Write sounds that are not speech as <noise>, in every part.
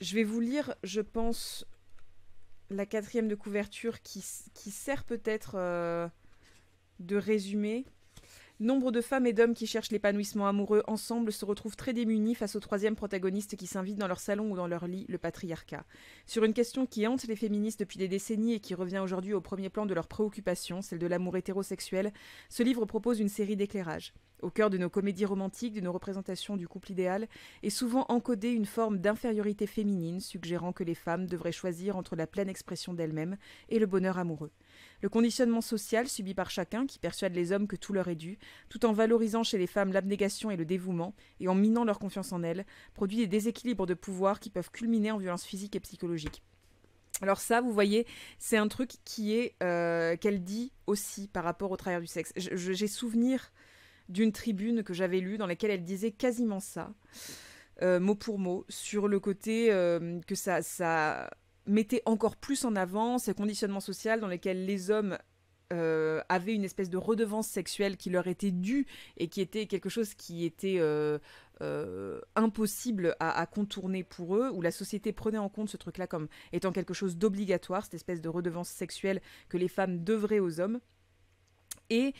je vais vous lire, je pense, la quatrième de couverture qui, sert peut-être euh, de résumé. Nombre de femmes et d'hommes qui cherchent l'épanouissement amoureux ensemble se retrouvent très démunis face au troisième protagoniste qui s'invite dans leur salon ou dans leur lit, le patriarcat. Sur une question qui hante les féministes depuis des décennies et qui revient aujourd'hui au premier plan de leurs préoccupations, celle de l'amour hétérosexuel, ce livre propose une série d'éclairages. Au cœur de nos comédies romantiques, de nos représentations du couple idéal, est souvent encodée une forme d'infériorité féminine, suggérant que les femmes devraient choisir entre la pleine expression d'elles-mêmes et le bonheur amoureux. Le conditionnement social subi par chacun, qui persuade les hommes que tout leur est dû, tout en valorisant chez les femmes l'abnégation et le dévouement, et en minant leur confiance en elles, produit des déséquilibres de pouvoir qui peuvent culminer en violence physique et psychologique. Alors ça, vous voyez, c'est un truc qui est euh, qu'elle dit aussi par rapport au travers du sexe. J'ai souvenir d'une tribune que j'avais lue dans laquelle elle disait quasiment ça, euh, mot pour mot, sur le côté euh, que ça, ça mettait encore plus en avant ces conditionnements sociaux dans lesquels les hommes euh, avaient une espèce de redevance sexuelle qui leur était due et qui était quelque chose qui était impossible à, contourner pour eux, où la société prenait en compte ce truc-là comme étant quelque chose d'obligatoire, cette espèce de redevance sexuelle que les femmes devraient aux hommes, et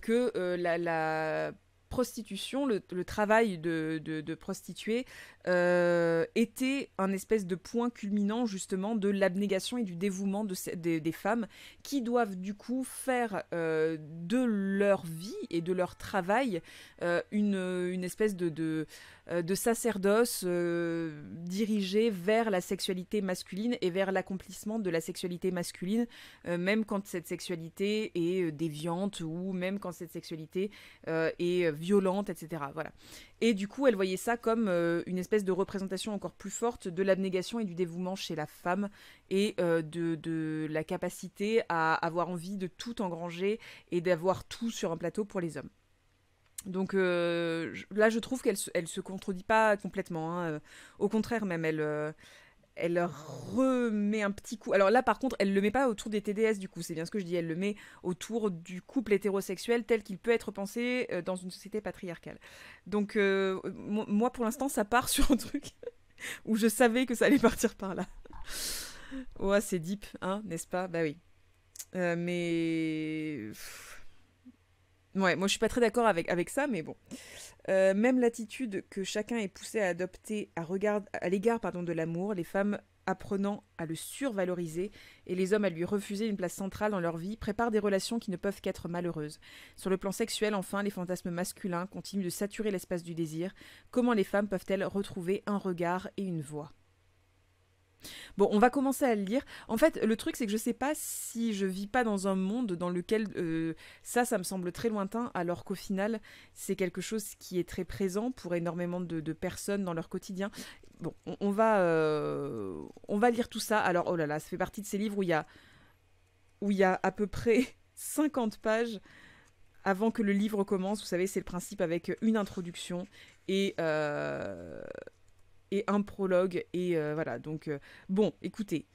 que la, prostitution, le, travail de, de, de prostituée, euh, était un espèce de point culminant justement de l'abnégation et du dévouement de des femmes qui doivent du coup faire euh, de leur vie et de leur travail euh, une, une, espèce de, de, de sacerdoce dirigé vers la sexualité masculine et vers l'accomplissement de la sexualité masculine, même quand cette sexualité est déviante ou même quand cette sexualité est violente, etc. Voilà. Et du coup, elle voyait ça comme euh, une espèce de représentation encore plus forte de l'abnégation et du dévouement chez la femme et euh, de, la capacité à avoir envie de tout engranger et d'avoir tout sur un plateau pour les hommes. Donc euh, là, je trouve qu'elle ne se contredit pas complètement. Hein. Au contraire, même, elle, elle remet un petit coup. Alors là, par contre, elle le met pas autour des TDS, du coup, c'est bien ce que je dis. Elle le met autour du couple hétérosexuel tel qu'il peut être pensé euh, dans une société patriarcale. Donc, euh, moi, pour l'instant, ça part <laughs> sur un truc où je savais que ça allait partir par là. ouais, c'est deep, hein, n'est-ce pas? Bah oui. Euh, mais. Ouais, moi je suis pas très d'accord avec ça, mais bon. Euh, même l'attitude que chacun est poussé à adopter à, l'égard pardon, de l'amour, les femmes apprenant à le survaloriser et les hommes à lui refuser une place centrale dans leur vie, préparent des relations qui ne peuvent qu'être malheureuses. Sur le plan sexuel, enfin, les fantasmes masculins continuent de saturer l'espace du désir. Comment les femmes peuvent-elles retrouver un regard et une voix? Bon, on va commencer à le lire. En fait, le truc, c'est que je sais pas si je vis pas dans un monde dans lequel euh, ça, ça me semble très lointain, alors qu'au final, c'est quelque chose qui est très présent pour énormément de, personnes dans leur quotidien. Bon, on, va, euh, on va lire tout ça. Alors, oh là là, ça fait partie de ces livres où il y a, où il y a à peu près <laughs> 50 pages avant que le livre commence. Vous savez, c'est le principe avec une introduction et, euh, et un prologue. Et euh, voilà, donc euh, bon, écoutez.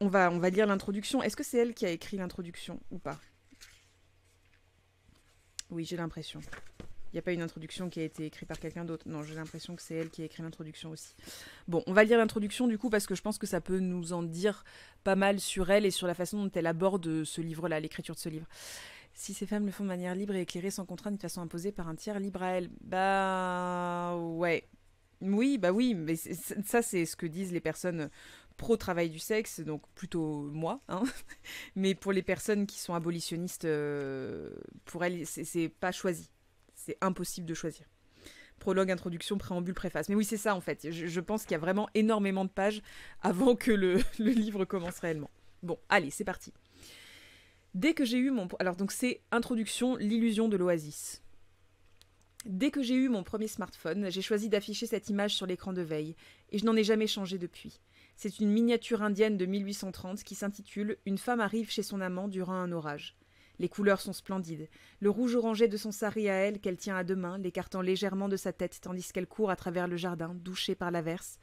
On va, on va lire l'introduction. Est-ce que c'est elle qui a écrit l'introduction ou pas? Oui, j'ai l'impression. Il n'y a pas une introduction qui a été écrite par quelqu'un d'autre. Non, j'ai l'impression que c'est elle qui a écrit l'introduction aussi. Bon, on va lire l'introduction du coup parce que je pense que ça peut nous en dire pas mal sur elle et sur la façon dont elle aborde ce livre-là, l'écriture de ce livre si ces femmes le font de manière libre et éclairée sans contrainte de façon imposée par un tiers libre à elles. Bah ouais. Oui, bah oui, mais ça c'est ce que disent les personnes pro-travail du sexe, donc plutôt moi. Hein. <laughs> mais pour les personnes qui sont abolitionnistes, euh, pour elles, c'est pas choisi. C'est impossible de choisir. Prologue, introduction, préambule, préface. Mais oui, c'est ça en fait. Je, pense qu'il y a vraiment énormément de pages avant que le <laughs> livre commence réellement. Bon, allez, c'est parti. Dès que j'ai eu mon... Alors donc c'est introduction, l'illusion de l'oasis. Dès que j'ai eu mon premier smartphone, j'ai choisi d'afficher cette image sur l'écran de veille, et je n'en ai jamais changé depuis. C'est une miniature indienne de 1830 qui s'intitule Une femme arrive chez son amant durant un orage. Les couleurs sont splendides. Le rouge orangé de son sari à elle, qu'elle tient à deux mains, l'écartant légèrement de sa tête tandis qu'elle court à travers le jardin, douchée par l'averse.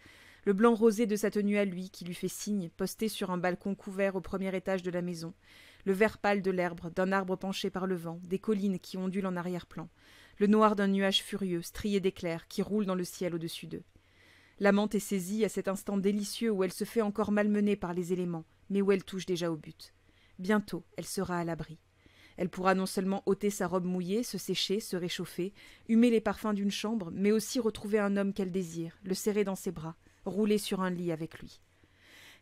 Le blanc rosé de sa tenue à lui, qui lui fait signe, posté sur un balcon couvert au premier étage de la maison le vert pâle de l'herbe, d'un arbre penché par le vent, des collines qui ondulent en arrière-plan, le noir d'un nuage furieux, strié d'éclairs, qui roule dans le ciel au-dessus d'eux. L'amante est saisie à cet instant délicieux où elle se fait encore malmener par les éléments, mais où elle touche déjà au but. Bientôt, elle sera à l'abri. Elle pourra non seulement ôter sa robe mouillée, se sécher, se réchauffer, humer les parfums d'une chambre, mais aussi retrouver un homme qu'elle désire, le serrer dans ses bras, rouler sur un lit avec lui.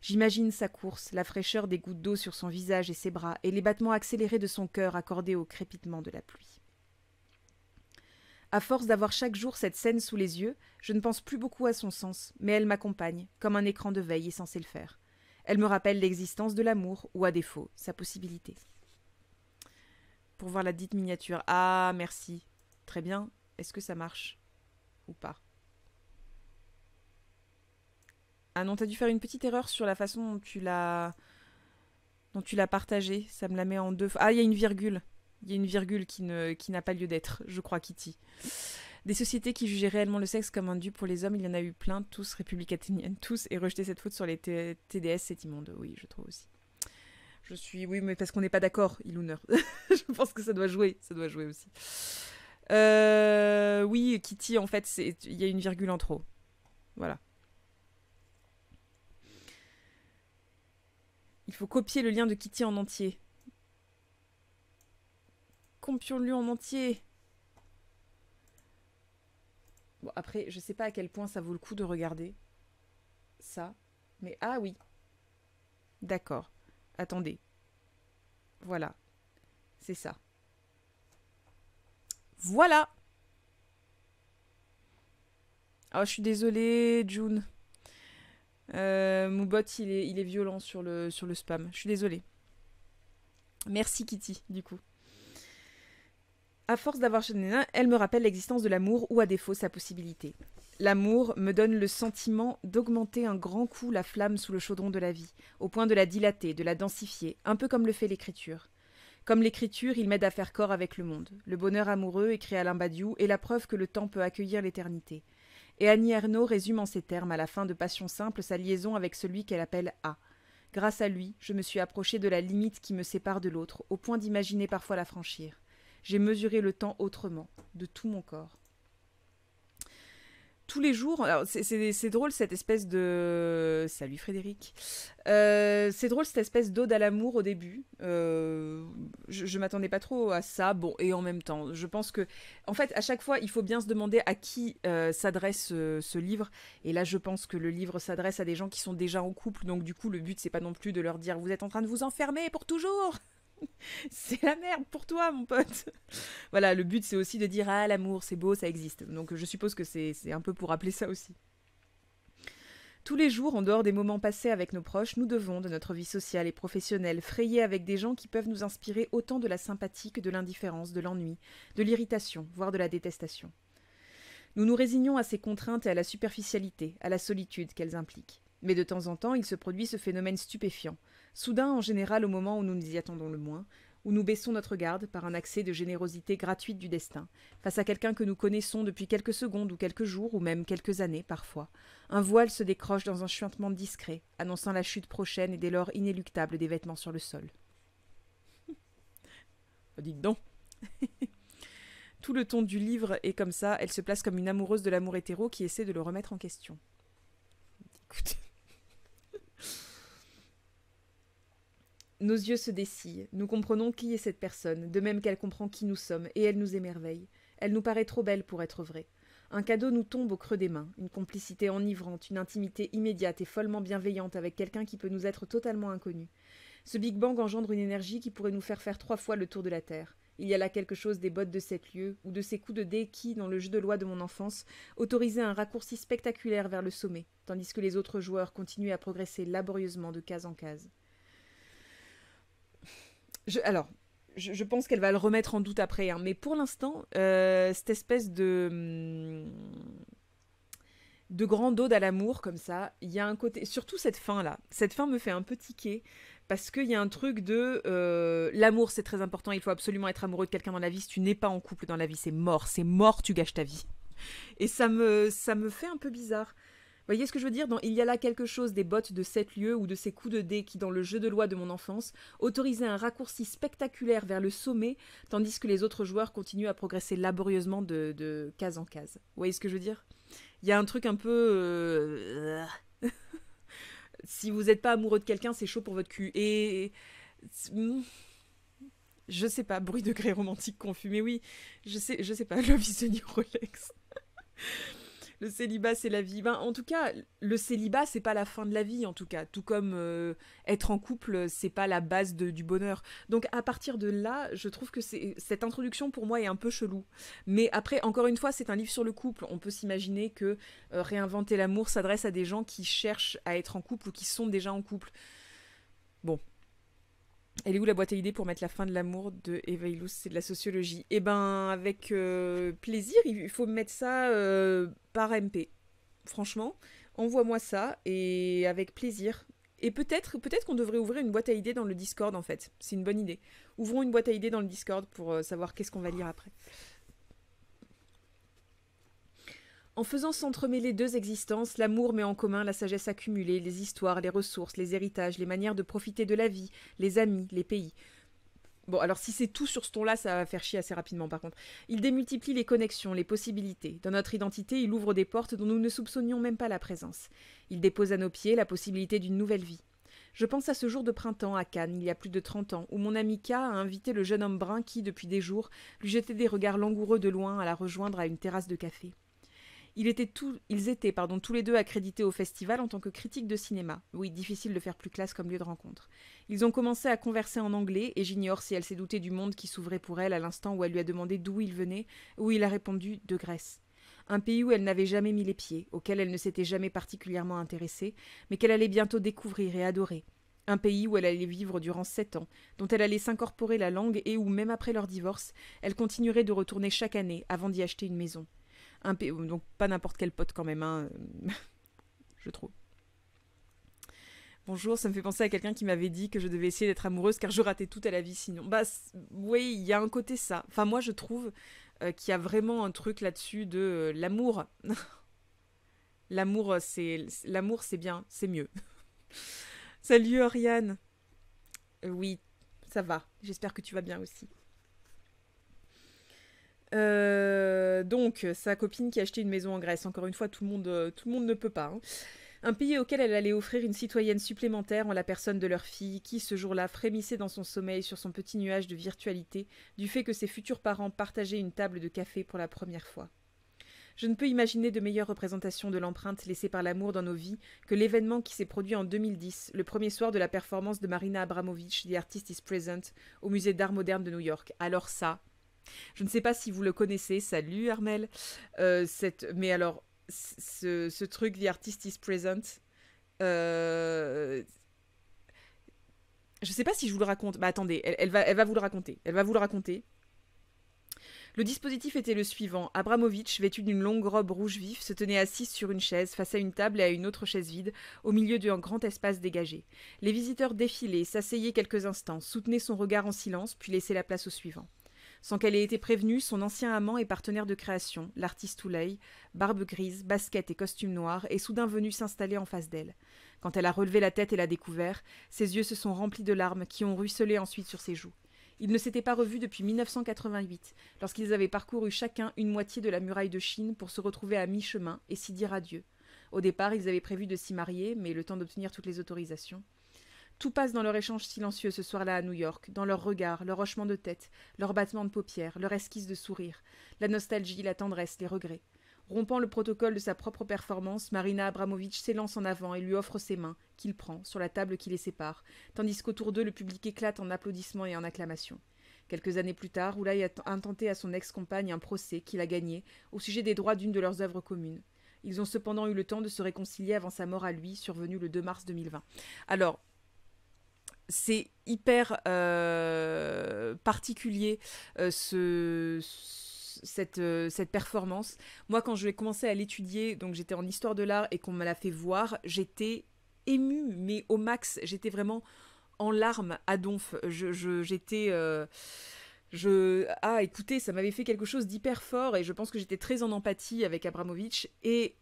J'imagine sa course, la fraîcheur des gouttes d'eau sur son visage et ses bras, et les battements accélérés de son cœur accordés au crépitement de la pluie. À force d'avoir chaque jour cette scène sous les yeux, je ne pense plus beaucoup à son sens, mais elle m'accompagne, comme un écran de veille est censé le faire. Elle me rappelle l'existence de l'amour, ou à défaut, sa possibilité. Pour voir la dite miniature. Ah, merci. Très bien. Est-ce que ça marche Ou pas? Ah non, t'as dû faire une petite erreur sur la façon dont tu l'as dont tu l'as partagé. Ça me la met en deux. Ah, il y a une virgule. Il y a une virgule qui ne qui n'a pas lieu d'être, je crois, Kitty. Des sociétés qui jugeaient réellement le sexe comme un dû pour les hommes, il y en a eu plein, tous républicains, <laughs> tous, et rejeter cette faute sur les TDS, c'est immonde. Oui, je trouve aussi. Je suis, oui, mais parce qu'on n'est pas d'accord, Iluner. <laughs> je pense que ça doit jouer, ça doit jouer aussi. Euh, oui, Kitty, en fait, il y a une virgule en trop. Voilà. Il faut copier le lien de Kitty en entier. Compions-le en entier. Bon, après, je sais pas à quel point ça vaut le coup de regarder ça. Mais ah oui. D'accord. Attendez. Voilà. C'est ça. Voilà. Oh, je suis désolée, June. Euh, Moubot, il est, violent sur le, spam. Je suis désolée. Merci Kitty, du coup. À force d'avoir elle me rappelle l'existence de l'amour ou à défaut sa possibilité. L'amour me donne le sentiment d'augmenter un grand coup la flamme sous le chaudron de la vie, au point de la dilater, de la densifier, un peu comme le fait l'écriture. Comme l'écriture, il m'aide à faire corps avec le monde. Le bonheur amoureux, écrit Alain Badiou, est la preuve que le temps peut accueillir l'éternité. Et Annie Ernaux résume en ces termes, à la fin de Passion simple, sa liaison avec celui qu'elle appelle A. Grâce à lui, je me suis approché de la limite qui me sépare de l'autre, au point d'imaginer parfois la franchir. J'ai mesuré le temps autrement, de tout mon corps tous les jours. C'est drôle cette espèce de. Salut Frédéric. Euh, c'est drôle cette espèce d'ode à l'amour au début. Euh, je, je m'attendais pas trop à ça. Bon, et en même temps, je pense que. En fait, à chaque fois, il faut bien se demander à qui euh, s'adresse ce livre. Et là, je pense que le livre s'adresse à des gens qui sont déjà en couple. Donc, du coup, le but, c'est pas non plus de leur dire vous êtes en train de vous enfermer pour toujours. <laughs> c'est la merde pour toi, mon pote. <laughs> voilà, le but c'est aussi de dire ah l'amour c'est beau, ça existe. Donc je suppose que c'est un peu pour rappeler ça aussi. Tous les jours, en dehors des moments passés avec nos proches, nous devons, de notre vie sociale et professionnelle, frayer avec des gens qui peuvent nous inspirer autant de la sympathie que de l'indifférence, de l'ennui, de l'irritation, voire de la détestation. Nous nous résignons à ces contraintes et à la superficialité, à la solitude qu'elles impliquent. Mais de temps en temps, il se produit ce phénomène stupéfiant, soudain en général au moment où nous nous y attendons le moins, où nous baissons notre garde par un accès de générosité gratuite du destin, face à quelqu'un que nous connaissons depuis quelques secondes ou quelques jours ou même quelques années parfois. Un voile se décroche dans un chuintement discret, annonçant la chute prochaine et dès lors inéluctable des vêtements sur le sol. oh, dites donc <laughs> Tout le ton du livre est comme ça, elle se place comme une amoureuse de l'amour hétéro qui essaie de le remettre en question. Écoute. Nos yeux se dessillent, nous comprenons qui est cette personne, de même qu'elle comprend qui nous sommes, et elle nous émerveille. Elle nous paraît trop belle pour être vraie. Un cadeau nous tombe au creux des mains, une complicité enivrante, une intimité immédiate et follement bienveillante avec quelqu'un qui peut nous être totalement inconnu. Ce Big Bang engendre une énergie qui pourrait nous faire faire trois fois le tour de la Terre. Il y a là quelque chose des bottes de sept lieux, ou de ces coups de dés qui, dans le jeu de loi de mon enfance, autorisaient un raccourci spectaculaire vers le sommet, tandis que les autres joueurs continuaient à progresser laborieusement de case en case alors, je, pense qu'elle va le remettre en doute après, hein, mais pour l'instant, euh, cette espèce de hum, de grande ode à l'amour comme ça, il y a un côté, surtout cette fin là, cette fin me fait un peu tiquer parce qu'il y a un truc de euh, l'amour c'est très important, il faut absolument être amoureux de quelqu'un dans la vie. Si tu n'es pas en couple dans la vie, c'est mort, c'est mort, tu gâches ta vie. Et ça me ça me fait un peu bizarre voyez ce que je veux dire? Il y a là quelque chose des bottes de sept lieux ou de ces coups de dés qui, dans le jeu de loi de mon enfance, autorisaient un raccourci spectaculaire vers le sommet, tandis que les autres joueurs continuent à progresser laborieusement de, case en case. Vous voyez ce que je veux dire? Il y a un truc un peu. <laughs> si vous n'êtes pas amoureux de quelqu'un, c'est chaud pour votre cul. Et. Je sais pas, bruit de grès romantique confus. Mais oui, je sais, je sais pas, <laughs> Love Rolex. Le célibat, c'est la vie. Ben, en tout cas, le célibat, c'est pas la fin de la vie, en tout cas. Tout comme euh, être en couple, c'est pas la base du bonheur. Donc, à partir de là, je trouve que cette introduction, pour moi, est un peu chelou. Mais après, encore une fois, c'est un livre sur le couple. On peut s'imaginer que euh, Réinventer l'amour s'adresse à des gens qui cherchent à être en couple ou qui sont déjà en couple. Bon, elle est où la boîte à idées pour mettre la fin de l'amour de Eva Illouz? C'est de la sociologie. Eh ben, avec euh, plaisir, il faut mettre ça euh, par MP. Franchement, envoie-moi ça et avec plaisir. Et peut-être peut-être qu'on devrait ouvrir une boîte à idées dans le Discord en fait. C'est une bonne idée. Ouvrons une boîte à idées dans le Discord pour euh, savoir qu'est-ce qu'on va lire après. En faisant s'entremêler deux existences, l'amour met en commun la sagesse accumulée, les histoires, les ressources, les héritages, les manières de profiter de la vie, les amis, les pays. Bon, alors si c'est tout sur ce ton-là, ça va faire chier assez rapidement par contre. Il démultiplie les connexions, les possibilités. Dans notre identité, il ouvre des portes dont nous ne soupçonnions même pas la présence. Il dépose à nos pieds la possibilité d'une nouvelle vie. Je pense à ce jour de printemps à Cannes, il y a plus de trente ans, où mon ami K a invité le jeune homme brun qui, depuis des jours, lui jetait des regards langoureux de loin à la rejoindre à une terrasse de café. Ils étaient, ils étaient pardon, tous les deux accrédités au festival en tant que critiques de cinéma. Oui, difficile de faire plus classe comme lieu de rencontre. Ils ont commencé à converser en anglais et j'ignore si elle s'est doutée du monde qui s'ouvrait pour elle à l'instant où elle lui a demandé d'où il venait, où il a répondu de Grèce. Un pays où elle n'avait jamais mis les pieds, auquel elle ne s'était jamais particulièrement intéressée, mais qu'elle allait bientôt découvrir et adorer. Un pays où elle allait vivre durant sept ans, dont elle allait s'incorporer la langue et où, même après leur divorce, elle continuerait de retourner chaque année avant d'y acheter une maison. Donc pas n'importe quel pote quand même, hein, <laughs> je trouve. Bonjour, ça me fait penser à quelqu'un qui m'avait dit que je devais essayer d'être amoureuse car je ratais tout à la vie sinon. Bah oui, il y a un côté ça. Enfin moi je trouve euh, qu'il y a vraiment un truc là-dessus de euh, l'amour. <laughs> l'amour c'est l'amour c'est bien, c'est mieux. <laughs> Salut Oriane. Euh, oui, ça va. J'espère que tu vas bien aussi. Euh, donc, sa copine qui a acheté une maison en Grèce. Encore une fois, tout le monde, euh, tout le monde ne peut pas. Hein. Un pays auquel elle allait offrir une citoyenne supplémentaire en la personne de leur fille, qui, ce jour-là, frémissait dans son sommeil sur son petit nuage de virtualité du fait que ses futurs parents partageaient une table de café pour la première fois. Je ne peux imaginer de meilleure représentation de l'empreinte laissée par l'amour dans nos vies que l'événement qui s'est produit en 2010, le premier soir de la performance de Marina Abramovic, The Artist is Present, au musée d'art moderne de New York. Alors ça, je ne sais pas si vous le connaissez. Salut Armel. Euh, mais alors, ce, truc, The Artist is Present. Euh, je ne sais pas si je vous le raconte. Bah attendez, elle, va, elle va vous le raconter. Elle va vous le raconter. Le dispositif était le suivant. Abramovitch, vêtu d'une longue robe rouge vif, se tenait assis sur une chaise face à une table et à une autre chaise vide, au milieu d'un grand espace dégagé. Les visiteurs défilaient, s'asseyaient quelques instants, soutenaient son regard en silence, puis laissaient la place au suivant. Sans qu'elle ait été prévenue, son ancien amant et partenaire de création, l'artiste Ouley, barbe grise, basket et costume noir, est soudain venu s'installer en face d'elle. Quand elle a relevé la tête et l'a découvert, ses yeux se sont remplis de larmes qui ont ruisselé ensuite sur ses joues. Ils ne s'étaient pas revus depuis 1988, lorsqu'ils avaient parcouru chacun une moitié de la muraille de Chine pour se retrouver à mi-chemin et s'y dire adieu. Au départ, ils avaient prévu de s'y marier, mais le temps d'obtenir toutes les autorisations. Tout passe dans leur échange silencieux ce soir-là à New York, dans leurs regards, leur hochement de tête, leurs battements de paupières, leur esquisse de sourire, la nostalgie, la tendresse, les regrets. Rompant le protocole de sa propre performance, Marina Abramovitch s'élance en avant et lui offre ses mains, qu'il prend, sur la table qui les sépare, tandis qu'autour d'eux le public éclate en applaudissements et en acclamations. Quelques années plus tard, Oulay a intenté à son ex-compagne un procès qu'il a gagné au sujet des droits d'une de leurs œuvres communes. Ils ont cependant eu le temps de se réconcilier avant sa mort à lui, survenue le 2 mars 2020. Alors, c'est hyper euh, particulier euh, ce, cette, euh, cette performance. Moi, quand je vais commencer à l'étudier, donc j'étais en histoire de l'art et qu'on me l'a fait voir, j'étais émue, mais au max, j'étais vraiment en larmes à donf. Je, j'étais. je ah écoutez ça m'avait fait quelque chose d'hyper fort et je pense que j'étais très en empathie avec Abramovich et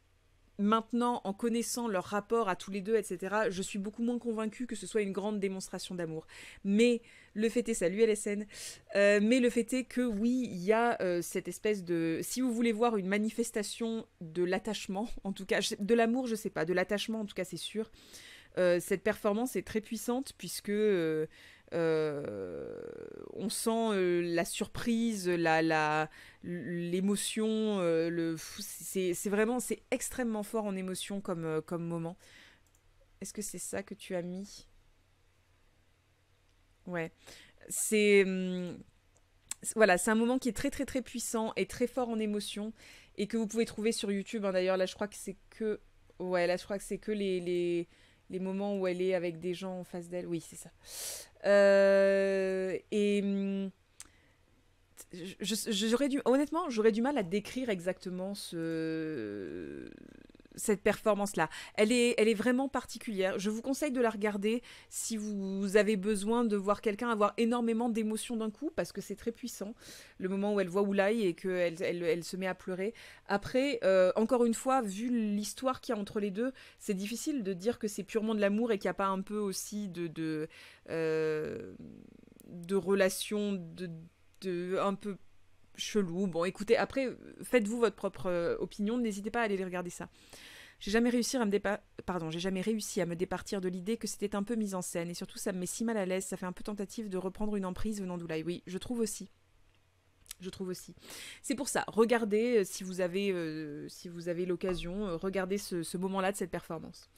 maintenant, en connaissant leur rapport à tous les deux, etc., je suis beaucoup moins convaincue que ce soit une grande démonstration d'amour. Mais le fait est, salut LSN, euh, mais le fait est que oui, il y a euh, cette espèce de... Si vous voulez voir une manifestation de l'attachement, <laughs> en tout cas, de l'amour, je sais pas, de l'attachement, en tout cas, c'est sûr, euh, cette performance est très puissante puisque... on sent la surprise, la, l'émotion, le, c'est, vraiment, c'est extrêmement fort en émotion comme, comme moment. Est-ce que c'est ça que tu as mis? Ouais. C'est. Hum, voilà, c'est un moment qui est très très très puissant et très fort en émotion et que vous pouvez trouver sur YouTube. Hein. D'ailleurs, là, je crois que c'est que. Ouais, là, je crois que c'est que les, les, les, moments où elle est avec des gens en face d'elle. Oui, c'est ça. Euh, et. Hum, j'aurais dû honnêtement j'aurais du mal à décrire exactement ce cette performance-là. Elle est, elle est vraiment particulière. Je vous conseille de la regarder si vous avez besoin de voir quelqu'un avoir énormément d'émotions d'un coup, parce que c'est très puissant. Le moment où elle voit Oulai et qu'elle elle, se met à pleurer. Après, euh, encore une fois, vu l'histoire qu'il y a entre les deux, c'est difficile de dire que c'est purement de l'amour et qu'il n'y a pas un peu aussi de, de, euh, relations de un peu chelou. Bon, écoutez, après, faites-vous votre propre euh, opinion. N'hésitez pas à aller regarder ça. J'ai jamais réussi à me pardon, j'ai jamais réussi à me départir de l'idée que c'était un peu mise en scène et surtout ça me met si mal à l'aise, ça fait un peu tentative de reprendre une emprise venant d'Oulai. Oui, je trouve aussi. Je trouve aussi. C'est pour ça, regardez euh, si vous avez, euh, si vous avez l'occasion, regardez ce moment-là de cette performance.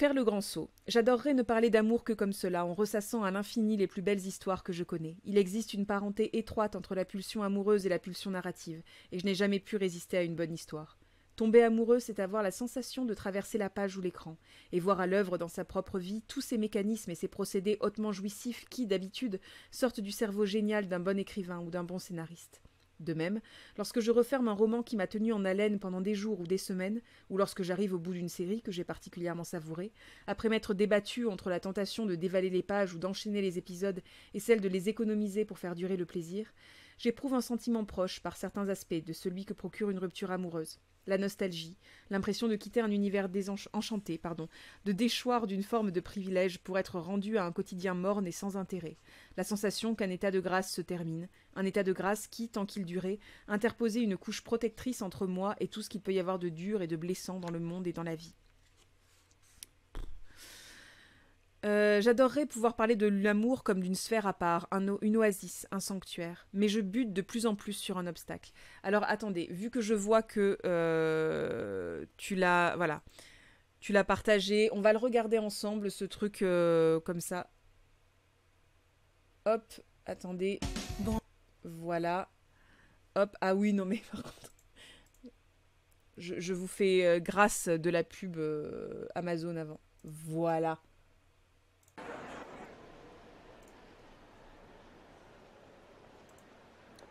Faire le grand saut. J'adorerais ne parler d'amour que comme cela, en ressassant à l'infini les plus belles histoires que je connais. Il existe une parenté étroite entre la pulsion amoureuse et la pulsion narrative, et je n'ai jamais pu résister à une bonne histoire. Tomber amoureux, c'est avoir la sensation de traverser la page ou l'écran, et voir à l'œuvre dans sa propre vie tous ces mécanismes et ces procédés hautement jouissifs qui, d'habitude, sortent du cerveau génial d'un bon écrivain ou d'un bon scénariste. De même, lorsque je referme un roman qui m'a tenu en haleine pendant des jours ou des semaines, ou lorsque j'arrive au bout d'une série que j'ai particulièrement savourée, après m'être débattu entre la tentation de dévaler les pages ou d'enchaîner les épisodes et celle de les économiser pour faire durer le plaisir, j'éprouve un sentiment proche, par certains aspects, de celui que procure une rupture amoureuse. La nostalgie, l'impression de quitter un univers enchanté, pardon, de déchoir d'une forme de privilège pour être rendu à un quotidien morne et sans intérêt, la sensation qu'un état de grâce se termine, un état de grâce qui, tant qu'il durait, interposait une couche protectrice entre moi et tout ce qu'il peut y avoir de dur et de blessant dans le monde et dans la vie. Euh, j'adorerais pouvoir parler de l'amour comme d'une sphère à part, une oasis, un sanctuaire, mais je bute de plus en plus sur un obstacle. Alors attendez, vu que je vois que euh, tu l'as, voilà, tu l'as partagé, on va le regarder ensemble ce truc euh, comme ça. Hop, attendez, bon, voilà, hop, ah oui non mais <laughs> par contre, je, je vous fais grâce de la pub Amazon avant. Voilà.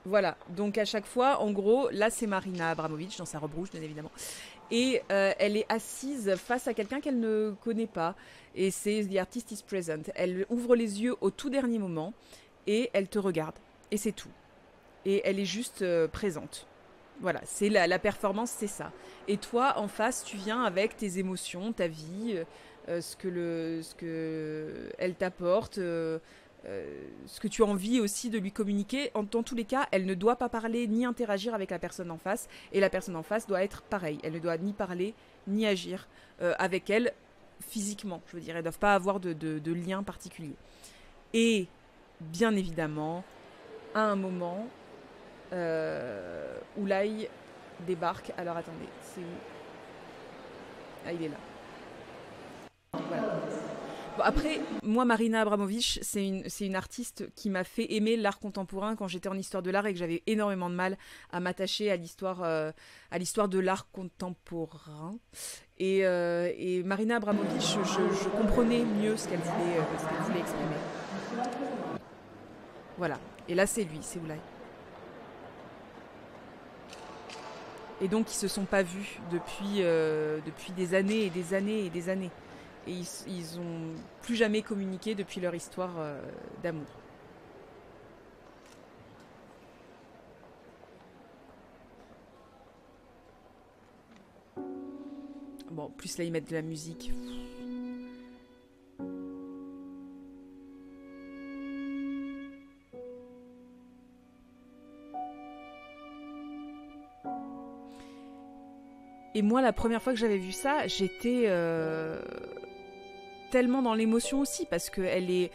Voilà, donc à chaque fois, en gros, là c'est Marina Abramovic dans sa robe rouge, bien évidemment. Et euh, elle est assise face à quelqu'un qu'elle ne connaît pas. Et c'est The Artist is Present. Elle ouvre les yeux au tout dernier moment et elle te regarde. Et c'est tout. Et elle est juste euh, présente. Voilà, c'est la, la, performance, c'est ça. Et toi, en face, tu viens avec tes émotions, ta vie, euh, ce que le, ce que elle t'apporte, euh, ce que tu as envie aussi de lui communiquer. Dans tous les cas, elle ne doit pas parler ni interagir avec la personne en face, et la personne en face doit être pareille. Elle ne doit ni parler ni agir euh, avec elle physiquement. Je veux dire, elles ne doivent pas avoir de, de, lien particulier. Et bien évidemment, à un moment, euh, Oulai débarque. Alors attendez, c'est où? Ah, il est là. Après, moi, Marina Abramovic, c'est une, artiste qui m'a fait aimer l'art contemporain quand j'étais en histoire de l'art et que j'avais énormément de mal à m'attacher à l'histoire euh, de l'art contemporain. Et, euh, Marina Abramovic, je, comprenais mieux ce qu'elle voulait, euh, exprimer. Voilà. Et là, c'est lui, c'est Oulai. Et donc, ils se sont pas vus depuis, depuis des années et des années et des années et ils, ils ont plus jamais communiqué depuis leur histoire euh, d'amour. Bon, plus là, ils mettent de la musique. Et moi, la première fois que j'avais vu ça, j'étais euh, tellement dans l'émotion aussi, parce qu'elle est.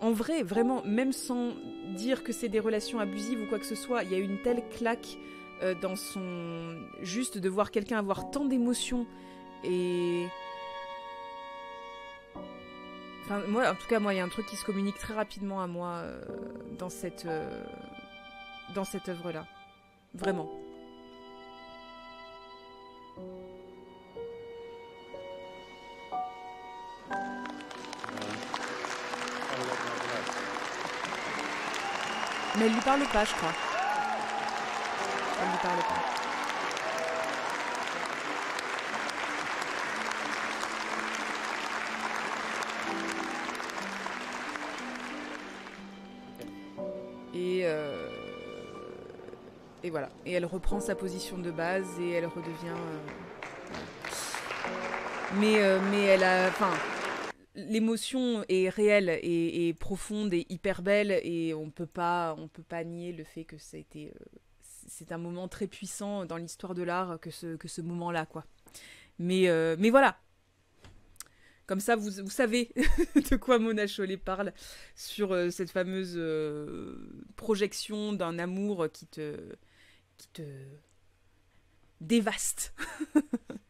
En vrai, vraiment, même sans dire que c'est des relations abusives ou quoi que ce soit, il y a une telle claque euh, dans son. Juste de voir quelqu'un avoir tant d'émotions et. Enfin, moi, en tout cas, moi, il y a un truc qui se communique très rapidement à moi euh, dans cette. dans cette œuvre-là. Vraiment. Mais elle lui parle pas, je crois. Elle lui parle pas. Et, euh, et voilà. Et elle reprend sa position de base et elle redevient. Euh, mais, euh, mais elle a. Enfin l'émotion est réelle et, profonde et hyper belle et on peut pas on peut pas nier le fait que ça euh, c'est un moment très puissant dans l'histoire de l'art que ce que ce moment là quoi. Mais euh, mais voilà. Comme ça vous, vous savez <laughs> de quoi Mona Chollet parle sur euh, cette fameuse projection d'un amour qui te qui te dévaste <laughs>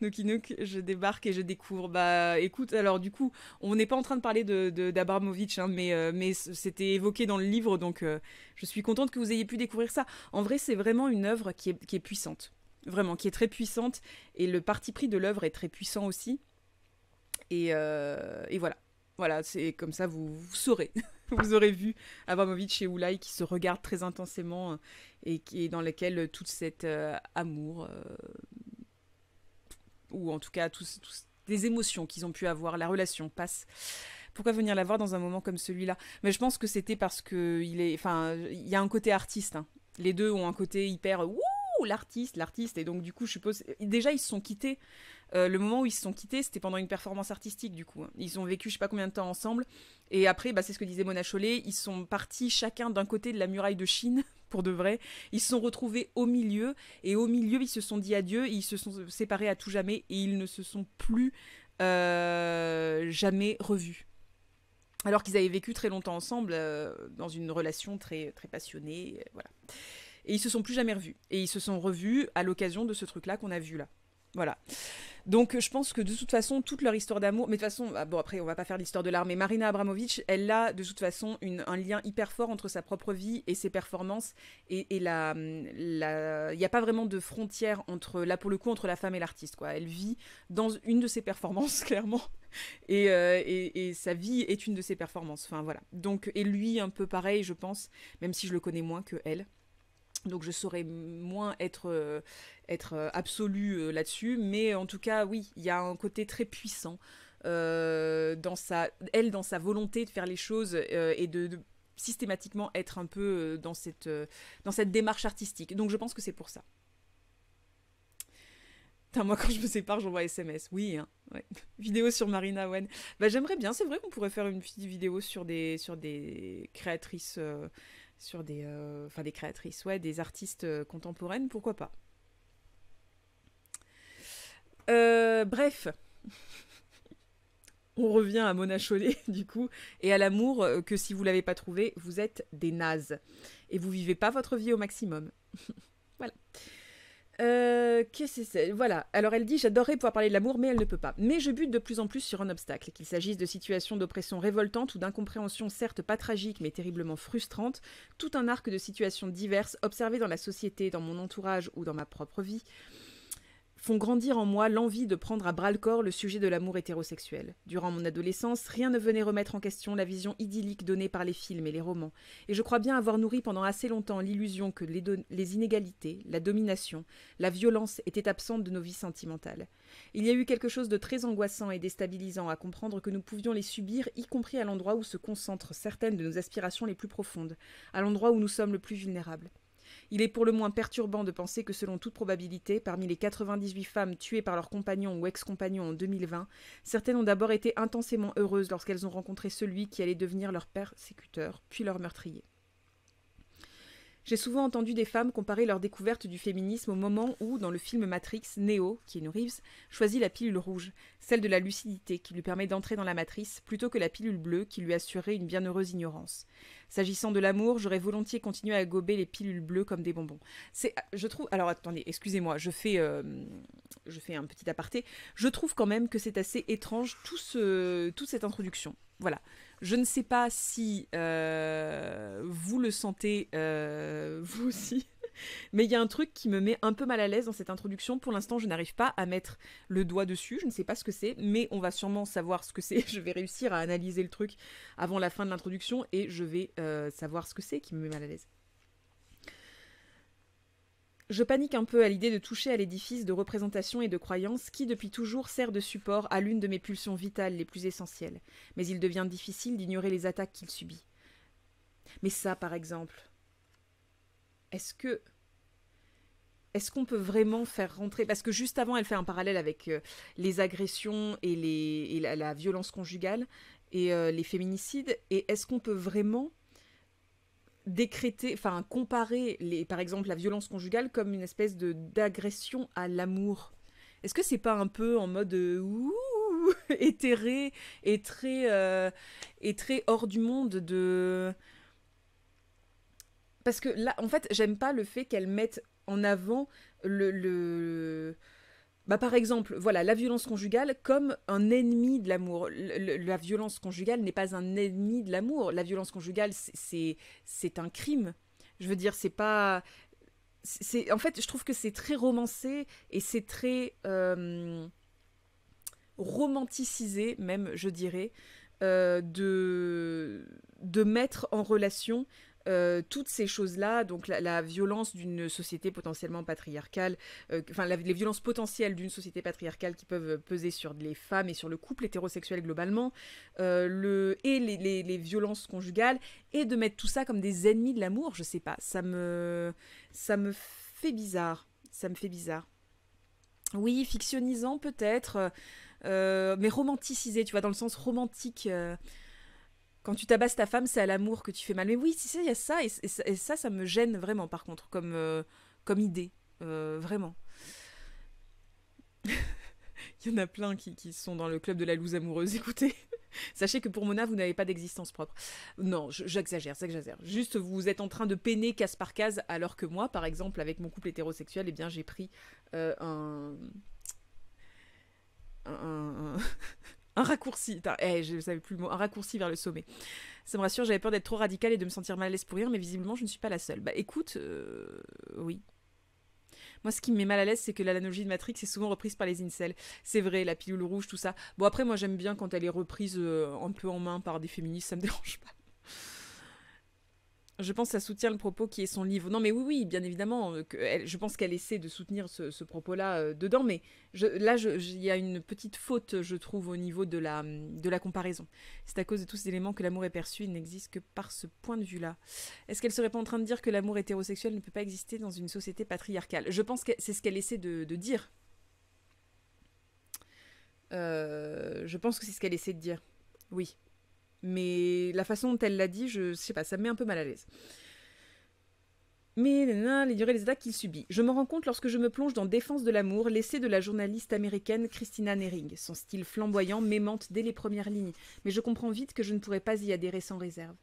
Nuki Nuk, je débarque et je découvre. Bah écoute, alors du coup, on n'est pas en train de parler de d'Abramovich, hein, mais, euh, c'était évoqué dans le livre, donc euh, je suis contente que vous ayez pu découvrir ça. En vrai, c'est vraiment une œuvre qui est, puissante. Vraiment, qui est très puissante. Et le parti pris de l'œuvre est très puissant aussi. Et, euh, et voilà. Voilà, c'est comme ça, vous, saurez. <laughs> vous aurez vu Abramovich et Oulai qui se regardent très intensément et qui, dans lequel tout cet amour ou en tout cas tous, des émotions qu'ils ont pu avoir, la relation passe. Pourquoi venir la voir dans un moment comme celui-là? Mais je pense que c'était parce que il est, enfin, il y a un côté artiste. Hein. Les deux ont un côté hyper wouh, l'artiste, l'artiste, et donc du coup, je suppose déjà ils se sont quittés. Euh, le moment où ils se sont quittés, c'était pendant une performance artistique du coup. Hein. Ils ont vécu je sais pas combien de temps ensemble, et après, bah, c'est ce que disait Mona Chollet, ils sont partis chacun d'un côté de la muraille de Chine <laughs> pour de vrai. Ils se sont retrouvés au milieu et au milieu ils se sont dit adieu, ils se sont séparés à tout jamais et ils ne se sont plus euh, jamais revus. Alors qu'ils avaient vécu très longtemps ensemble euh, dans une relation très très passionnée, voilà. Et ils se sont plus jamais revus. Et ils se sont revus à l'occasion de ce truc-là qu'on a vu là. Voilà. Donc je pense que de toute façon, toute leur histoire d'amour, mais de toute façon, ah, bon après on va pas faire l'histoire de l'art, mais Marina Abramovic, elle a de toute façon un lien hyper fort entre sa propre vie et ses performances, et, et la, il n'y a pas vraiment de frontière entre, là pour le coup, entre la femme et l'artiste, quoi. Elle vit dans une de ses performances, <laughs> clairement, et, euh, et, et, sa vie est une de ses performances, enfin voilà. Donc, et lui un peu pareil, je pense, même si je le connais moins que elle. Donc je saurais moins être, euh, être euh, absolu euh, là-dessus, mais en tout cas oui, il y a un côté très puissant dans sa, elle dans sa volonté de faire les choses et de, systématiquement être un peu dans cette, dans cette démarche artistique. Donc je pense que c'est pour ça. moi <laughs> quand je me sépare, j'envoie SMS. Oui, hein, <laughs> vidéo sur Marina Wen. Bah, j'aimerais bien, c'est vrai qu'on pourrait faire une petite vidéo sur des, sur des créatrices sur des, euh, des créatrices, ouais, des artistes euh, contemporaines, pourquoi pas. Euh, bref, <laughs> on revient à Mona Chollet <laughs> du coup et à l'amour que si vous l'avez pas trouvé, vous êtes des nazes et vous vivez pas votre vie au maximum. <laughs> voilà. Euh, qu'est-ce que c'est? Voilà. Alors elle dit J'adorerais pouvoir parler de l'amour, mais elle ne peut pas. Mais je bute de plus en plus sur un obstacle, qu'il s'agisse de situations d'oppression révoltantes ou d'incompréhension certes pas tragique, mais terriblement frustrante, tout un arc de situations diverses observées dans la société, dans mon entourage ou dans ma propre vie, font grandir en moi l'envie de prendre à bras le corps le sujet de l'amour hétérosexuel. Durant mon adolescence, rien ne venait remettre en question la vision idyllique donnée par les films et les romans, et je crois bien avoir nourri pendant assez longtemps l'illusion que les, les, inégalités, la domination, la violence étaient absentes de nos vies sentimentales. Il y a eu quelque chose de très angoissant et déstabilisant à comprendre que nous pouvions les subir, y compris à l'endroit où se concentrent certaines de nos aspirations les plus profondes, à l'endroit où nous sommes le plus vulnérables. Il est pour le moins perturbant de penser que selon toute probabilité, parmi les 98 femmes tuées par leurs compagnons ou ex-compagnons en 2020, certaines ont d'abord été intensément heureuses lorsqu'elles ont rencontré celui qui allait devenir leur persécuteur, puis leur meurtrier. J'ai souvent entendu des femmes comparer leur découverte du féminisme au moment où, dans le film Matrix, Neo, qui est une Reeves, choisit la pilule rouge, celle de la lucidité qui lui permet d'entrer dans la matrice, plutôt que la pilule bleue qui lui assurait une bienheureuse ignorance. S'agissant de l'amour, j'aurais volontiers continué à gober les pilules bleues comme des bonbons. Je trouve, alors attendez, excusez-moi, je fais, euh, je fais un petit aparté. Je trouve quand même que c'est assez étrange tout ce, toute cette introduction. Voilà. Je ne sais pas si euh, vous le sentez euh, <laughs> vous aussi, mais il y a un truc qui me met un peu mal à l'aise dans cette introduction. Pour l'instant, je n'arrive pas à mettre le doigt dessus. Je ne sais pas ce que c'est, mais on va sûrement savoir ce que c'est. <laughs> Je vais réussir à analyser le truc avant la fin de l'introduction et je vais euh, savoir ce que c'est qui me met mal à l'aise. Je panique un peu à l'idée de toucher à l'édifice de représentation et de croyance qui depuis toujours sert de support à l'une de mes pulsions vitales les plus essentielles, mais il devient difficile d'ignorer les attaques qu'il subit. Mais ça, par exemple, est-ce que est-ce qu'on peut vraiment faire rentrer Parce que juste avant, elle fait un parallèle avec euh, les agressions et, la, violence conjugale et euh, les féminicides. Et est-ce qu'on peut vraiment décréter, enfin comparer par exemple la violence conjugale comme une espèce de d'agression à l'amour. Est-ce que c'est pas un peu en mode euh, ouh, <laughs> éthéré et très euh, et très hors du monde de parce que là en fait j'aime pas le fait qu'elle mette en avant le bah, par exemple, voilà, la violence conjugale comme un ennemi de l'amour. La violence conjugale n'est pas un ennemi de l'amour. La violence conjugale, c'est un crime. Je veux dire, c'est pas. C'est en fait, je trouve que c'est très romancé et c'est très euh, romanticisé, même, je dirais, euh, de de mettre en relation euh, toutes ces choses-là, donc la, violence d'une société potentiellement patriarcale, euh, enfin les violences potentielles d'une société patriarcale qui peuvent peser sur les femmes et sur le couple hétérosexuel globalement, euh, le, et les, les, violences conjugales, et de mettre tout ça comme des ennemis de l'amour, je sais pas, ça me, ça me fait bizarre, ça me fait bizarre. Oui, fictionnisant peut-être, mais romanticisé, tu vois, dans le sens romantique quand tu tabasses ta femme, c'est à l'amour que tu fais mal. Mais oui, il y a ça, et, ça, ça me gêne vraiment, par contre, comme, euh, comme idée. Euh, vraiment. <laughs> il y en a plein qui, qui, sont dans le club de la loose amoureuse. <laughs> Écoutez, sachez que pour Mona, vous n'avez pas d'existence propre. Non, j'exagère, j'exagère. Juste, vous êtes en train de peiner case par case, alors que moi, par exemple, avec mon couple hétérosexuel, eh bien, j'ai pris euh, un... un un raccourci. Eh, je savais plus le mot. Un raccourci vers le sommet. Ça me rassure, j'avais peur d'être trop radicale et de me sentir mal à l'aise pour rire, mais visiblement, je ne suis pas la seule. Bah écoute, euh, oui. Moi, ce qui me met mal à l'aise, c'est que l'analogie de Matrix est souvent reprise par les incels. C'est vrai, la pilule rouge, tout ça. Bon, après, moi, j'aime bien quand elle est reprise euh, un peu en main par des féministes, ça me <laughs> dérange pas. Je pense que ça soutient le propos qui est son livre. Non, mais oui, oui, bien évidemment. Euh, je pense qu'elle essaie de soutenir ce, propos-là euh, dedans, mais là, il y a une petite faute, je trouve, au niveau de la, de comparaison. C'est à cause de tous ces éléments que l'amour est perçu, il n'existe que par ce point de vue-là. Est-ce qu'elle serait pas en train de dire que l'amour hétérosexuel ne peut pas exister dans une société patriarcale? Je pense que c'est ce qu'elle essaie de, dire. Euh, je pense que c'est ce qu'elle essaie de dire. Oui. Mais la façon dont elle l'a dit, je, sais pas, ça me met un peu mal à l'aise. Mais les durées des attaques qu'il subit. Je me rends compte lorsque je me plonge dans Défense de l'amour, l'essai de la journaliste américaine Christina Nering. Son style flamboyant m'aimante dès les premières lignes, mais je comprends vite que je ne pourrais pas y adhérer sans réserve.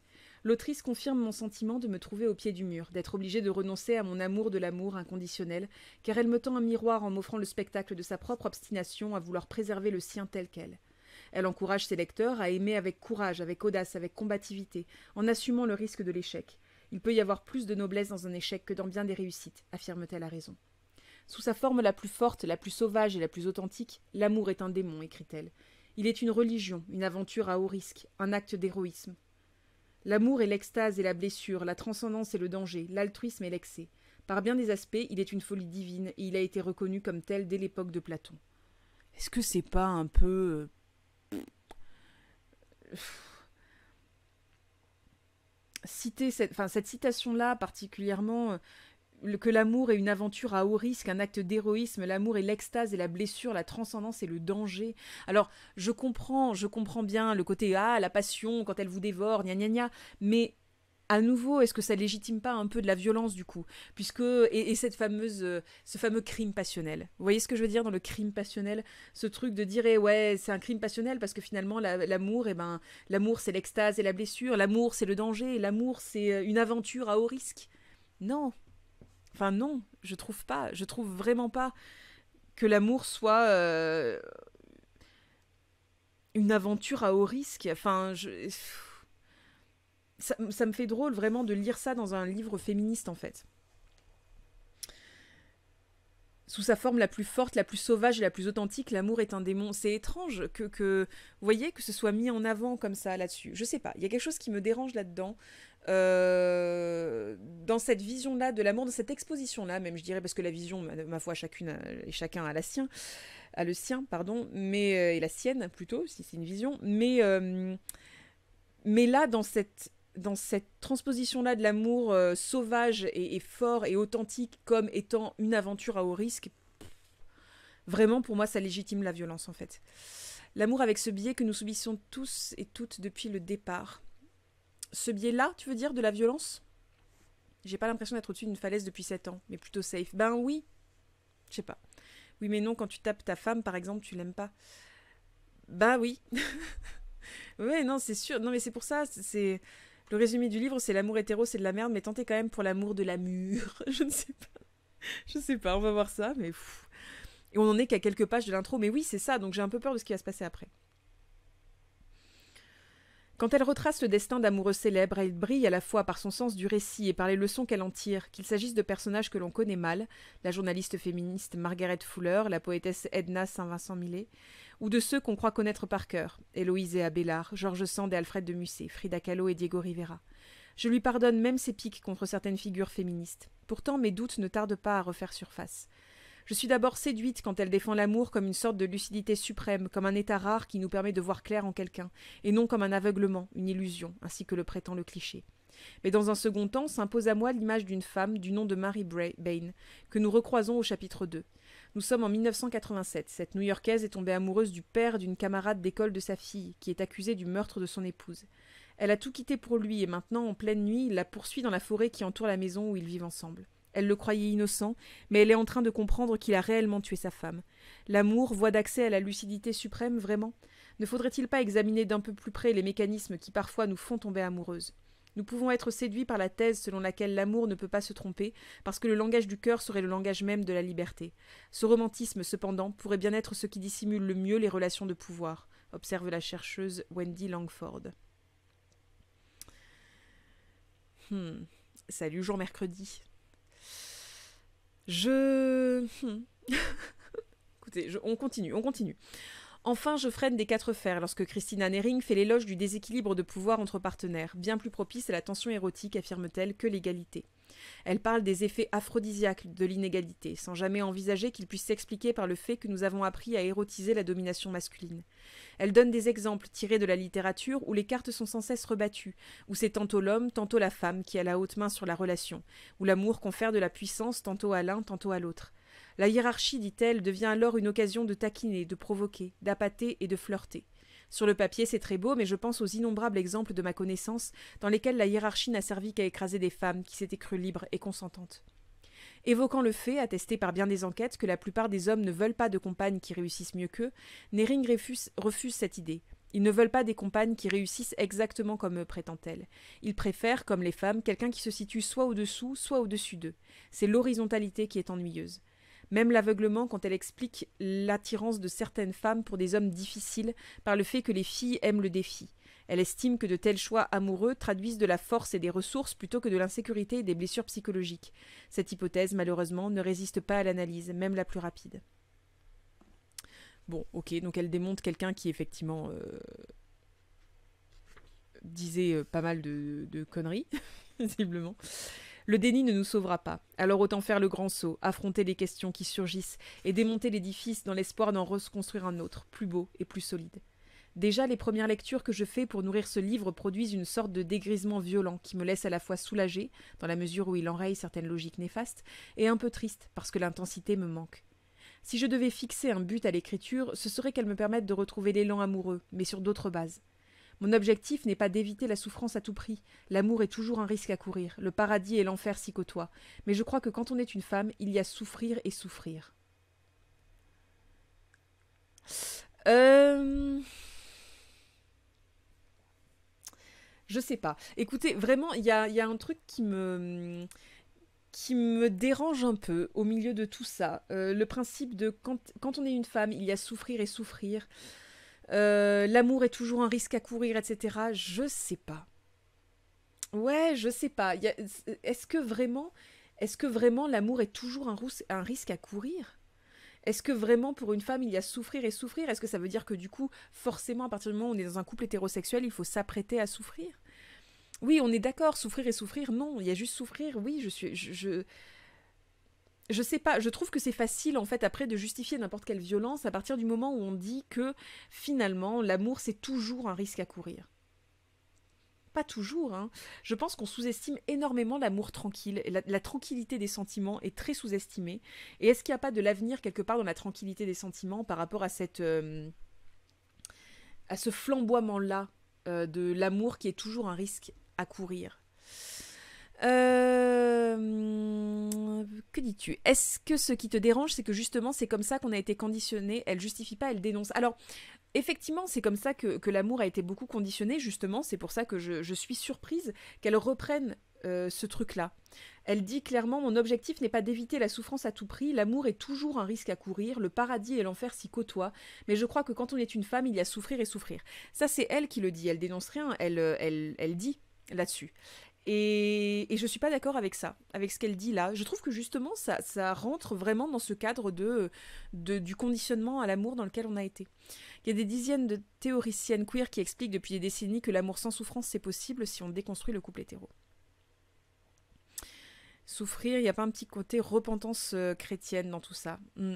L'autrice confirme mon sentiment de me trouver au pied du mur, d'être obligée de renoncer à mon amour de l'amour inconditionnel, car elle me tend un miroir en m'offrant le spectacle de sa propre obstination à vouloir préserver le sien tel quel. Elle encourage ses lecteurs à aimer avec courage, avec audace, avec combativité, en assumant le risque de l'échec. Il peut y avoir plus de noblesse dans un échec que dans bien des réussites, affirme-t-elle à raison. Sous sa forme la plus forte, la plus sauvage et la plus authentique, l'amour est un démon, écrit-elle. Il est une religion, une aventure à haut risque, un acte d'héroïsme. L'amour est l'extase et la blessure, la transcendance et le danger, l'altruisme et l'excès. Par bien des aspects, il est une folie divine et il a été reconnu comme tel dès l'époque de Platon. Est-ce que c'est pas un peu citer cette, cette citation-là particulièrement, que l'amour est une aventure à haut risque, un acte d'héroïsme, l'amour est l'extase et la blessure, la transcendance et le danger. Alors, je comprends, je comprends bien le côté ah, la passion quand elle vous dévore, gna gna gna, mais à nouveau, est-ce que ça légitime pas un peu de la violence du coup? Puisque et, cette fameuse, euh, ce fameux crime passionnel. Vous voyez ce que je veux dire dans le crime passionnel? Ce truc de dire eh ouais c'est un crime passionnel parce que finalement l'amour eh ben l'amour c'est l'extase et la blessure, l'amour c'est le danger, l'amour c'est euh, une aventure à haut risque. Non, enfin non, je trouve pas, je trouve vraiment pas que l'amour soit euh, une aventure à haut risque. Enfin je ça, me fait drôle vraiment de lire ça dans un livre féministe en fait. Sous sa forme la plus forte, la plus sauvage et la plus authentique, l'amour est un démon. C'est étrange que, que, vous voyez, que ce soit mis en avant comme ça là-dessus. Je sais pas, il y a quelque chose qui me dérange là-dedans. Euh, dans cette vision-là de l'amour, dans cette exposition-là, même je dirais, parce que la vision, ma, foi, chacune et chacun a la sienne, a le sien, pardon, mais euh, et la sienne plutôt, si c'est une vision. Mais euh, mais là, dans cette dans cette transposition-là de l'amour euh, sauvage et, fort et authentique comme étant une aventure à haut risque, vraiment pour moi ça légitime la violence en fait. L'amour avec ce biais que nous subissons tous et toutes depuis le départ. Ce biais-là, tu veux dire, de la violence? J'ai pas l'impression d'être au-dessus d'une falaise depuis 7 ans, mais plutôt safe. Ben oui Je sais pas. Oui mais non, quand tu tapes ta femme par exemple, tu l'aimes pas. Ben oui <laughs> Ouais, non, c'est sûr. Non mais c'est pour ça, c'est le résumé du livre, c'est l'amour hétéro, c'est de la merde, mais tentez quand même pour l'amour de l'amour. <laughs> Je ne sais pas. Je sais pas, on va voir ça, mais. Et on en est qu'à quelques pages de l'intro, mais oui, c'est ça, donc j'ai un peu peur de ce qui va se passer après. Quand elle retrace le destin d'amoureux célèbres, elle brille à la fois par son sens du récit et par les leçons qu'elle en tire, qu'il s'agisse de personnages que l'on connaît mal, la journaliste féministe Margaret Fuller, la poétesse Edna Saint-Vincent-Millet, ou de ceux qu'on croit connaître par cœur, Héloïse et Abélard, Georges Sand et Alfred de Musset, Frida Kahlo et Diego Rivera. Je lui pardonne même ses piques contre certaines figures féministes. Pourtant mes doutes ne tardent pas à refaire surface. Je suis d'abord séduite quand elle défend l'amour comme une sorte de lucidité suprême, comme un état rare qui nous permet de voir clair en quelqu'un, et non comme un aveuglement, une illusion, ainsi que le prétend le cliché. Mais dans un second temps s'impose à moi l'image d'une femme du nom de Mary Bain, que nous recroisons au chapitre 2. Nous sommes en 1987. Cette New-Yorkaise est tombée amoureuse du père d'une camarade d'école de sa fille, qui est accusée du meurtre de son épouse. Elle a tout quitté pour lui et maintenant, en pleine nuit, il la poursuit dans la forêt qui entoure la maison où ils vivent ensemble. Elle le croyait innocent, mais elle est en train de comprendre qu'il a réellement tué sa femme. L'amour, voie d'accès à la lucidité suprême, vraiment? Ne faudrait-il pas examiner d'un peu plus près les mécanismes qui parfois nous font tomber amoureuses? Nous pouvons être séduits par la thèse selon laquelle l'amour ne peut pas se tromper, parce que le langage du cœur serait le langage même de la liberté. Ce romantisme, cependant, pourrait bien être ce qui dissimule le mieux les relations de pouvoir, observe la chercheuse Wendy Langford. Hmm. Salut, jour mercredi. Je. Hmm. <laughs> Écoutez, on continue, on continue. Enfin, je freine des quatre fers lorsque Christina Nering fait l'éloge du déséquilibre de pouvoir entre partenaires, bien plus propice à la tension érotique, affirme-t-elle, que l'égalité. Elle parle des effets aphrodisiaques de l'inégalité, sans jamais envisager qu'ils puissent s'expliquer par le fait que nous avons appris à érotiser la domination masculine. Elle donne des exemples tirés de la littérature où les cartes sont sans cesse rebattues, où c'est tantôt l'homme, tantôt la femme qui a la haute main sur la relation, où l'amour confère de la puissance tantôt à l'un, tantôt à l'autre. La hiérarchie, dit-elle, devient alors une occasion de taquiner, de provoquer, d'appâter et de flirter. Sur le papier, c'est très beau, mais je pense aux innombrables exemples de ma connaissance dans lesquels la hiérarchie n'a servi qu'à écraser des femmes qui s'étaient crues libres et consentantes. Évoquant le fait, attesté par bien des enquêtes, que la plupart des hommes ne veulent pas de compagnes qui réussissent mieux qu'eux, Nering refuse, cette idée. Ils ne veulent pas des compagnes qui réussissent exactement comme eux, prétend-elle. Ils préfèrent, comme les femmes, quelqu'un qui se situe soit au-dessous, soit au-dessus d'eux. C'est l'horizontalité qui est ennuyeuse. Même l'aveuglement quand elle explique l'attirance de certaines femmes pour des hommes difficiles par le fait que les filles aiment le défi. Elle estime que de tels choix amoureux traduisent de la force et des ressources plutôt que de l'insécurité et des blessures psychologiques. Cette hypothèse, malheureusement, ne résiste pas à l'analyse, même la plus rapide. Bon, ok, donc elle démonte quelqu'un qui effectivement euh, disait euh, pas mal de conneries, <laughs> visiblement. Le déni ne nous sauvera pas. Alors autant faire le grand saut, affronter les questions qui surgissent et démonter l'édifice dans l'espoir d'en reconstruire un autre, plus beau et plus solide. Déjà, les premières lectures que je fais pour nourrir ce livre produisent une sorte de dégrisement violent qui me laisse à la fois soulagé, dans la mesure où il enraye certaines logiques néfastes, et un peu triste, parce que l'intensité me manque. Si je devais fixer un but à l'écriture, ce serait qu'elle me permette de retrouver l'élan amoureux, mais sur d'autres bases. Mon objectif n'est pas d'éviter la souffrance à tout prix. L'amour est toujours un risque à courir. Le paradis et l'enfer s'y côtoient. Mais je crois que quand on est une femme, il y a souffrir et souffrir. Euh... Je sais pas. Écoutez, vraiment, il y a, un truc qui me qui me dérange un peu au milieu de tout ça. Euh, le principe de quand, on est une femme, il y a souffrir et souffrir. Euh, l'amour est toujours un risque à courir, etc. Je sais pas. Ouais, je sais pas. Est-ce que vraiment, est-ce que vraiment l'amour est toujours un, risque à courir? Est-ce que vraiment pour une femme il y a souffrir et souffrir? Est-ce que ça veut dire que du coup, forcément, à partir du moment où on est dans un couple hétérosexuel, il faut s'apprêter à souffrir? Oui, on est d'accord, souffrir et souffrir, non, il y a juste souffrir, oui, je suis. Je, je sais pas, je trouve que c'est facile en fait après de justifier n'importe quelle violence à partir du moment où on dit que finalement l'amour c'est toujours un risque à courir. Pas toujours, hein. Je pense qu'on sous-estime énormément l'amour tranquille. La, tranquillité des sentiments est très sous-estimée. Et est-ce qu'il n'y a pas de l'avenir quelque part dans la tranquillité des sentiments par rapport à cette. Euh, à ce flamboiement-là euh, de l'amour qui est toujours un risque à courir? Euh, que dis-tu? Est-ce que ce qui te dérange, c'est que justement c'est comme ça qu'on a été conditionné? Elle justifie pas, elle dénonce. Alors, effectivement, c'est comme ça que, que l'amour a été beaucoup conditionné, justement. C'est pour ça que je, je suis surprise qu'elle reprenne euh, ce truc-là. Elle dit clairement Mon objectif n'est pas d'éviter la souffrance à tout prix, l'amour est toujours un risque à courir, le paradis et l'enfer s'y côtoient, mais je crois que quand on est une femme, il y a souffrir et souffrir. Ça, c'est elle qui le dit, elle dénonce rien, elle, elle, elle dit là-dessus. Et, et, je suis pas d'accord avec ça, avec ce qu'elle dit là. Je trouve que justement, ça, ça rentre vraiment dans ce cadre de, du conditionnement à l'amour dans lequel on a été. Il y a des dizaines de théoriciennes queer qui expliquent depuis des décennies que l'amour sans souffrance c'est possible si on déconstruit le couple hétéro. Souffrir, il n'y a pas un petit côté repentance euh, chrétienne dans tout ça. Mm.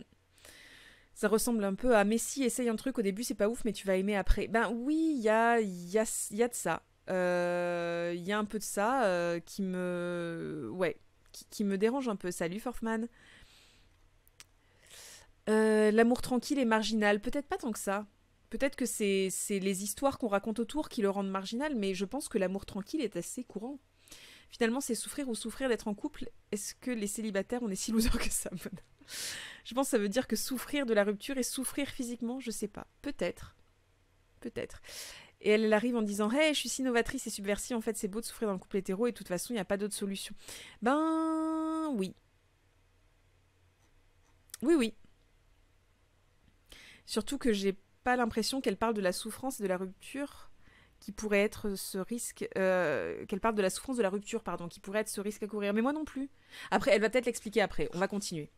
Ça ressemble un peu à Messi, essaye un truc, au début c'est pas ouf, mais tu vas aimer après. Ben oui, il y a, y, a, y a de ça. Il euh, y a un peu de ça euh, qui me. Ouais, qui, me dérange un peu. Salut Forfman. Euh, L'amour tranquille et marginal. Peut-être pas tant que ça. Peut-être que c'est les histoires qu'on raconte autour qui le rendent marginal, mais je pense que l'amour tranquille est assez courant. Finalement, c'est souffrir ou souffrir d'être en couple. Est-ce que les célibataires, on est si losers que ça Je pense que ça veut dire que souffrir de la rupture et souffrir physiquement, je sais pas. Peut-être. Peut-être. Et elle, arrive en disant Hey, je suis si novatrice et subversive, en fait, c'est beau de souffrir dans le couple hétéro et de toute façon, il n'y a pas d'autre solution. Ben oui. Oui, oui. Surtout que j'ai pas l'impression qu'elle parle de la souffrance et de la rupture qui pourrait être ce risque, euh, qu'elle parle de la souffrance de la rupture, pardon, qui pourrait être ce risque à courir. Mais moi non plus. Après, elle va peut-être l'expliquer après. On va continuer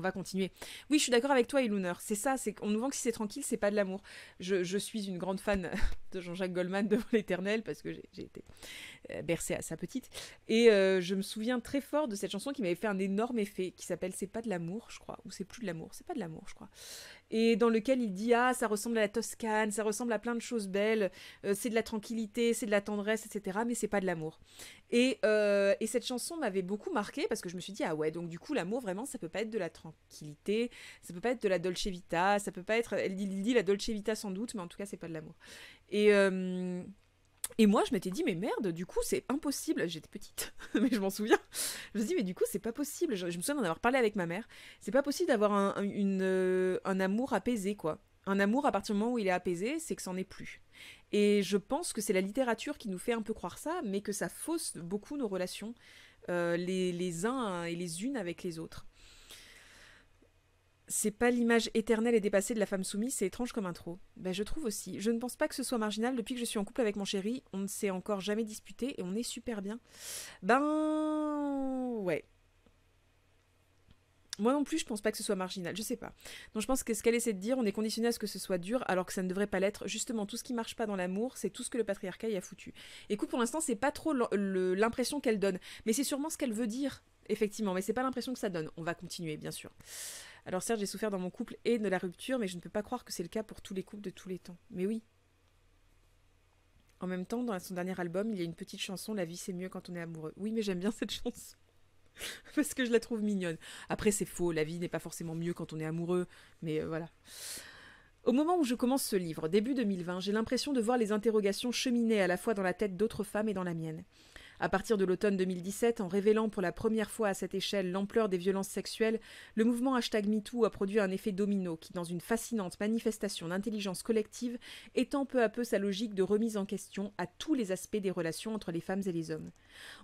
on va continuer. Oui, je suis d'accord avec toi, Illuner. C'est ça, c'est qu'on nous vend que si c'est tranquille, c'est pas de l'amour. Je, je, suis une grande fan <laughs> de Jean-Jacques Goldman devant l'éternel parce que j'ai été euh, bercée à sa petite. Et euh, je me souviens très fort de cette chanson qui m'avait fait un énorme effet, qui s'appelle C'est pas de l'amour, je crois, ou c'est plus de l'amour, c'est pas de l'amour, je crois. Et dans lequel il dit Ah, ça ressemble à la Toscane, ça ressemble à plein de choses belles, euh, c'est de la tranquillité, c'est de la tendresse, etc. Mais c'est pas de l'amour. Et, euh, et, cette chanson m'avait beaucoup marqué parce que je me suis dit Ah ouais, donc du coup, l'amour, vraiment, ça peut pas être de la tranquillité, ça peut pas être de la Dolce Vita, ça peut pas être. Il dit la Dolce Vita sans doute, mais en tout cas, c'est pas de l'amour. Et. Et moi, je m'étais dit, mais merde, du coup, c'est impossible. J'étais petite, <laughs> mais je m'en souviens. Je me suis dit, mais du coup, c'est pas possible. Je, me souviens d'en avoir parlé avec ma mère. C'est pas possible d'avoir un, euh, un amour apaisé, quoi. Un amour, à partir du moment où il est apaisé, c'est que c'en est plus. Et je pense que c'est la littérature qui nous fait un peu croire ça, mais que ça fausse beaucoup nos relations, euh, les uns et les unes avec les autres c'est pas l'image éternelle et dépassée de la femme soumise, c'est étrange comme intro. Ben, je trouve aussi. Je ne pense pas que ce soit marginal. Depuis que je suis en couple avec mon chéri, on ne s'est encore jamais disputé et on est super bien. Ben. Ouais. Moi non plus, je pense pas que ce soit marginal, je sais pas. Donc je pense que ce qu'elle essaie de dire, on est conditionné à ce que ce soit dur, alors que ça ne devrait pas l'être. Justement, tout ce qui marche pas dans l'amour, c'est tout ce que le patriarcat y a foutu. Écoute, pour l'instant, c'est pas trop l'impression qu'elle donne, mais c'est sûrement ce qu'elle veut dire, effectivement, mais c'est pas l'impression que ça donne. On va continuer, bien sûr. Alors certes, j'ai souffert dans mon couple et de la rupture, mais je ne peux pas croire que c'est le cas pour tous les couples de tous les temps. Mais oui. En même temps, dans son dernier album, il y a une petite chanson La vie c'est mieux quand on est amoureux. Oui, mais j'aime bien cette chanson. <laughs> Parce que je la trouve mignonne. Après, c'est faux, la vie n'est pas forcément mieux quand on est amoureux, mais euh, voilà. Au moment où je commence ce livre, début 2020, j'ai l'impression de voir les interrogations cheminer à la fois dans la tête d'autres femmes et dans la mienne. À partir de l'automne 2017, en révélant pour la première fois à cette échelle l'ampleur des violences sexuelles, le mouvement hashtag MeToo a produit un effet domino qui, dans une fascinante manifestation d'intelligence collective, étend peu à peu sa logique de remise en question à tous les aspects des relations entre les femmes et les hommes.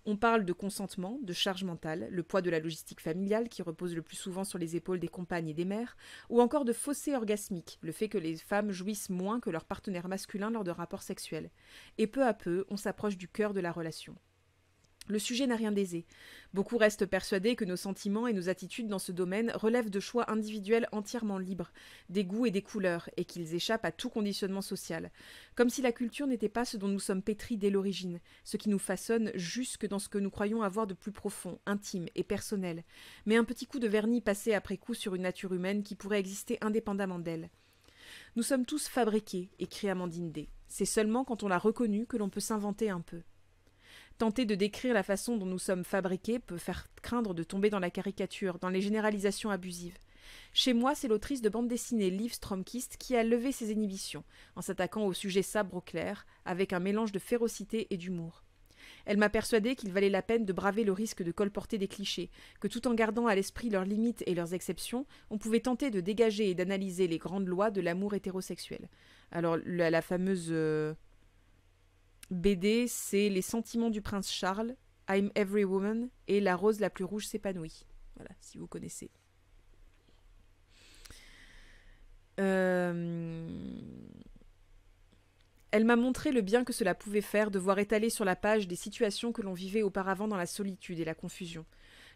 On parle de consentement, de charge mentale, le poids de la logistique familiale qui repose le plus souvent sur les épaules des compagnes et des mères, ou encore de fossé orgasmique, le fait que les femmes jouissent moins que leur partenaire masculin lors de rapports sexuels. Et peu à peu, on s'approche du cœur de la relation. Le sujet n'a rien d'aisé. Beaucoup restent persuadés que nos sentiments et nos attitudes dans ce domaine relèvent de choix individuels entièrement libres, des goûts et des couleurs, et qu'ils échappent à tout conditionnement social. Comme si la culture n'était pas ce dont nous sommes pétris dès l'origine, ce qui nous façonne jusque dans ce que nous croyons avoir de plus profond, intime et personnel, mais un petit coup de vernis passé après coup sur une nature humaine qui pourrait exister indépendamment d'elle. Nous sommes tous fabriqués, écrit Amandine D. C'est seulement quand on l'a reconnu que l'on peut s'inventer un peu. Tenter de décrire la façon dont nous sommes fabriqués peut faire craindre de tomber dans la caricature, dans les généralisations abusives. Chez moi, c'est l'autrice de bande dessinée Liv Stromkist qui a levé ses inhibitions, en s'attaquant au sujet sabre clair, avec un mélange de férocité et d'humour. Elle m'a persuadé qu'il valait la peine de braver le risque de colporter des clichés, que tout en gardant à l'esprit leurs limites et leurs exceptions, on pouvait tenter de dégager et d'analyser les grandes lois de l'amour hétérosexuel. Alors, la, fameuse. Euh, BD, c'est Les sentiments du prince Charles, I'm Every Woman et La rose la plus rouge s'épanouit. Voilà, si vous connaissez. Euh, elle m'a montré le bien que cela pouvait faire de voir étaler sur la page des situations que l'on vivait auparavant dans la solitude et la confusion.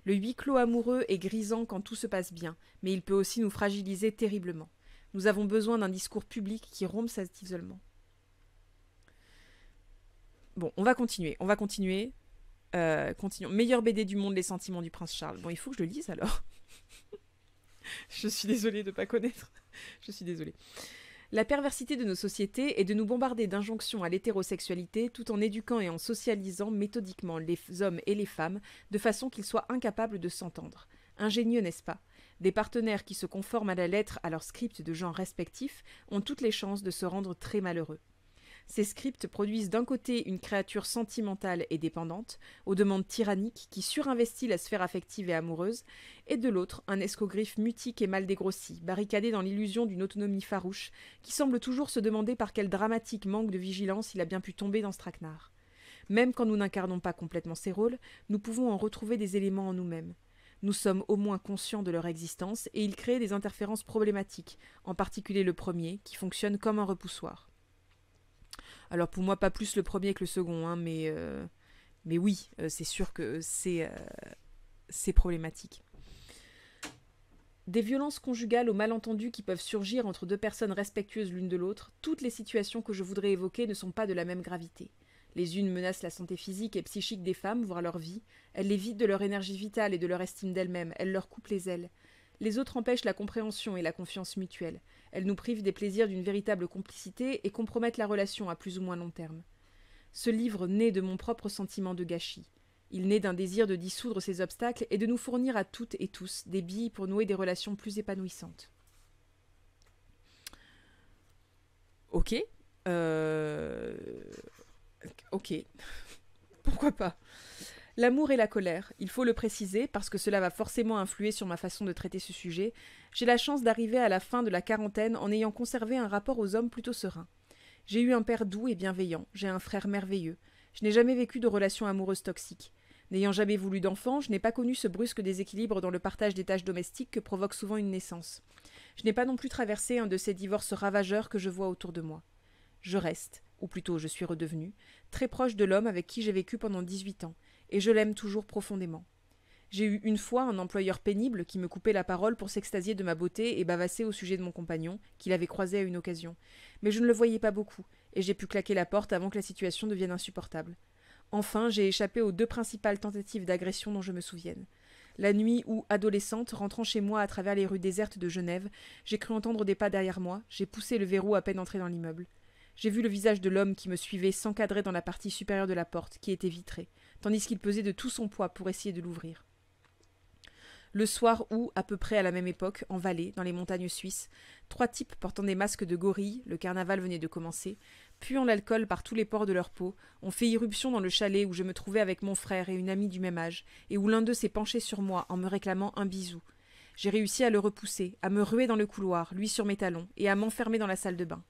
Le huis clos amoureux est grisant quand tout se passe bien, mais il peut aussi nous fragiliser terriblement. Nous avons besoin d'un discours public qui rompe cet isolement. Bon, on va continuer. On va continuer. Euh, continuons. Meilleur BD du monde, Les sentiments du prince Charles. Bon, il faut que je le lise alors. <laughs> je suis désolée de ne pas connaître. <laughs> je suis désolée. La perversité de nos sociétés est de nous bombarder d'injonctions à l'hétérosexualité tout en éduquant et en socialisant méthodiquement les hommes et les femmes de façon qu'ils soient incapables de s'entendre. Ingénieux, n'est-ce pas? Des partenaires qui se conforment à la lettre à leur script de genre respectif ont toutes les chances de se rendre très malheureux. Ces scripts produisent d'un côté une créature sentimentale et dépendante, aux demandes tyranniques qui surinvestit la sphère affective et amoureuse, et de l'autre un escogriffe mutique et mal dégrossi, barricadé dans l'illusion d'une autonomie farouche, qui semble toujours se demander par quel dramatique manque de vigilance il a bien pu tomber dans ce traquenard. Même quand nous n'incarnons pas complètement ces rôles, nous pouvons en retrouver des éléments en nous-mêmes. Nous sommes au moins conscients de leur existence et ils créent des interférences problématiques, en particulier le premier, qui fonctionne comme un repoussoir. Alors pour moi, pas plus le premier que le second, hein, mais, euh, mais oui, euh, c'est sûr que c'est euh, problématique. Des violences conjugales aux malentendus qui peuvent surgir entre deux personnes respectueuses l'une de l'autre, toutes les situations que je voudrais évoquer ne sont pas de la même gravité. Les unes menacent la santé physique et psychique des femmes, voire leur vie. Elles les vident de leur énergie vitale et de leur estime d'elles-mêmes. Elles leur coupent les ailes. Les autres empêchent la compréhension et la confiance mutuelle. Elles nous privent des plaisirs d'une véritable complicité et compromettent la relation à plus ou moins long terme. Ce livre naît de mon propre sentiment de gâchis. Il naît d'un désir de dissoudre ces obstacles et de nous fournir à toutes et tous des billes pour nouer des relations plus épanouissantes. Ok. Euh... Ok. <laughs> Pourquoi pas? L'amour et la colère, il faut le préciser parce que cela va forcément influer sur ma façon de traiter ce sujet, j'ai la chance d'arriver à la fin de la quarantaine en ayant conservé un rapport aux hommes plutôt serein. J'ai eu un père doux et bienveillant, j'ai un frère merveilleux. Je n'ai jamais vécu de relation amoureuse toxique. N'ayant jamais voulu d'enfant, je n'ai pas connu ce brusque déséquilibre dans le partage des tâches domestiques que provoque souvent une naissance. Je n'ai pas non plus traversé un de ces divorces ravageurs que je vois autour de moi. Je reste, ou plutôt je suis redevenu, très proche de l'homme avec qui j'ai vécu pendant dix-huit ans, et je l'aime toujours profondément. J'ai eu une fois un employeur pénible qui me coupait la parole pour s'extasier de ma beauté et bavasser au sujet de mon compagnon, qu'il avait croisé à une occasion. Mais je ne le voyais pas beaucoup, et j'ai pu claquer la porte avant que la situation devienne insupportable. Enfin, j'ai échappé aux deux principales tentatives d'agression dont je me souvienne. La nuit où, adolescente, rentrant chez moi à travers les rues désertes de Genève, j'ai cru entendre des pas derrière moi, j'ai poussé le verrou à peine entré dans l'immeuble. J'ai vu le visage de l'homme qui me suivait s'encadrer dans la partie supérieure de la porte, qui était vitrée, tandis qu'il pesait de tout son poids pour essayer de l'ouvrir. Le soir où, à peu près à la même époque, en Valais, dans les montagnes suisses, trois types portant des masques de gorilles, le carnaval venait de commencer, puant l'alcool par tous les pores de leur peau, ont fait irruption dans le chalet où je me trouvais avec mon frère et une amie du même âge, et où l'un d'eux s'est penché sur moi en me réclamant un bisou. J'ai réussi à le repousser, à me ruer dans le couloir, lui sur mes talons, et à m'enfermer dans la salle de bain.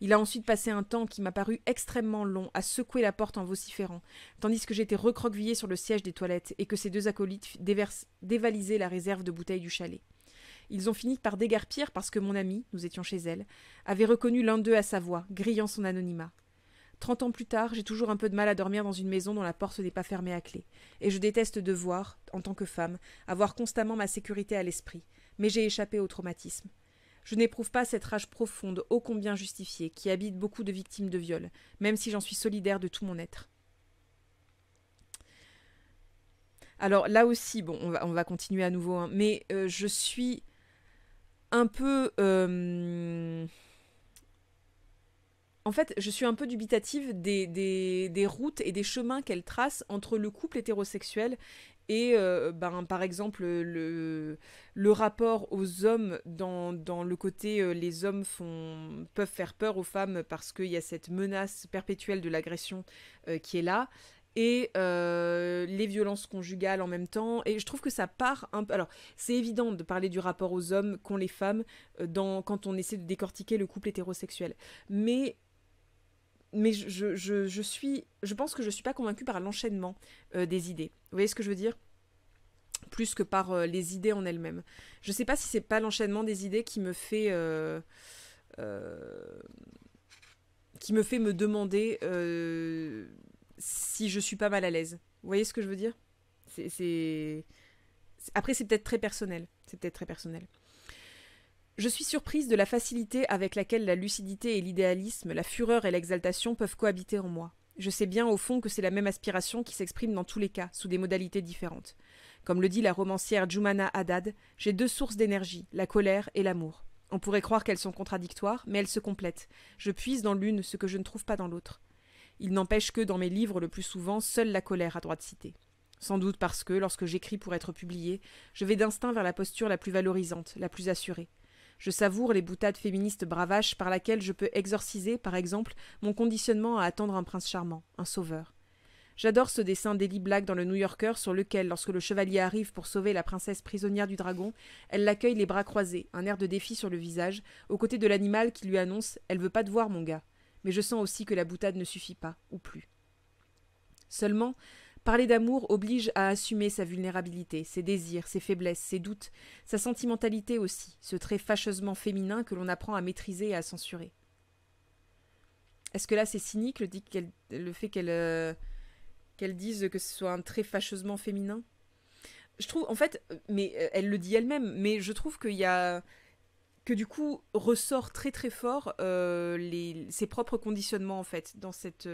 Il a ensuite passé un temps qui m'a paru extrêmement long à secouer la porte en vociférant, tandis que j'étais recroquevillé sur le siège des toilettes et que ses deux acolytes dévalisaient la réserve de bouteilles du chalet. Ils ont fini par déguerpir parce que mon amie, nous étions chez elle, avait reconnu l'un d'eux à sa voix, grillant son anonymat. Trente ans plus tard, j'ai toujours un peu de mal à dormir dans une maison dont la porte n'est pas fermée à clé, et je déteste devoir, en tant que femme, avoir constamment ma sécurité à l'esprit, mais j'ai échappé au traumatisme. Je n'éprouve pas cette rage profonde, ô combien justifiée, qui habite beaucoup de victimes de viol, même si j'en suis solidaire de tout mon être. Alors là aussi, bon, on va, on va continuer à nouveau, hein, mais euh, je suis un peu... Euh, en fait, je suis un peu dubitative des routes et des chemins qu'elle trace entre le couple hétérosexuel et euh, ben, par exemple le, le rapport aux hommes dans, dans le côté euh, les hommes font, peuvent faire peur aux femmes parce qu'il y a cette menace perpétuelle de l'agression euh, qui est là. Et les violences conjugales en même temps. Et je trouve que ça part un peu alors c'est évident de parler du rapport aux hommes qu'ont les femmes dans quand on essaie de décortiquer le couple hétérosexuel. Mais mais je, suis, je pense que je ne suis pas convaincue par l'enchaînement euh, des idées. Vous voyez ce que je veux dire? Plus que par euh, les idées en elles-mêmes. Je ne sais pas si c'est pas l'enchaînement des idées qui me fait, euh, me demander si je suis pas mal à l'aise. Vous voyez ce que je veux dire? Après c'est peut-être très personnel. C'est peut-être très personnel. Je suis surprise de la facilité avec laquelle la lucidité et l'idéalisme, la fureur et l'exaltation peuvent cohabiter en moi. Je sais bien au fond que c'est la même aspiration qui s'exprime dans tous les cas, sous des modalités différentes. Comme le dit la romancière Jumana Haddad, j'ai deux sources d'énergie, la colère et l'amour. On pourrait croire qu'elles sont contradictoires, mais elles se complètent. Je puise dans l'une ce que je ne trouve pas dans l'autre. Il n'empêche que, dans mes livres, le plus souvent, seule la colère a droit de citer. Sans doute parce que, lorsque j'écris pour être publié, je vais d'instinct vers la posture la plus valorisante, la plus assurée. Je savoure les boutades féministes bravaches par laquelle je peux exorciser, par exemple, mon conditionnement à attendre un prince charmant, un sauveur. J'adore ce dessin d'Ellie Black dans le New Yorker sur lequel, lorsque le chevalier arrive pour sauver la princesse prisonnière du dragon, elle l'accueille les bras croisés, un air de défi sur le visage, aux côtés de l'animal qui lui annonce Elle veut pas te voir, mon gars. Mais je sens aussi que la boutade ne suffit pas, ou plus. Seulement, Parler d'amour oblige à assumer sa vulnérabilité, ses désirs, ses faiblesses, ses doutes, sa sentimentalité aussi, ce trait fâcheusement féminin que l'on apprend à maîtriser et à censurer. Est-ce que là c'est cynique le, fait qu'elle euh, qu'elle dise que ce soit un trait fâcheusement féminin? Je trouve, en fait, mais euh, elle le dit elle-même, mais je trouve qu'il y a que du coup ressort très très fort euh, ses propres conditionnements en fait dans cette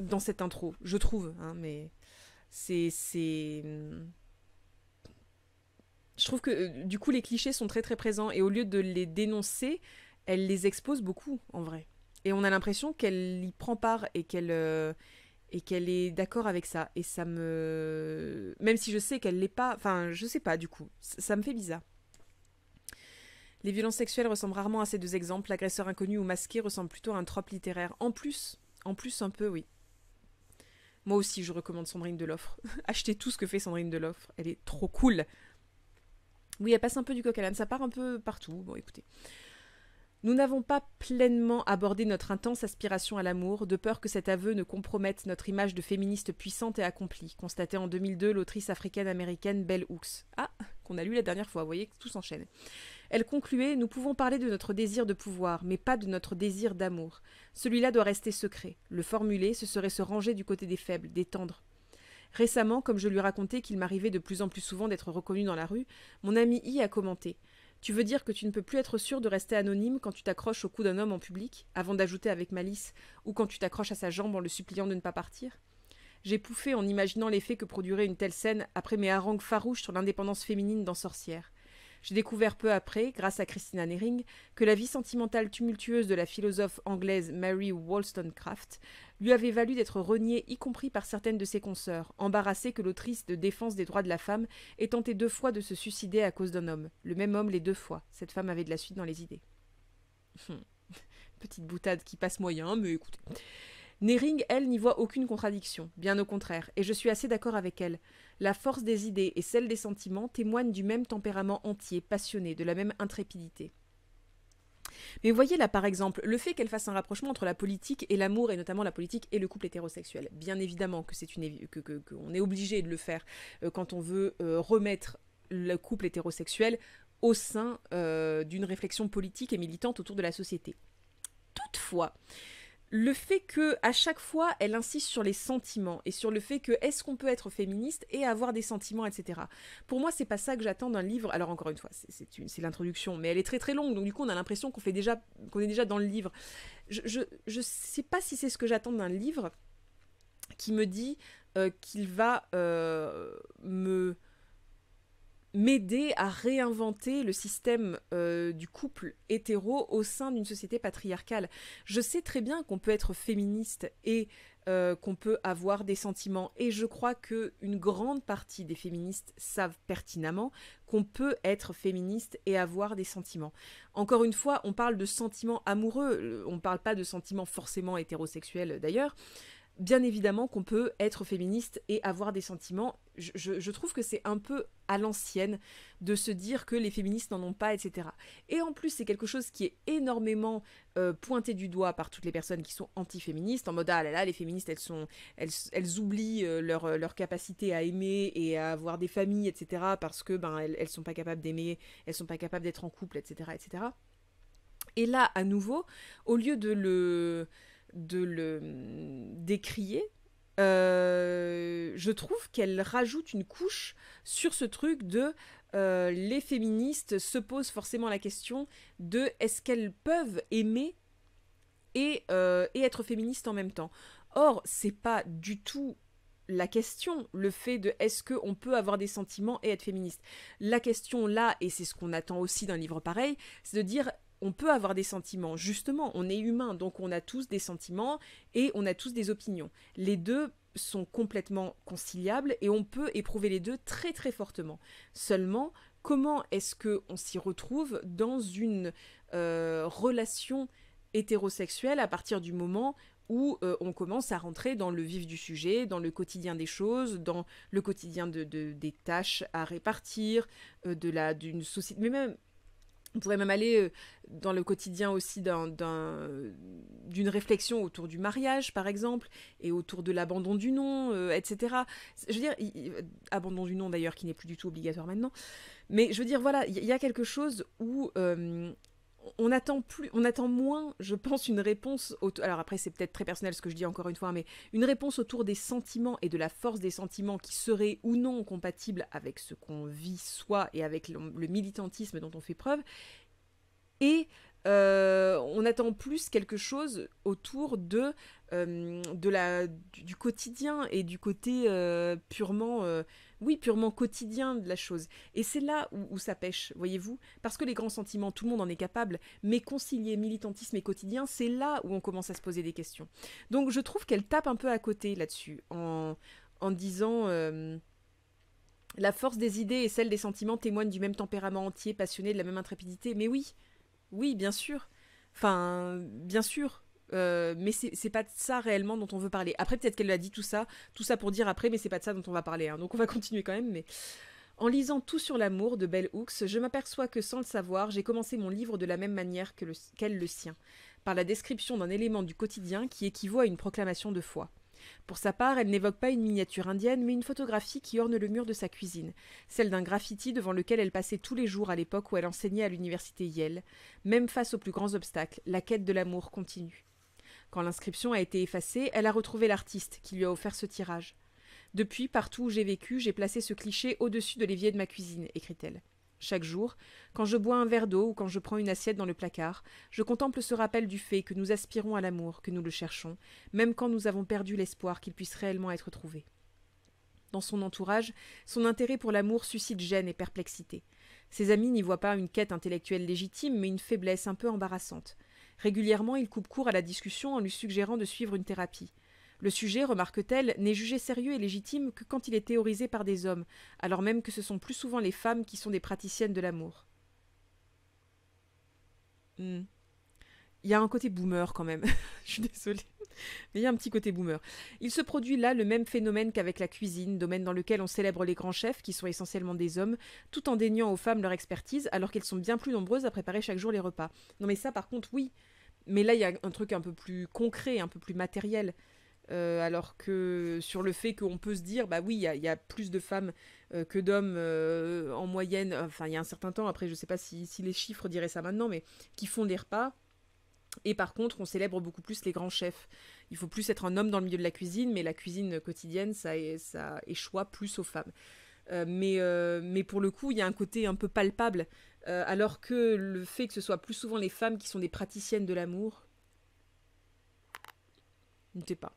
dans cette intro, je trouve, hein, mais c'est c'est je trouve que euh, du coup les clichés sont très très présents et au lieu de les dénoncer, elle les expose beaucoup en vrai. Et on a l'impression qu'elle y prend part et qu'elle euh, et qu'elle est d'accord avec ça et ça me même si je sais qu'elle l'est pas, enfin je sais pas du coup, ça me fait bizarre. Les violences sexuelles ressemblent rarement à ces deux exemples. L'agresseur inconnu ou masqué ressemble plutôt à un trope littéraire. En plus, en plus un peu, oui. Moi aussi, je recommande Sandrine Deloffre. <laughs> Achetez tout ce que fait Sandrine Deloffre. Elle est trop cool. Oui, elle passe un peu du coq à l'âne. Ça part un peu partout. Bon, écoutez. Nous n'avons pas pleinement abordé notre intense aspiration à l'amour, de peur que cet aveu ne compromette notre image de féministe puissante et accomplie, constatait en 2002 l'autrice africaine-américaine Belle Hooks. Ah, qu'on a lu la dernière fois, vous voyez, tout s'enchaîne. Elle concluait Nous pouvons parler de notre désir de pouvoir, mais pas de notre désir d'amour. Celui-là doit rester secret. Le formuler, ce serait se ranger du côté des faibles, des tendres. Récemment, comme je lui racontais qu'il m'arrivait de plus en plus souvent d'être reconnu dans la rue, mon ami I a commenté Tu veux dire que tu ne peux plus être sûr de rester anonyme quand tu t'accroches au cou d'un homme en public, avant d'ajouter avec malice, ou quand tu t'accroches à sa jambe en le suppliant de ne pas partir? J'ai pouffé en imaginant l'effet que produirait une telle scène après mes harangues farouches sur l'indépendance féminine dans Sorcière. J'ai découvert peu après, grâce à Christina Nering, que la vie sentimentale tumultueuse de la philosophe anglaise Mary Wollstonecraft lui avait valu d'être reniée y compris par certaines de ses consoeurs, embarrassées que l'autrice de Défense des droits de la femme ait tenté deux fois de se suicider à cause d'un homme. Le même homme les deux fois. Cette femme avait de la suite dans les idées. <laughs> Petite boutade qui passe moyen, mais écoutez. Nering, elle, n'y voit aucune contradiction, bien au contraire, et je suis assez d'accord avec elle. La force des idées et celle des sentiments témoignent du même tempérament entier, passionné, de la même intrépidité. Mais voyez là par exemple le fait qu'elle fasse un rapprochement entre la politique et l'amour et notamment la politique et le couple hétérosexuel. Bien évidemment que c'est une que, qu'on est obligé de le faire euh, quand on veut euh, remettre le couple hétérosexuel au sein euh, d'une réflexion politique et militante autour de la société. Toutefois, le fait que à chaque fois elle insiste sur les sentiments et sur le fait que est-ce qu'on peut être féministe et avoir des sentiments etc pour moi c'est pas ça que j'attends d'un livre. Alors encore une fois c'est l'introduction mais elle est très très longue. Donc du coup on a l'impression qu'on fait déjà qu'on est déjà dans le livre. Je, je, je sais pas si c'est ce que j'attends d'un livre qui me dit euh, qu'il va euh, me m'aider à réinventer le système euh, du couple hétéro au sein d'une société patriarcale. Je sais très bien qu'on peut être féministe et euh, qu'on peut avoir des sentiments. Et je crois que une grande partie des féministes savent pertinemment qu'on peut être féministe et avoir des sentiments. Encore une fois, on parle de sentiments amoureux, on ne parle pas de sentiments forcément hétérosexuels d'ailleurs bien évidemment qu'on peut être féministe et avoir des sentiments. Je, trouve que c'est un peu à l'ancienne de se dire que les féministes n'en ont pas, etc. Et en plus, c'est quelque chose qui est énormément euh, pointé du doigt par toutes les personnes qui sont anti-féministes, en mode ah là là, les féministes, elles, sont, elles, oublient euh, leur, leur, capacité à aimer et à avoir des familles, etc. parce que ben, elles, elles sont pas capables d'aimer, elles sont pas capables d'être en couple, etc., etc. Et là, à nouveau, au lieu de le de le décrier, euh, je trouve qu'elle rajoute une couche sur ce truc de euh, les féministes se posent forcément la question de est-ce qu'elles peuvent aimer et, euh, et, être féministes en même temps. Or, c'est pas du tout la question, le fait de est-ce qu'on peut avoir des sentiments et être féministe. La question là, et c'est ce qu'on attend aussi d'un livre pareil, c'est de dire on peut avoir des sentiments. Justement, on est humain, donc on a tous des sentiments et on a tous des opinions. Les deux sont complètement conciliables et on peut éprouver les deux très très fortement. Seulement, comment est-ce que on s'y retrouve dans une euh, relation hétérosexuelle à partir du moment où euh, on commence à rentrer dans le vif du sujet, dans le quotidien des choses, dans le quotidien de, des tâches à répartir, euh, de la d'une société, mais on pourrait même aller euh, dans le quotidien aussi d'une réflexion autour du mariage, par exemple, et autour de l'abandon du nom, euh, etc. Je veux dire, abandon du nom d'ailleurs qui n'est plus du tout obligatoire maintenant. Mais je veux dire, voilà, il y, a quelque chose où euh, on attend plus, on attend moins, je pense, une réponse. Alors après, c'est peut-être très personnel ce que je dis encore une fois, mais une réponse autour des sentiments et de la force des sentiments qui serait ou non compatible avec ce qu'on vit soi et avec le, militantisme dont on fait preuve. Et euh, on attend plus quelque chose autour de, euh, de la, du, quotidien et du côté euh, purement oui, purement quotidien de la chose. Et c'est là où, ça pêche, voyez-vous Parce que les grands sentiments, tout le monde en est capable, mais concilier militantisme et quotidien, c'est là où on commence à se poser des questions. Donc je trouve qu'elle tape un peu à côté là-dessus, en, en disant... La force des idées et celle des sentiments témoignent du même tempérament entier, passionné, de la même intrépidité. Mais oui, oui, bien sûr. Enfin, bien sûr. Euh, mais c'est pas de ça réellement dont on veut parler. Après, peut-être qu'elle a dit tout ça, tout ça pour dire après, mais c'est pas de ça dont on va parler. Hein. Donc on va <laughs> continuer quand même. Mais en lisant Tout sur l'amour de Bell Hooks, je m'aperçois que sans le savoir, j'ai commencé mon livre de la même manière qu'elle le, sien, par la description d'un élément du quotidien qui équivaut à une proclamation de foi. Pour sa part, elle n'évoque pas une miniature indienne, mais une photographie qui orne le mur de sa cuisine, celle d'un graffiti devant lequel elle passait tous les jours à l'époque où elle enseignait à l'université Yale. Même face aux plus grands obstacles, la quête de l'amour continue. Quand l'inscription a été effacée, elle a retrouvé l'artiste qui lui a offert ce tirage. Depuis, partout où j'ai vécu, j'ai placé ce cliché au-dessus de l'évier de ma cuisine, écrit-elle. Chaque jour, quand je bois un verre d'eau ou quand je prends une assiette dans le placard, je contemple ce rappel du fait que nous aspirons à l'amour, que nous le cherchons, même quand nous avons perdu l'espoir qu'il puisse réellement être trouvé. Dans son entourage, son intérêt pour l'amour suscite gêne et perplexité. Ses amis n'y voient pas une quête intellectuelle légitime, mais une faiblesse un peu embarrassante. Régulièrement, il coupe court à la discussion en lui suggérant de suivre une thérapie. Le sujet, remarque-t-elle, n'est jugé sérieux et légitime que quand il est théorisé par des hommes, alors même que ce sont plus souvent les femmes qui sont des praticiennes de l'amour. Hmm. Il y a un côté boomer quand même. <laughs> Je suis désolée. Mais il y a un petit côté boomer. Il se produit là le même phénomène qu'avec la cuisine, domaine dans lequel on célèbre les grands chefs, qui sont essentiellement des hommes, tout en déniant aux femmes leur expertise, alors qu'elles sont bien plus nombreuses à préparer chaque jour les repas. Non mais ça par contre oui. Mais là il y a un truc un peu plus concret, un peu plus matériel. Euh, alors que sur le fait qu'on peut se dire, bah oui, il y, a plus de femmes euh, que d'hommes euh, en moyenne, enfin il y a un certain temps, après je sais pas si, les chiffres diraient ça maintenant, mais qui font des repas. Et par contre, on célèbre beaucoup plus les grands chefs. Il faut plus être un homme dans le milieu de la cuisine, mais la cuisine quotidienne, ça, ça plus aux femmes. mais, mais pour le coup, il y a un côté un peu palpable. alors que le fait que ce soit plus souvent les femmes qui sont des praticiennes de l'amour, ne sais pas.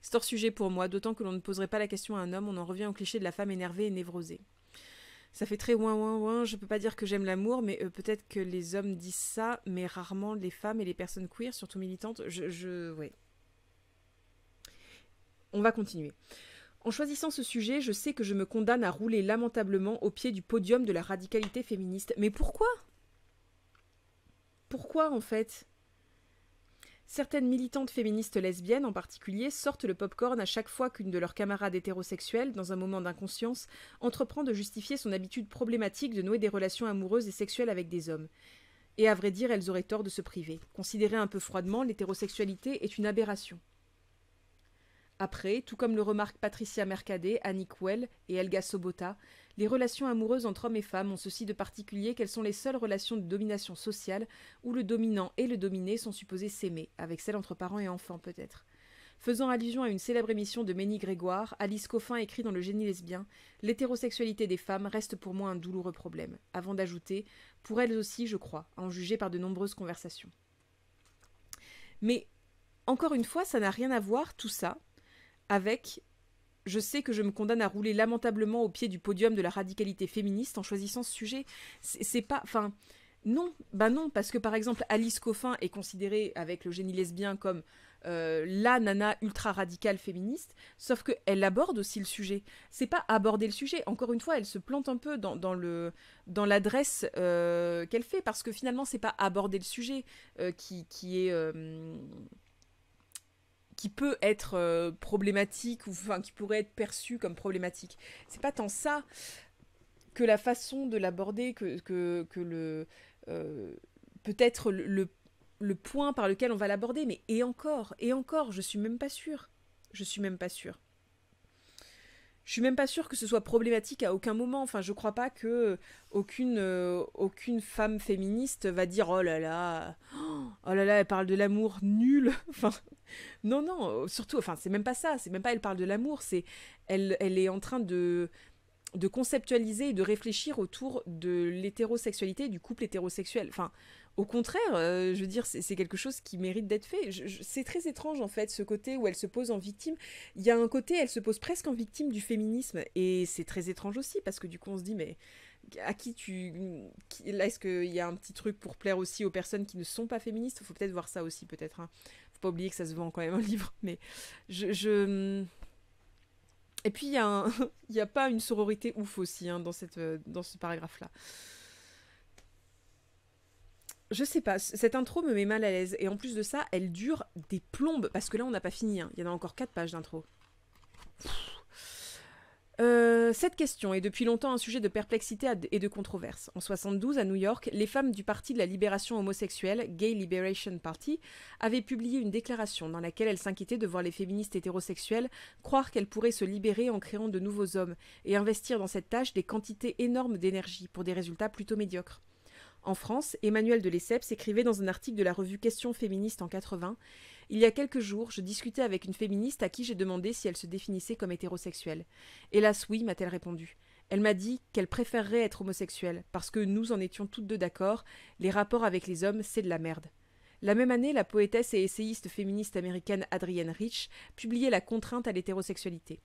C'est hors sujet pour moi, d'autant que l'on ne poserait pas la question à un homme, on en revient au cliché de la femme énervée et névrosée. Ça fait très ouin ouin ouin, je peux pas dire que j'aime l'amour, mais euh, peut-être que les hommes disent ça, mais rarement les femmes et les personnes queer, surtout militantes. Je. je ouais. On va continuer. En choisissant ce sujet, je sais que je me condamne à rouler lamentablement au pied du podium de la radicalité féministe. Mais pourquoi? Pourquoi en fait? Certaines militantes féministes lesbiennes en particulier sortent le pop-corn à chaque fois qu'une de leurs camarades hétérosexuelles, dans un moment d'inconscience, entreprend de justifier son habitude problématique de nouer des relations amoureuses et sexuelles avec des hommes. Et à vrai dire, elles auraient tort de se priver. Considérée un peu froidement, l'hétérosexualité est une aberration. Après, tout comme le remarquent Patricia Mercadet, Annick Well et Elga Sobota, les relations amoureuses entre hommes et femmes ont ceci de particulier qu'elles sont les seules relations de domination sociale où le dominant et le dominé sont supposés s'aimer, avec celle entre parents et enfants peut-être. Faisant allusion à une célèbre émission de Ménie Grégoire, Alice Coffin écrit dans Le génie lesbien L'hétérosexualité des femmes reste pour moi un douloureux problème, avant d'ajouter Pour elles aussi, je crois, à en juger par de nombreuses conversations. Mais, encore une fois, ça n'a rien à voir, tout ça, avec je sais que je me condamne à rouler lamentablement au pied du podium de la radicalité féministe en choisissant ce sujet. C'est pas. Enfin. Non, bah non, parce que par exemple, Alice Coffin est considérée avec le génie lesbien comme euh, la nana ultra radicale féministe, sauf qu'elle aborde aussi le sujet. C'est pas aborder le sujet, encore une fois, elle se plante un peu dans, dans l'adresse euh, qu'elle fait, parce que finalement, c'est pas aborder le sujet euh, qui, qui est peut être euh, problématique ou enfin qui pourrait être perçu comme problématique. C'est pas tant ça que la façon de l'aborder que le euh, peut-être le, le, point par lequel on va l'aborder. Mais et encore et encore je suis même pas sûre. Je suis même pas sûre je suis même pas sûre que ce soit problématique à aucun moment. Enfin, je crois pas que aucune, euh, aucune femme féministe va dire oh là là, oh là là, elle parle de l'amour nul. <laughs> enfin, non, non, surtout, enfin, c'est même pas ça. C'est même pas elle parle de l'amour. C'est elle, elle est en train de de conceptualiser et de réfléchir autour de l'hétérosexualité, du couple hétérosexuel. Enfin, au contraire, euh, je veux dire, c'est quelque chose qui mérite d'être fait. C'est très étrange, en fait, ce côté où elle se pose en victime. Il y a un côté, elle se pose presque en victime du féminisme. Et c'est très étrange aussi, parce que du coup, on se dit, mais à qui tu... Là, est-ce qu'il y a un petit truc pour plaire aussi aux personnes qui ne sont pas féministes? Faut peut-être voir ça aussi, peut-être. Hein. Faut pas oublier que ça se vend quand même un livre. <laughs> Mais je... Et puis, il n'y <laughs> a, pas une sororité ouf aussi hein, dans, cette, dans ce paragraphe-là je sais pas, cette intro me met mal à l'aise. Et en plus de ça, elle dure des plombes. Parce que là, on n'a pas fini. Hein. Il y en a encore 4 pages d'intro. Euh, cette question est depuis longtemps un sujet de perplexité et de controverse. En 72, à New York, les femmes du Parti de la libération homosexuelle, Gay Liberation Party, avaient publié une déclaration dans laquelle elles s'inquiétaient de voir les féministes hétérosexuelles croire qu'elles pourraient se libérer en créant de nouveaux hommes et investir dans cette tâche des quantités énormes d'énergie pour des résultats plutôt médiocres. En France, Emmanuel de Lesseps écrivait dans un article de la revue Questions féministes en 80 Il y a quelques jours, je discutais avec une féministe à qui j'ai demandé si elle se définissait comme hétérosexuelle. Hélas, oui, m'a-t-elle répondu. Elle m'a dit qu'elle préférerait être homosexuelle, parce que nous en étions toutes deux d'accord, les rapports avec les hommes, c'est de la merde. La même année, la poétesse et essayiste féministe américaine Adrienne Rich publiait La contrainte à l'hétérosexualité.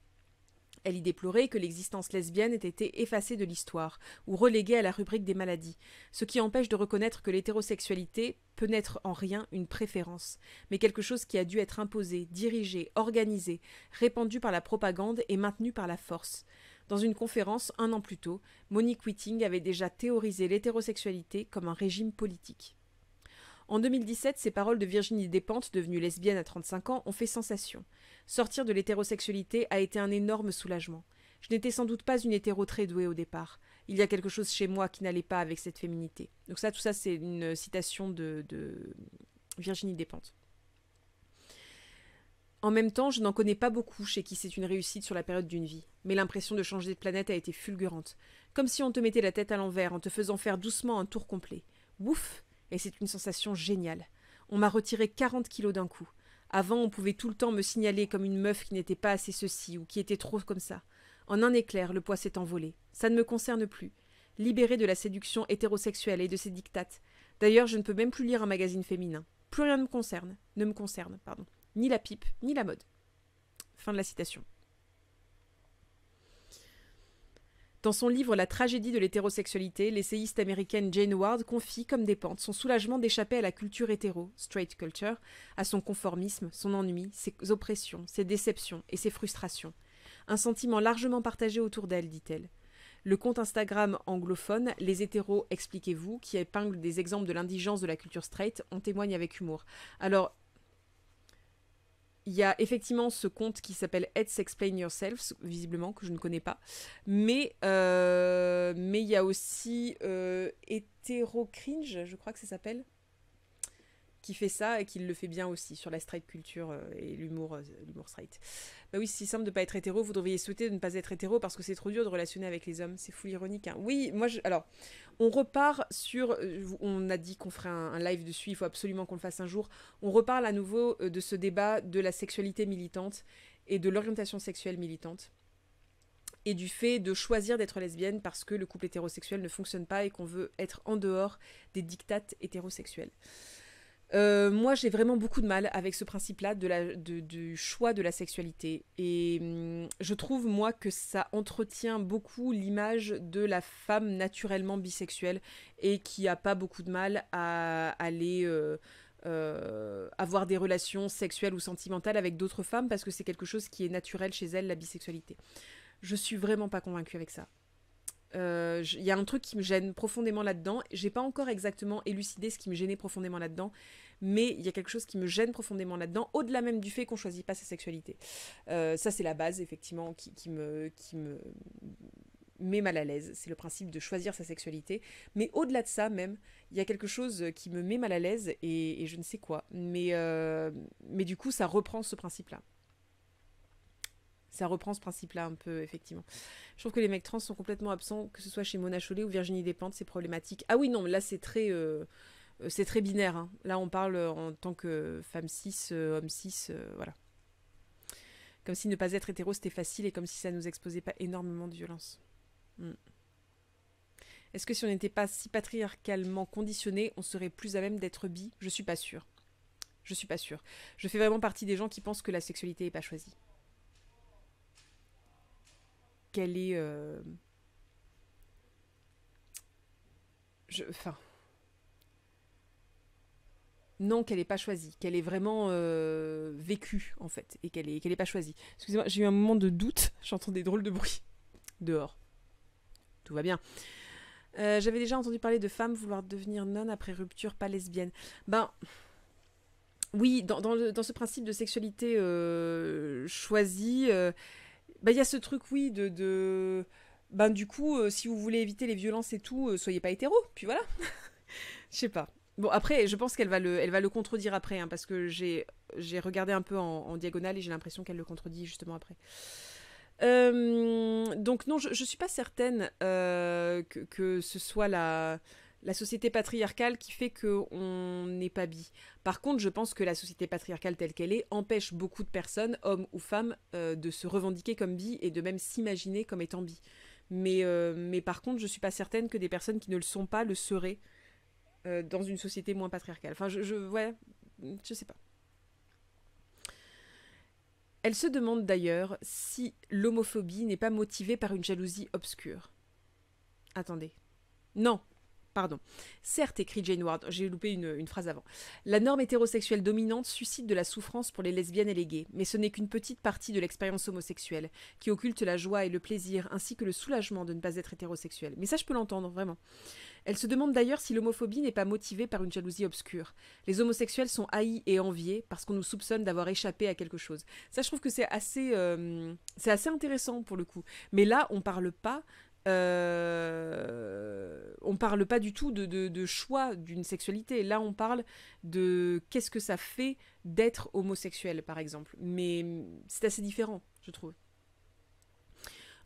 Elle y déplorait que l'existence lesbienne ait été effacée de l'histoire, ou reléguée à la rubrique des maladies, ce qui empêche de reconnaître que l'hétérosexualité peut n'être en rien une préférence, mais quelque chose qui a dû être imposé, dirigé, organisé, répandu par la propagande et maintenu par la force. Dans une conférence un an plus tôt, Monique Whiting avait déjà théorisé l'hétérosexualité comme un régime politique. En 2017, ces paroles de Virginie Despentes, devenue lesbienne à 35 ans, ont fait sensation. Sortir de l'hétérosexualité a été un énorme soulagement. Je n'étais sans doute pas une hétéro très douée au départ. Il y a quelque chose chez moi qui n'allait pas avec cette féminité. Donc ça, tout ça, c'est une citation de, Virginie Despentes. En même temps, je n'en connais pas beaucoup chez qui c'est une réussite sur la période d'une vie, mais l'impression de changer de planète a été fulgurante, comme si on te mettait la tête à l'envers en te faisant faire doucement un tour complet. Ouf et c'est une sensation géniale. On m'a retiré 40 kilos d'un coup. Avant, on pouvait tout le temps me signaler comme une meuf qui n'était pas assez ceci ou qui était trop comme ça. En un éclair, le poids s'est envolé. Ça ne me concerne plus. Libéré de la séduction hétérosexuelle et de ses dictates. D'ailleurs, je ne peux même plus lire un magazine féminin. Plus rien ne me concerne, ne me concerne, pardon. Ni la pipe, ni la mode. Fin de la citation. Dans son livre La tragédie de l'hétérosexualité, l'essayiste américaine Jane Ward confie comme des pentes son soulagement d'échapper à la culture hétéro, straight culture, à son conformisme, son ennui, ses oppressions, ses déceptions et ses frustrations. Un sentiment largement partagé autour d'elle, dit-elle. Le compte Instagram anglophone Les hétéros, expliquez-vous, qui épingle des exemples de l'indigence de la culture straight, en témoigne avec humour. Alors, il y a effectivement ce conte qui s'appelle Let's Explain Yourself, visiblement, que je ne connais pas. Mais euh, mais il y a aussi euh, Cringe, je crois que ça s'appelle qui fait ça et qui le fait bien aussi sur la straight culture euh, et l'humour euh, l'humour straight. Bah oui, c'est si simple de pas être hétéro, vous devriez souhaiter de ne pas être hétéro parce que c'est trop dur de relationner avec les hommes, c'est fou ironique. Hein. Oui, moi alors on repart sur euh, on a dit qu'on ferait un, live dessus, il faut absolument qu'on le fasse un jour. On reparle à nouveau de ce débat de la sexualité militante et de l'orientation sexuelle militante et du fait de choisir d'être lesbienne parce que le couple hétérosexuel ne fonctionne pas et qu'on veut être en dehors des dictates hétérosexuels. Euh, moi, j'ai vraiment beaucoup de mal avec ce principe-là de du choix de la sexualité. Et hum, je trouve, moi, que ça entretient beaucoup l'image de la femme naturellement bisexuelle et qui a pas beaucoup de mal à aller euh, euh, avoir des relations sexuelles ou sentimentales avec d'autres femmes parce que c'est quelque chose qui est naturel chez elle, la bisexualité. Je suis vraiment pas convaincue avec ça. Euh, il y a un truc qui me gêne profondément là-dedans. J'ai pas encore exactement élucidé ce qui me gênait profondément là-dedans, mais il y a quelque chose qui me gêne profondément là-dedans, au-delà même du fait qu'on choisit pas sa sexualité. Euh, ça, c'est la base, effectivement, qui, me, met mal à l'aise. C'est le principe de choisir sa sexualité. Mais au-delà de ça, même, il y a quelque chose qui me met mal à l'aise et, je ne sais quoi. Euh, mais du coup, ça reprend ce principe-là ça reprend ce principe-là un peu, effectivement. Je trouve que les mecs trans sont complètement absents, que ce soit chez Mona Chollet ou Virginie Despentes, c'est problématique. Ah oui, non, là c'est très, euh, euh, c'est très binaire. Hein. Là on parle en tant que femme cis, euh, homme cis, voilà. Comme si ne pas être hétéro c'était facile et comme si ça nous exposait pas énormément de violence. Hmm. Est-ce que si on n'était pas si patriarcalement conditionné, on serait plus à même d'être bi? Je suis pas sûre. Je suis pas sûre. Je fais vraiment partie des gens qui pensent que la sexualité n'est pas choisie qu'elle est. Euh, enfin. Non, qu'elle n'est pas choisie, qu'elle est vraiment euh, vécue, en fait, et qu'elle n'est pas choisie. Excusez-moi, j'ai eu un moment de doute, <laughs> j'entends des drôles de bruit <laughs> dehors. Tout va bien. Euh, j'avais déjà entendu parler de femmes vouloir devenir nonne après rupture pas lesbienne. Ben, oui, dans, ce principe de sexualité choisie, bah, il y a ce truc, oui, de. de... Ben, du coup, euh, si vous voulez éviter les violences et tout, euh, soyez pas hétéro, puis voilà. <laughs> Je sais pas. Bon, après, je pense qu'elle va le, elle va le contredire après, hein, parce que j'ai, j'ai regardé un peu en, diagonale et j'ai l'impression qu'elle le contredit justement après. Euh, donc non, je, je suis pas certaine que, que, ce soit la, la société patriarcale qui fait qu'on n'est pas bi. Par contre, je pense que la société patriarcale telle qu'elle est empêche beaucoup de personnes, hommes ou femmes, euh, de se revendiquer comme bi et de même s'imaginer comme étant bi. Mais, euh, par contre, je suis pas certaine que des personnes qui ne le sont pas le seraient euh, dans une société moins patriarcale. Enfin, je, je, ouais, je sais pas. Elle se demande d'ailleurs si l'homophobie n'est pas motivée par une jalousie obscure. Attendez. Non, Pardon. Certes, écrit Jane Ward, j'ai loupé une, phrase avant. La norme hétérosexuelle dominante suscite de la souffrance pour les lesbiennes et les gays, mais ce n'est qu'une petite partie de l'expérience homosexuelle, qui occulte la joie et le plaisir, ainsi que le soulagement de ne pas être hétérosexuel. Mais ça, je peux l'entendre, vraiment. Elle se demande d'ailleurs si l'homophobie n'est pas motivée par une jalousie obscure. Les homosexuels sont haïs et enviés parce qu'on nous soupçonne d'avoir échappé à quelque chose. Ça, je trouve que c'est assez, euh, assez intéressant pour le coup. Mais là, on parle pas euh, on parle pas du tout de, choix d'une sexualité. Là, on parle de qu'est-ce que ça fait d'être homosexuel, par exemple. Mais c'est assez différent, je trouve.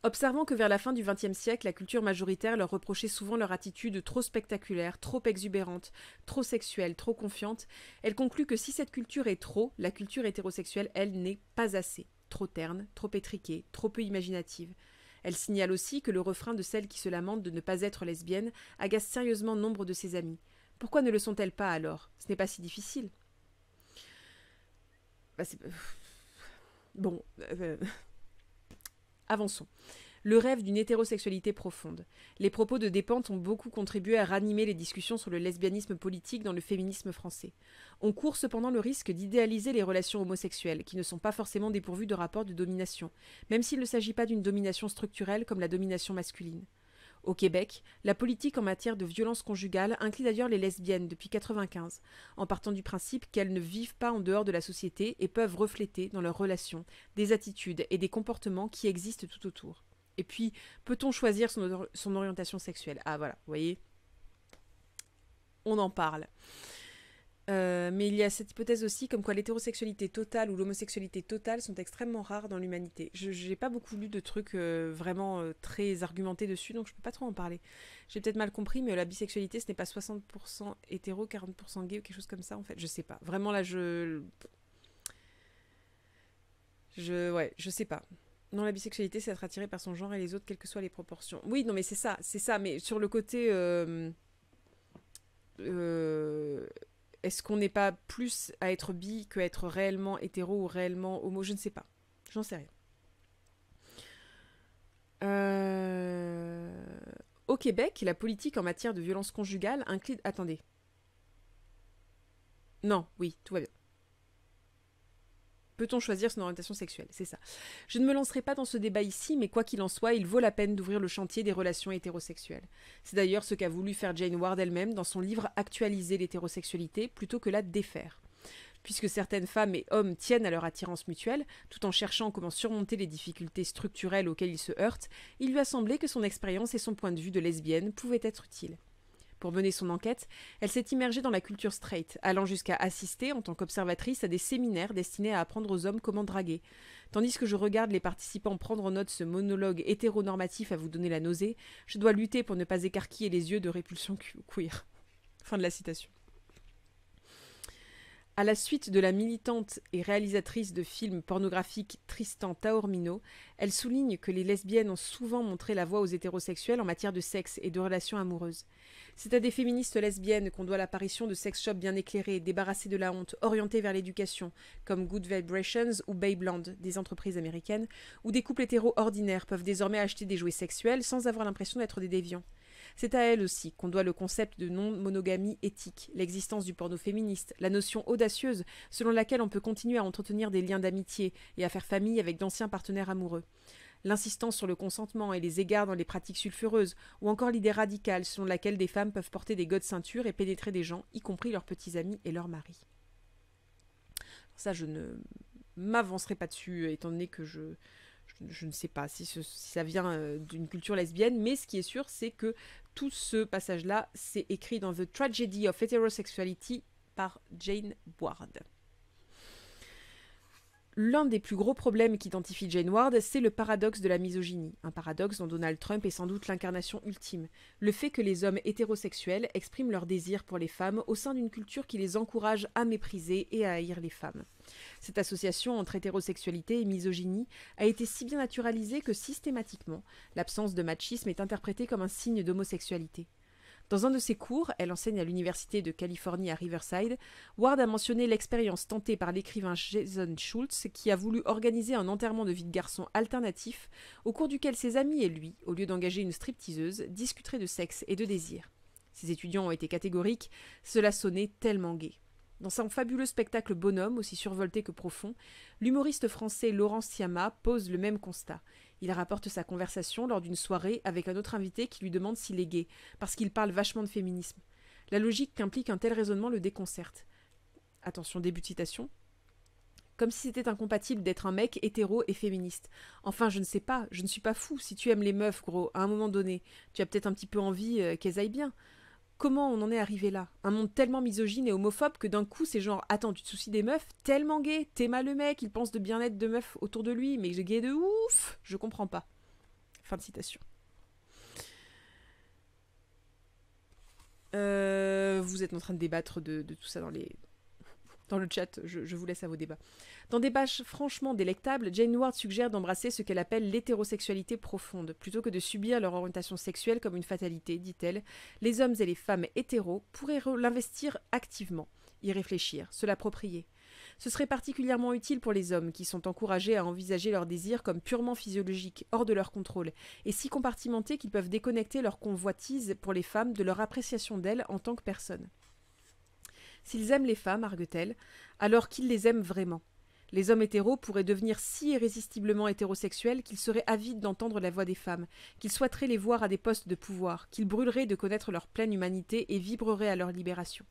Observant que vers la fin du XXe siècle, la culture majoritaire leur reprochait souvent leur attitude trop spectaculaire, trop exubérante, trop sexuelle, trop confiante, elle conclut que si cette culture est trop, la culture hétérosexuelle, elle, n'est pas assez. Trop terne, trop étriquée, trop peu imaginative. Elle signale aussi que le refrain de celle qui se lamente de ne pas être lesbienne agace sérieusement nombre de ses amis. Pourquoi ne le sont-elles pas alors? Ce n'est pas si difficile. Bah, bon. Euh, <laughs> avançons le rêve d'une hétérosexualité profonde. Les propos de Despentes ont beaucoup contribué à ranimer les discussions sur le lesbianisme politique dans le féminisme français. On court cependant le risque d'idéaliser les relations homosexuelles, qui ne sont pas forcément dépourvues de rapports de domination, même s'il ne s'agit pas d'une domination structurelle comme la domination masculine. Au Québec, la politique en matière de violence conjugale inclut d'ailleurs les lesbiennes depuis 1995, en partant du principe qu'elles ne vivent pas en dehors de la société et peuvent refléter dans leurs relations des attitudes et des comportements qui existent tout autour. Et puis, peut-on choisir son, orientation sexuelle? Ah voilà, vous voyez? On en parle. Euh, mais il y a cette hypothèse aussi comme quoi l'hétérosexualité totale ou l'homosexualité totale sont extrêmement rares dans l'humanité. Je n'ai pas beaucoup lu de trucs euh, vraiment euh, très argumentés dessus, donc je peux pas trop en parler. J'ai peut-être mal compris, mais la bisexualité, ce n'est pas 60% hétéro, 40% gay ou quelque chose comme ça, en fait. Je sais pas. Vraiment, là, je... Je... Ouais, je sais pas. Non, la bisexualité, c'est être attiré par son genre et les autres, quelles que soient les proportions. Oui, non, mais c'est ça, c'est ça. Mais sur le côté, euh, euh, est-ce qu'on n'est pas plus à être bi que à être réellement hétéro ou réellement homo? Je ne sais pas. J'en sais rien. Euh, au Québec, la politique en matière de violence conjugale inclut... Attendez. Non, oui, tout va bien. Peut-on choisir son orientation sexuelle? C'est ça. Je ne me lancerai pas dans ce débat ici, mais quoi qu'il en soit, il vaut la peine d'ouvrir le chantier des relations hétérosexuelles. C'est d'ailleurs ce qu'a voulu faire Jane Ward elle-même dans son livre Actualiser l'hétérosexualité plutôt que la défaire. Puisque certaines femmes et hommes tiennent à leur attirance mutuelle, tout en cherchant comment surmonter les difficultés structurelles auxquelles ils se heurtent, il lui a semblé que son expérience et son point de vue de lesbienne pouvaient être utiles. Pour mener son enquête, elle s'est immergée dans la culture straight, allant jusqu'à assister, en tant qu'observatrice, à des séminaires destinés à apprendre aux hommes comment draguer. Tandis que je regarde les participants prendre en note ce monologue hétéronormatif à vous donner la nausée, je dois lutter pour ne pas écarquiller les yeux de répulsion queer. Fin de la citation. À la suite de la militante et réalisatrice de films pornographiques Tristan Taormino, elle souligne que les lesbiennes ont souvent montré la voie aux hétérosexuels en matière de sexe et de relations amoureuses. C'est à des féministes lesbiennes qu'on doit l'apparition de sex shops bien éclairés, débarrassés de la honte, orientés vers l'éducation, comme Good Vibrations ou Babeland, des entreprises américaines, où des couples hétéros ordinaires peuvent désormais acheter des jouets sexuels sans avoir l'impression d'être des déviants. C'est à elles aussi qu'on doit le concept de non-monogamie éthique, l'existence du porno féministe, la notion audacieuse selon laquelle on peut continuer à entretenir des liens d'amitié et à faire famille avec d'anciens partenaires amoureux l'insistance sur le consentement et les égards dans les pratiques sulfureuses, ou encore l'idée radicale selon laquelle des femmes peuvent porter des godes ceintures et pénétrer des gens, y compris leurs petits amis et leurs maris. Ça, je ne m'avancerai pas dessus, étant donné que je, je, ne sais pas si, ça vient euh, d'une culture lesbienne, mais ce qui est sûr, c'est que tout ce passage-là, c'est écrit dans The Tragedy of Heterosexuality par Jane Ward. L'un des plus gros problèmes qu'identifie Jane Ward, c'est le paradoxe de la misogynie, un paradoxe dont Donald Trump est sans doute l'incarnation ultime, le fait que les hommes hétérosexuels expriment leur désir pour les femmes au sein d'une culture qui les encourage à mépriser et à haïr les femmes. Cette association entre hétérosexualité et misogynie a été si bien naturalisée que systématiquement, l'absence de machisme est interprétée comme un signe d'homosexualité. Dans un de ses cours, elle enseigne à l'Université de Californie à Riverside, Ward a mentionné l'expérience tentée par l'écrivain Jason Schultz qui a voulu organiser un enterrement de vie de garçon alternatif au cours duquel ses amis et lui, au lieu d'engager une stripteaseuse, discuteraient de sexe et de désir. Ses étudiants ont été catégoriques, cela sonnait tellement gai. Dans son fabuleux spectacle Bonhomme, aussi survolté que profond, l'humoriste français Laurent Siama pose le même constat. Il rapporte sa conversation lors d'une soirée avec un autre invité qui lui demande s'il est gay, parce qu'il parle vachement de féminisme. La logique qu'implique un tel raisonnement le déconcerte. Attention, début citation. Comme si c'était incompatible d'être un mec hétéro et féministe. Enfin, je ne sais pas, je ne suis pas fou. Si tu aimes les meufs, gros, à un moment donné, tu as peut-être un petit peu envie euh, qu'elles aillent bien. Comment on en est arrivé là? Un monde tellement misogyne et homophobe que d'un coup c'est genre Attends, tu te soucies des meufs? Tellement gay T'es mal le mec, il pense de bien-être de meufs autour de lui, mais gay de ouf Je comprends pas. Fin de citation. Euh, vous êtes en train de débattre de, tout ça dans les, dans le chat, je, vous laisse à vos débats. Dans des pages franchement délectables, Jane Ward suggère d'embrasser ce qu'elle appelle l'hétérosexualité profonde. Plutôt que de subir leur orientation sexuelle comme une fatalité, dit-elle, les hommes et les femmes hétéros pourraient l'investir activement, y réfléchir, se l'approprier. Ce serait particulièrement utile pour les hommes qui sont encouragés à envisager leurs désirs comme purement physiologiques, hors de leur contrôle, et si compartimentés qu'ils peuvent déconnecter leur convoitise pour les femmes de leur appréciation d'elles en tant que personnes. S'ils aiment les femmes, argue-t-elle, alors qu'ils les aiment vraiment. Les hommes hétéros pourraient devenir si irrésistiblement hétérosexuels qu'ils seraient avides d'entendre la voix des femmes, qu'ils souhaiteraient les voir à des postes de pouvoir, qu'ils brûleraient de connaître leur pleine humanité et vibreraient à leur libération.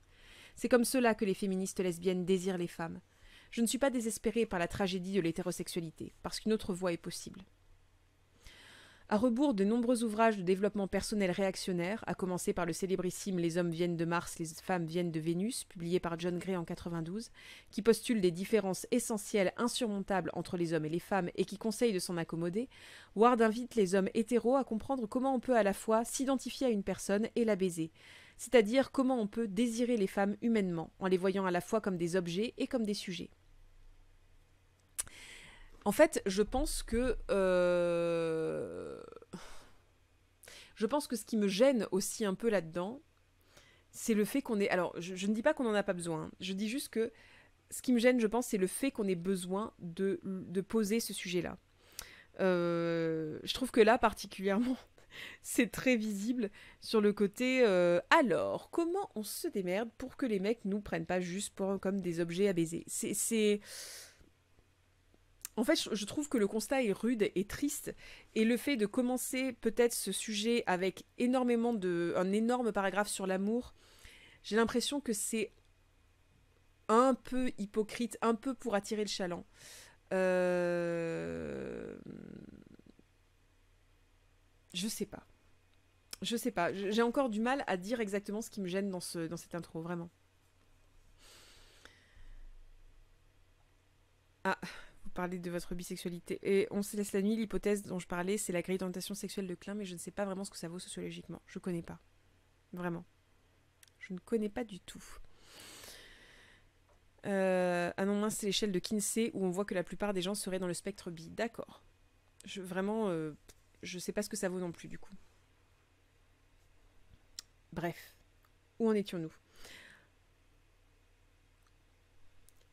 C'est comme cela que les féministes lesbiennes désirent les femmes. Je ne suis pas désespérée par la tragédie de l'hétérosexualité, parce qu'une autre voie est possible. À rebours de nombreux ouvrages de développement personnel réactionnaires, à commencer par le célébrissime Les hommes viennent de Mars, les femmes viennent de Vénus, publié par John Gray en 92, qui postule des différences essentielles insurmontables entre les hommes et les femmes et qui conseille de s'en accommoder, Ward invite les hommes hétéros à comprendre comment on peut à la fois s'identifier à une personne et la baiser, c'est-à-dire comment on peut désirer les femmes humainement, en les voyant à la fois comme des objets et comme des sujets. En fait, je pense que. Euh, je pense que ce qui me gêne aussi un peu là-dedans, c'est le fait qu'on ait. Alors, je, ne dis pas qu'on n'en a pas besoin. Je dis juste que ce qui me gêne, je pense, c'est le fait qu'on ait besoin de, poser ce sujet-là. Euh, je trouve que là, particulièrement, <laughs> c'est très visible sur le côté. Euh, alors, comment on se démerde pour que les mecs nous prennent pas juste comme des objets à baiser? C'est en fait, je trouve que le constat est rude et triste, et le fait de commencer peut-être ce sujet avec énormément de, un énorme paragraphe sur l'amour, j'ai l'impression que c'est un peu hypocrite, un peu pour attirer le chaland. Euh... Je sais pas. Je sais pas. J'ai encore du mal à dire exactement ce qui me gêne dans, ce, dans cette intro, vraiment. Ah, parler de votre bisexualité. Et on se laisse la nuit, l'hypothèse dont je parlais, c'est la grille d'orientation sexuelle de Klein, mais je ne sais pas vraiment ce que ça vaut sociologiquement. Je connais pas. Vraiment. Je ne connais pas du tout. Euh, ah non, c'est l'échelle de Kinsey où on voit que la plupart des gens seraient dans le spectre bi. D'accord. Je, vraiment, euh, je sais pas ce que ça vaut non plus du coup. Bref, où en étions-nous?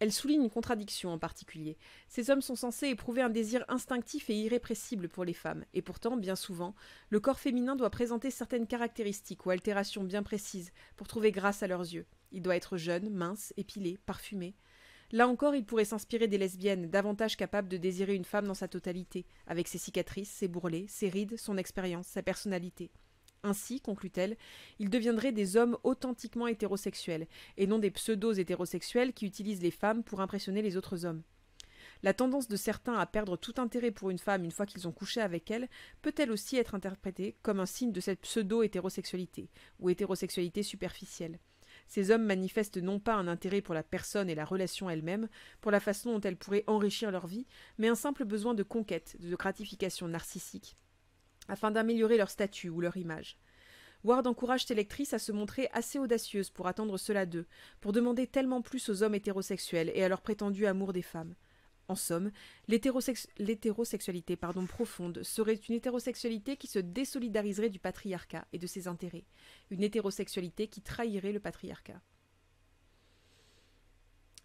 Elle souligne une contradiction en particulier. Ces hommes sont censés éprouver un désir instinctif et irrépressible pour les femmes, et pourtant, bien souvent, le corps féminin doit présenter certaines caractéristiques ou altérations bien précises pour trouver grâce à leurs yeux. Il doit être jeune, mince, épilé, parfumé. Là encore, il pourrait s'inspirer des lesbiennes, davantage capables de désirer une femme dans sa totalité, avec ses cicatrices, ses bourrelets, ses rides, son expérience, sa personnalité. Ainsi, conclut-elle, ils deviendraient des hommes authentiquement hétérosexuels, et non des pseudo-hétérosexuels qui utilisent les femmes pour impressionner les autres hommes. La tendance de certains à perdre tout intérêt pour une femme une fois qu'ils ont couché avec elle peut-elle aussi être interprétée comme un signe de cette pseudo-hétérosexualité, ou hétérosexualité superficielle? Ces hommes manifestent non pas un intérêt pour la personne et la relation elle-même, pour la façon dont elle pourrait enrichir leur vie, mais un simple besoin de conquête, de gratification narcissique, afin d'améliorer leur statut ou leur image. Ward encourage ses lectrices à se montrer assez audacieuses pour attendre cela d'eux, pour demander tellement plus aux hommes hétérosexuels et à leur prétendu amour des femmes. En somme, l'hétérosexualité profonde serait une hétérosexualité qui se désolidariserait du patriarcat et de ses intérêts, une hétérosexualité qui trahirait le patriarcat.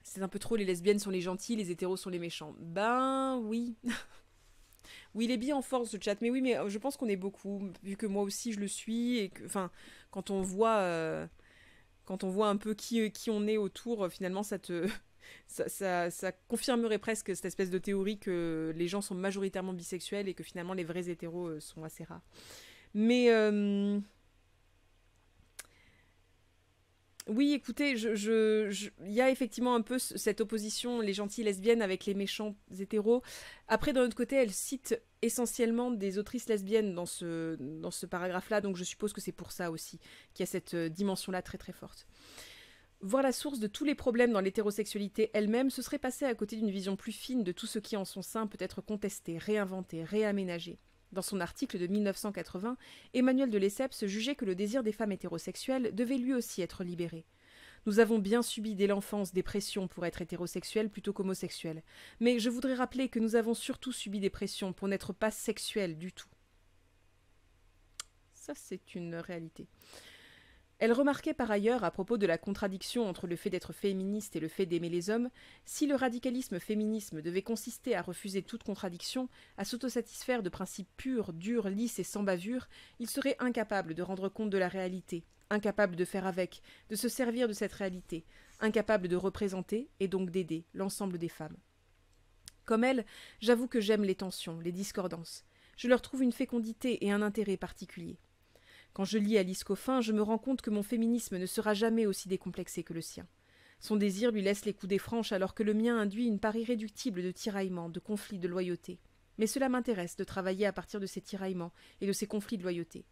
C'est un peu trop les lesbiennes sont les gentils, les hétéros sont les méchants. Ben oui. <laughs> oui, les bi en force ce chat, mais oui, mais euh, je pense qu'on est beaucoup, vu que moi aussi je le suis, et que, enfin, quand on voit, euh, quand on voit un peu qui, qui on est autour, finalement, ça te, <laughs> ça, ça, confirmerait presque cette espèce de théorie que les gens sont majoritairement bisexuels et que finalement les vrais hétéros euh, sont assez rares. Mais euh, oui, écoutez, il je, y a effectivement un peu cette opposition, les gentilles lesbiennes avec les méchants hétéros. Après, d'un autre côté, elle cite essentiellement des autrices lesbiennes dans ce, dans ce paragraphe-là, donc je suppose que c'est pour ça aussi qu'il y a cette euh, dimension-là très très forte. Voir la source de tous les problèmes dans l'hétérosexualité elle-même, ce serait passer à côté d'une vision plus fine de tout ce qui en son sein peut être contesté, réinventé, réaménagé. Dans son article de 1980, Emmanuel de Lesseps jugeait que le désir des femmes hétérosexuelles devait lui aussi être libéré. Nous avons bien subi dès l'enfance des pressions pour être hétérosexuels plutôt qu'homosexuels, mais je voudrais rappeler que nous avons surtout subi des pressions pour n'être pas sexuels du tout. Ça, c'est une réalité. Elle remarquait par ailleurs, à propos de la contradiction entre le fait d'être féministe et le fait d'aimer les hommes, si le radicalisme féminisme devait consister à refuser toute contradiction, à s'autosatisfaire de principes purs, durs, lisses et sans bavure, il serait incapable de rendre compte de la réalité, incapable de faire avec, de se servir de cette réalité, incapable de représenter, et donc d'aider, l'ensemble des femmes. Comme elle, j'avoue que j'aime les tensions, les discordances. Je leur trouve une fécondité et un intérêt particulier. Quand je lis Alice Coffin, je me rends compte que mon féminisme ne sera jamais aussi décomplexé que le sien. Son désir lui laisse les coudées franches alors que le mien induit une part irréductible de tiraillements, de conflits de loyauté. Mais cela m'intéresse de travailler à partir de ces tiraillements et de ces conflits de loyauté.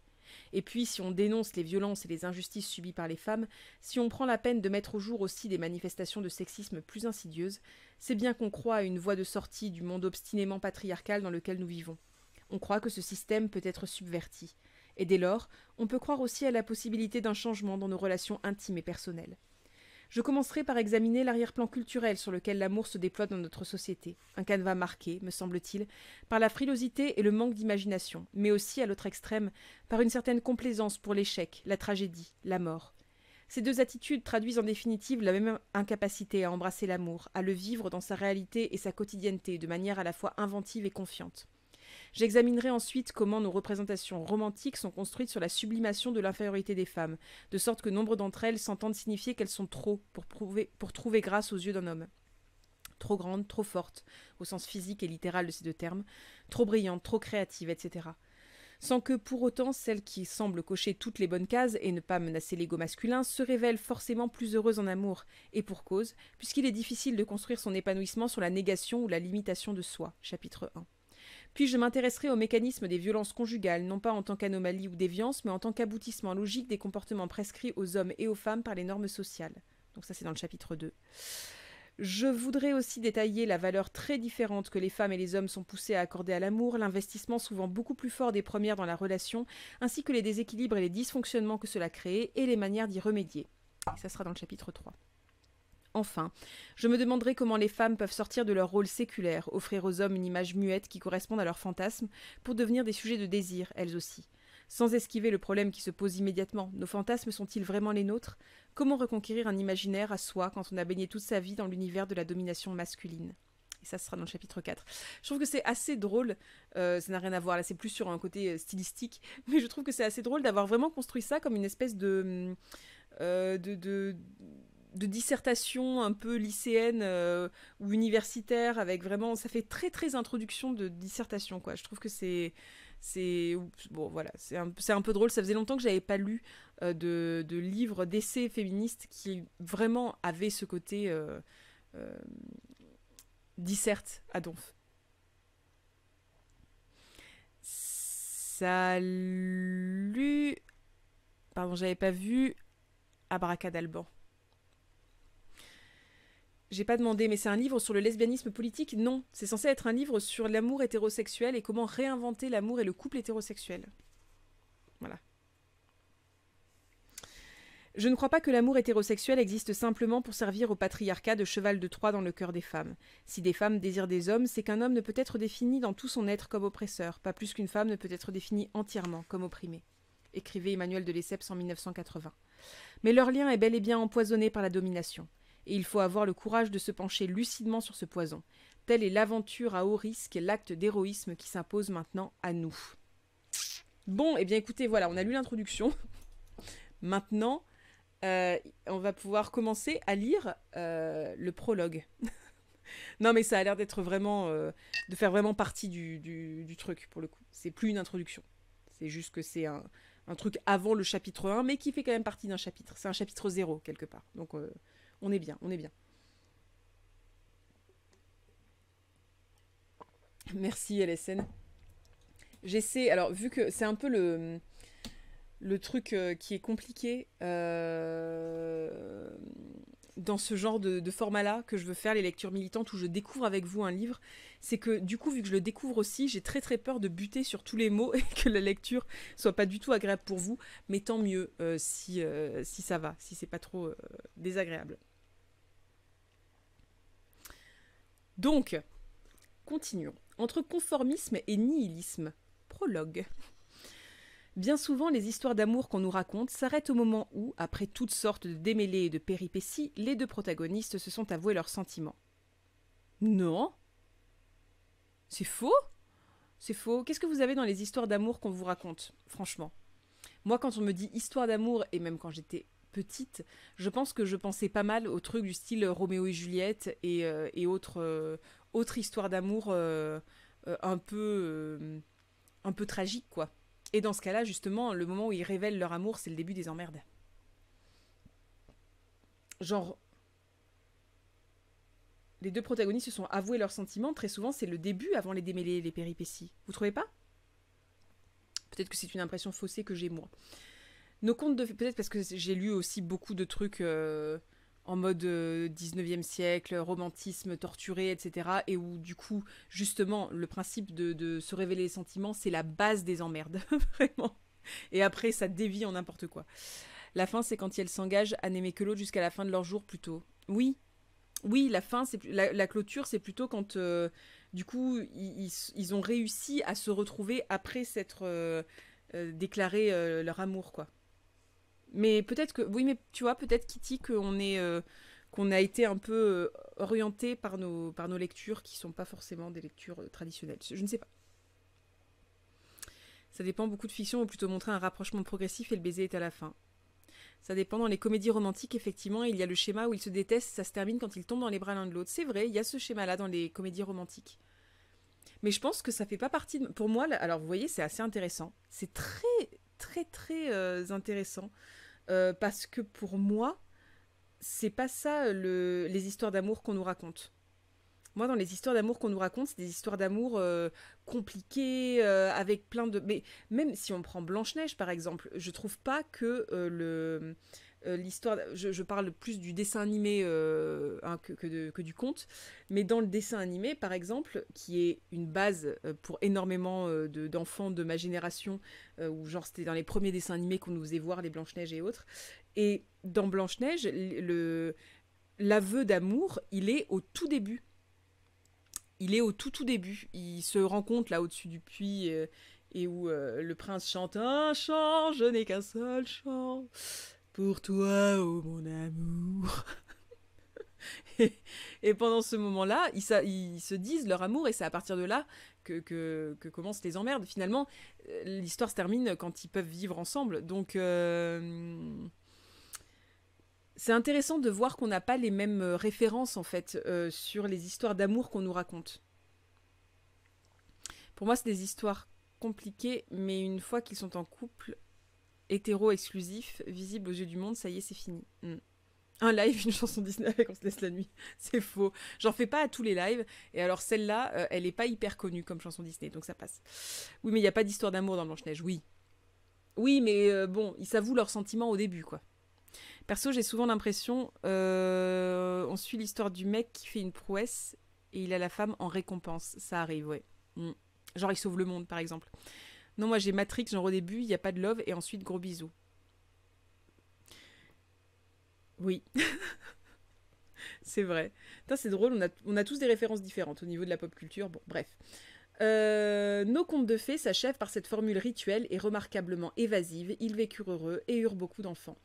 Et puis, si on dénonce les violences et les injustices subies par les femmes, si on prend la peine de mettre au jour aussi des manifestations de sexisme plus insidieuses, c'est bien qu'on croit à une voie de sortie du monde obstinément patriarcal dans lequel nous vivons. On croit que ce système peut être subverti et dès lors, on peut croire aussi à la possibilité d'un changement dans nos relations intimes et personnelles. Je commencerai par examiner l'arrière-plan culturel sur lequel l'amour se déploie dans notre société, un canevas marqué, me semble-t-il, par la frilosité et le manque d'imagination, mais aussi, à l'autre extrême, par une certaine complaisance pour l'échec, la tragédie, la mort. Ces deux attitudes traduisent en définitive la même incapacité à embrasser l'amour, à le vivre dans sa réalité et sa quotidienneté de manière à la fois inventive et confiante. J'examinerai ensuite comment nos représentations romantiques sont construites sur la sublimation de l'infériorité des femmes, de sorte que nombre d'entre elles s'entendent signifier qu'elles sont trop pour, trouver grâce aux yeux d'un homme. Trop grandes, trop fortes, au sens physique et littéral de ces deux termes, trop brillantes, trop créatives, etc. Sans que pour autant celles qui semblent cocher toutes les bonnes cases et ne pas menacer l'ego masculin se révèlent forcément plus heureuses en amour, et pour cause, puisqu'il est difficile de construire son épanouissement sur la négation ou la limitation de soi. Chapitre 1. Puis je m'intéresserai au mécanisme des violences conjugales, non pas en tant qu'anomalie ou déviance, mais en tant qu'aboutissement logique des comportements prescrits aux hommes et aux femmes par les normes sociales. Donc ça c'est dans le chapitre 2. Je voudrais aussi détailler la valeur très différente que les femmes et les hommes sont poussés à accorder à l'amour, l'investissement souvent beaucoup plus fort des premières dans la relation, ainsi que les déséquilibres et les dysfonctionnements que cela crée, et les manières d'y remédier. Ça sera dans le chapitre 3. Enfin, je me demanderai comment les femmes peuvent sortir de leur rôle séculaire, offrir aux hommes une image muette qui corresponde à leurs fantasmes, pour devenir des sujets de désir, elles aussi. Sans esquiver le problème qui se pose immédiatement, nos fantasmes sont-ils vraiment les nôtres? Comment reconquérir un imaginaire à soi quand on a baigné toute sa vie dans l'univers de la domination masculine? Et ça, sera dans le chapitre 4. Je trouve que c'est assez drôle, euh, ça n'a rien à voir, là c'est plus sur un côté euh, stylistique, <laughs> mais je trouve que c'est assez drôle d'avoir vraiment construit ça comme une espèce de, euh, de, de, de dissertation un peu lycéenne euh, ou universitaire avec vraiment ça fait très très introduction de dissertation quoi. Je trouve que c'est c'est bon voilà c'est un, un, peu drôle. Ça faisait longtemps que j'avais pas lu euh, de, de, livres d'essais féministes qui vraiment avaient ce côté euh, disserte à donf. Salut pardon j'avais pas vu Abracadalban J'ai pas demandé, mais c'est un livre sur le lesbianisme politique Non, c'est censé être un livre sur l'amour hétérosexuel et comment réinventer l'amour et le couple hétérosexuel. Voilà. Je ne crois pas que l'amour hétérosexuel existe simplement pour servir au patriarcat de cheval de Troie dans le cœur des femmes. Si des femmes désirent des hommes, c'est qu'un homme ne peut être défini dans tout son être comme oppresseur, pas plus qu'une femme ne peut être définie entièrement comme opprimée. Écrivait Emmanuel de Lesseps en 1980. Mais leur lien est bel et bien empoisonné par la domination. Et il faut avoir le courage de se pencher lucidement sur ce poison. Telle est l'aventure à haut risque, l'acte d'héroïsme qui s'impose maintenant à nous. Bon, et eh bien écoutez, voilà, on a lu l'introduction. <laughs> Maintenant, euh, on va pouvoir commencer à lire euh, le prologue. <laughs> non, mais ça a l'air d'être vraiment. Euh, de faire vraiment partie du, truc, pour le coup. C'est plus une introduction. C'est juste que c'est un, truc avant le chapitre 1, mais qui fait quand même partie d'un chapitre. C'est un chapitre 0, quelque part. Donc, on est bien, on est bien. Merci, LSN. J'essaie. Alors, vu que c'est un peu le truc euh, qui est compliqué euh, dans ce genre de, format-là que je veux faire, les lectures militantes, où je découvre avec vous un livre, c'est que du coup, vu que je le découvre aussi, j'ai très très peur de buter sur tous les mots <laughs> et que la lecture soit pas du tout agréable pour vous, mais tant mieux euh, si, si ça va, si c'est pas trop désagréable. Donc, continuons. Entre conformisme et nihilisme, prologue. Bien souvent, les histoires d'amour qu'on nous raconte s'arrêtent au moment où, après toutes sortes de démêlés et de péripéties, les deux protagonistes se sont avoués leurs sentiments. Non C'est faux C'est faux. Qu'est-ce que vous avez dans les histoires d'amour qu'on vous raconte, franchement? Moi, quand on me dit histoire d'amour, et même quand j'étais petite, je pense que je pensais pas mal aux trucs du style Roméo et Juliette et, euh, autres, euh, autres histoires d'amour euh, un peu un peu tragiques, quoi. Et dans ce cas-là, justement, le moment où ils révèlent leur amour, c'est le début des emmerdes. Genre, les deux protagonistes se sont avoués leurs sentiments, très souvent c'est le début avant les démêlés, les péripéties. Vous trouvez pas? Peut-être que c'est une impression faussée que j'ai moi. Nos contes de peut-être parce que j'ai lu aussi beaucoup de trucs euh, en mode 19e euh, siècle, romantisme torturé, etc. Et où du coup, justement, le principe de, se révéler les sentiments, c'est la base des emmerdes, <laughs> vraiment. Et après, ça dévie en n'importe quoi. La fin, c'est quand ils s'engagent à n'aimer que l'autre jusqu'à la fin de leur jour, plutôt. Oui, oui, la fin, c'est la, clôture, c'est plutôt quand, euh, du coup, ils, ont réussi à se retrouver après s'être déclaré leur amour, quoi. Mais peut-être que, oui, mais tu vois, peut-être Kitty qu'on est, euh, qu'on a été un peu euh, orienté par nos, par nos lectures qui sont pas forcément des lectures euh, traditionnelles. Je ne sais pas. Ça dépend beaucoup de fiction, ou plutôt montrer un rapprochement progressif et le baiser est à la fin. Ça dépend dans les comédies romantiques, effectivement, il y a le schéma où ils se détestent, ça se termine quand ils tombent dans les bras l'un de l'autre. C'est vrai, il y a ce schéma-là dans les comédies romantiques. Mais je pense que ça fait pas partie de... Pour moi, alors vous voyez, c'est assez intéressant. C'est très, très, très intéressant. Euh, parce que pour moi, c'est pas ça le, les histoires d'amour qu'on nous raconte. Moi, dans les histoires d'amour qu'on nous raconte, c'est des histoires d'amour euh, compliquées, euh, avec plein de. Mais même si on prend Blanche-Neige, par exemple, je trouve pas que le euh, l'histoire, je, parle plus du dessin animé euh, hein, que, du conte, mais dans le dessin animé, par exemple, qui est une base euh, pour énormément d'enfants de, ma génération, où genre c'était dans les premiers dessins animés qu'on nous faisait voir, les Blanche-Neige et autres, et dans Blanche-Neige, l'aveu d'amour, il est au tout début. Il est au tout tout début. Il se rencontre là au-dessus du puits et où le prince chante un chant, je n'ai qu'un seul chant. Pour toi, oh mon amour. <laughs> et, pendant ce moment-là, ils, se disent leur amour, et c'est à partir de là que, commencent les emmerdes. Finalement, euh, l'histoire se termine quand ils peuvent vivre ensemble. Donc, euh, c'est intéressant de voir qu'on n'a pas les mêmes références, en fait, euh, sur les histoires d'amour qu'on nous raconte. Pour moi, c'est des histoires compliquées, mais une fois qu'ils sont en couple, hétéro exclusif, visible aux yeux du monde, ça y est, c'est fini. Hmm. Un live, une chanson Disney avec On se laisse la nuit. <laughs> C'est faux. J'en fais pas à tous les lives. Et alors celle-là, euh, elle est pas hyper connue comme chanson Disney, donc ça passe. Oui, mais il n'y a pas d'histoire d'amour dans Blanche-Neige, oui. Oui, mais euh, bon, ils s'avouent leurs sentiments au début, quoi. Perso, j'ai souvent l'impression, euh, on suit l'histoire du mec qui fait une prouesse et il a la femme en récompense. Ça arrive, ouais. Mm. Genre, il sauve le monde, par exemple. Non, moi j'ai Matrix, genre au début, il n'y a pas de love et ensuite gros bisous. Oui. <laughs> c'est vrai. C'est drôle, on a, on a tous des références différentes au niveau de la pop culture. Bon, bref. Euh, nos contes de fées s'achèvent par cette formule rituelle et remarquablement évasive. Ils vécurent heureux et eurent beaucoup d'enfants.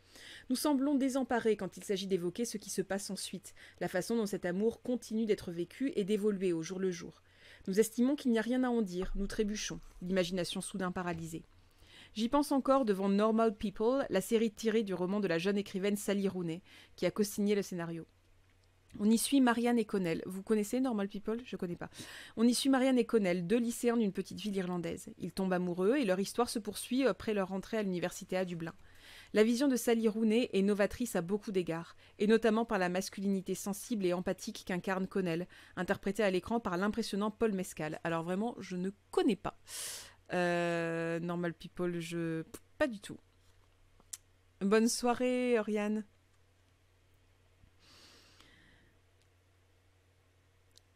Nous semblons désemparés quand il s'agit d'évoquer ce qui se passe ensuite, la façon dont cet amour continue d'être vécu et d'évoluer au jour le jour. Nous estimons qu'il n'y a rien à en dire, nous trébuchons, l'imagination soudain paralysée. J'y pense encore devant Normal People, la série tirée du roman de la jeune écrivaine Sally Rooney, qui a co-signé le scénario. On y suit Marianne et Connell. Vous connaissez Normal People? Je connais pas. On y suit Marianne et Connell, deux lycéens d'une petite ville irlandaise. Ils tombent amoureux et leur histoire se poursuit après leur entrée à l'université à Dublin. La vision de Sally Rooney est novatrice à beaucoup d'égards, et notamment par la masculinité sensible et empathique qu'incarne Connell, interprété à l'écran par l'impressionnant Paul Mescal. Alors vraiment, je ne connais pas. Euh, Normal People, je... Pas du tout. Bonne soirée, Oriane.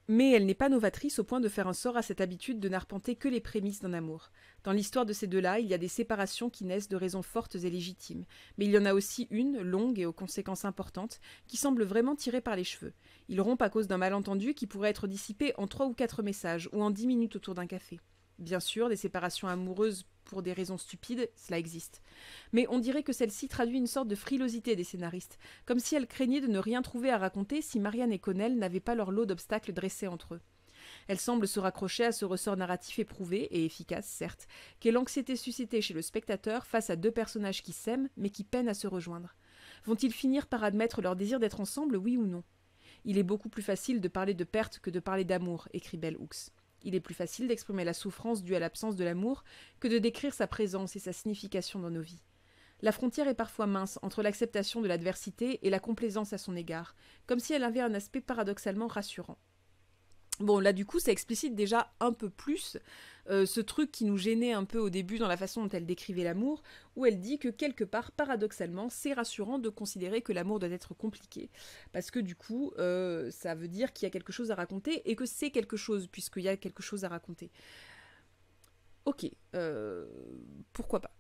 Mais elle n'est pas novatrice au point de faire un sort à cette habitude de n'arpenter que les prémices d'un amour. Dans l'histoire de ces deux-là, il y a des séparations qui naissent de raisons fortes et légitimes, mais il y en a aussi une, longue et aux conséquences importantes, qui semble vraiment tirée par les cheveux. Ils rompent à cause d'un malentendu qui pourrait être dissipé en trois ou quatre messages, ou en dix minutes autour d'un café. Bien sûr, des séparations amoureuses pour des raisons stupides, cela existe. Mais on dirait que celle-ci traduit une sorte de frilosité des scénaristes, comme si elles craignaient de ne rien trouver à raconter si Marianne et Connell n'avaient pas leur lot d'obstacles dressés entre eux. Elle semble se raccrocher à ce ressort narratif éprouvé et efficace, certes, qu'est l'anxiété suscitée chez le spectateur face à deux personnages qui s'aiment mais qui peinent à se rejoindre. Vont-ils finir par admettre leur désir d'être ensemble, oui ou non? Il est beaucoup plus facile de parler de perte que de parler d'amour, écrit Bell Hooks. Il est plus facile d'exprimer la souffrance due à l'absence de l'amour que de décrire sa présence et sa signification dans nos vies. La frontière est parfois mince entre l'acceptation de l'adversité et la complaisance à son égard, comme si elle avait un aspect paradoxalement rassurant. Bon, là, du coup, ça explicite déjà un peu plus euh, ce truc qui nous gênait un peu au début dans la façon dont elle décrivait l'amour, où elle dit que quelque part, paradoxalement, c'est rassurant de considérer que l'amour doit être compliqué. Parce que du coup, euh, ça veut dire qu'il y a quelque chose à raconter et que c'est quelque chose, puisqu'il y a quelque chose à raconter. Ok, euh, pourquoi pas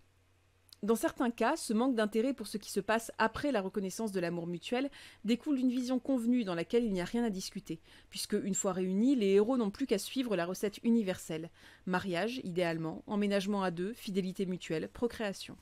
dans certains cas, ce manque d'intérêt pour ce qui se passe après la reconnaissance de l'amour mutuel découle d'une vision convenue dans laquelle il n'y a rien à discuter, puisque, une fois réunis, les héros n'ont plus qu'à suivre la recette universelle mariage, idéalement, emménagement à deux, fidélité mutuelle, procréation.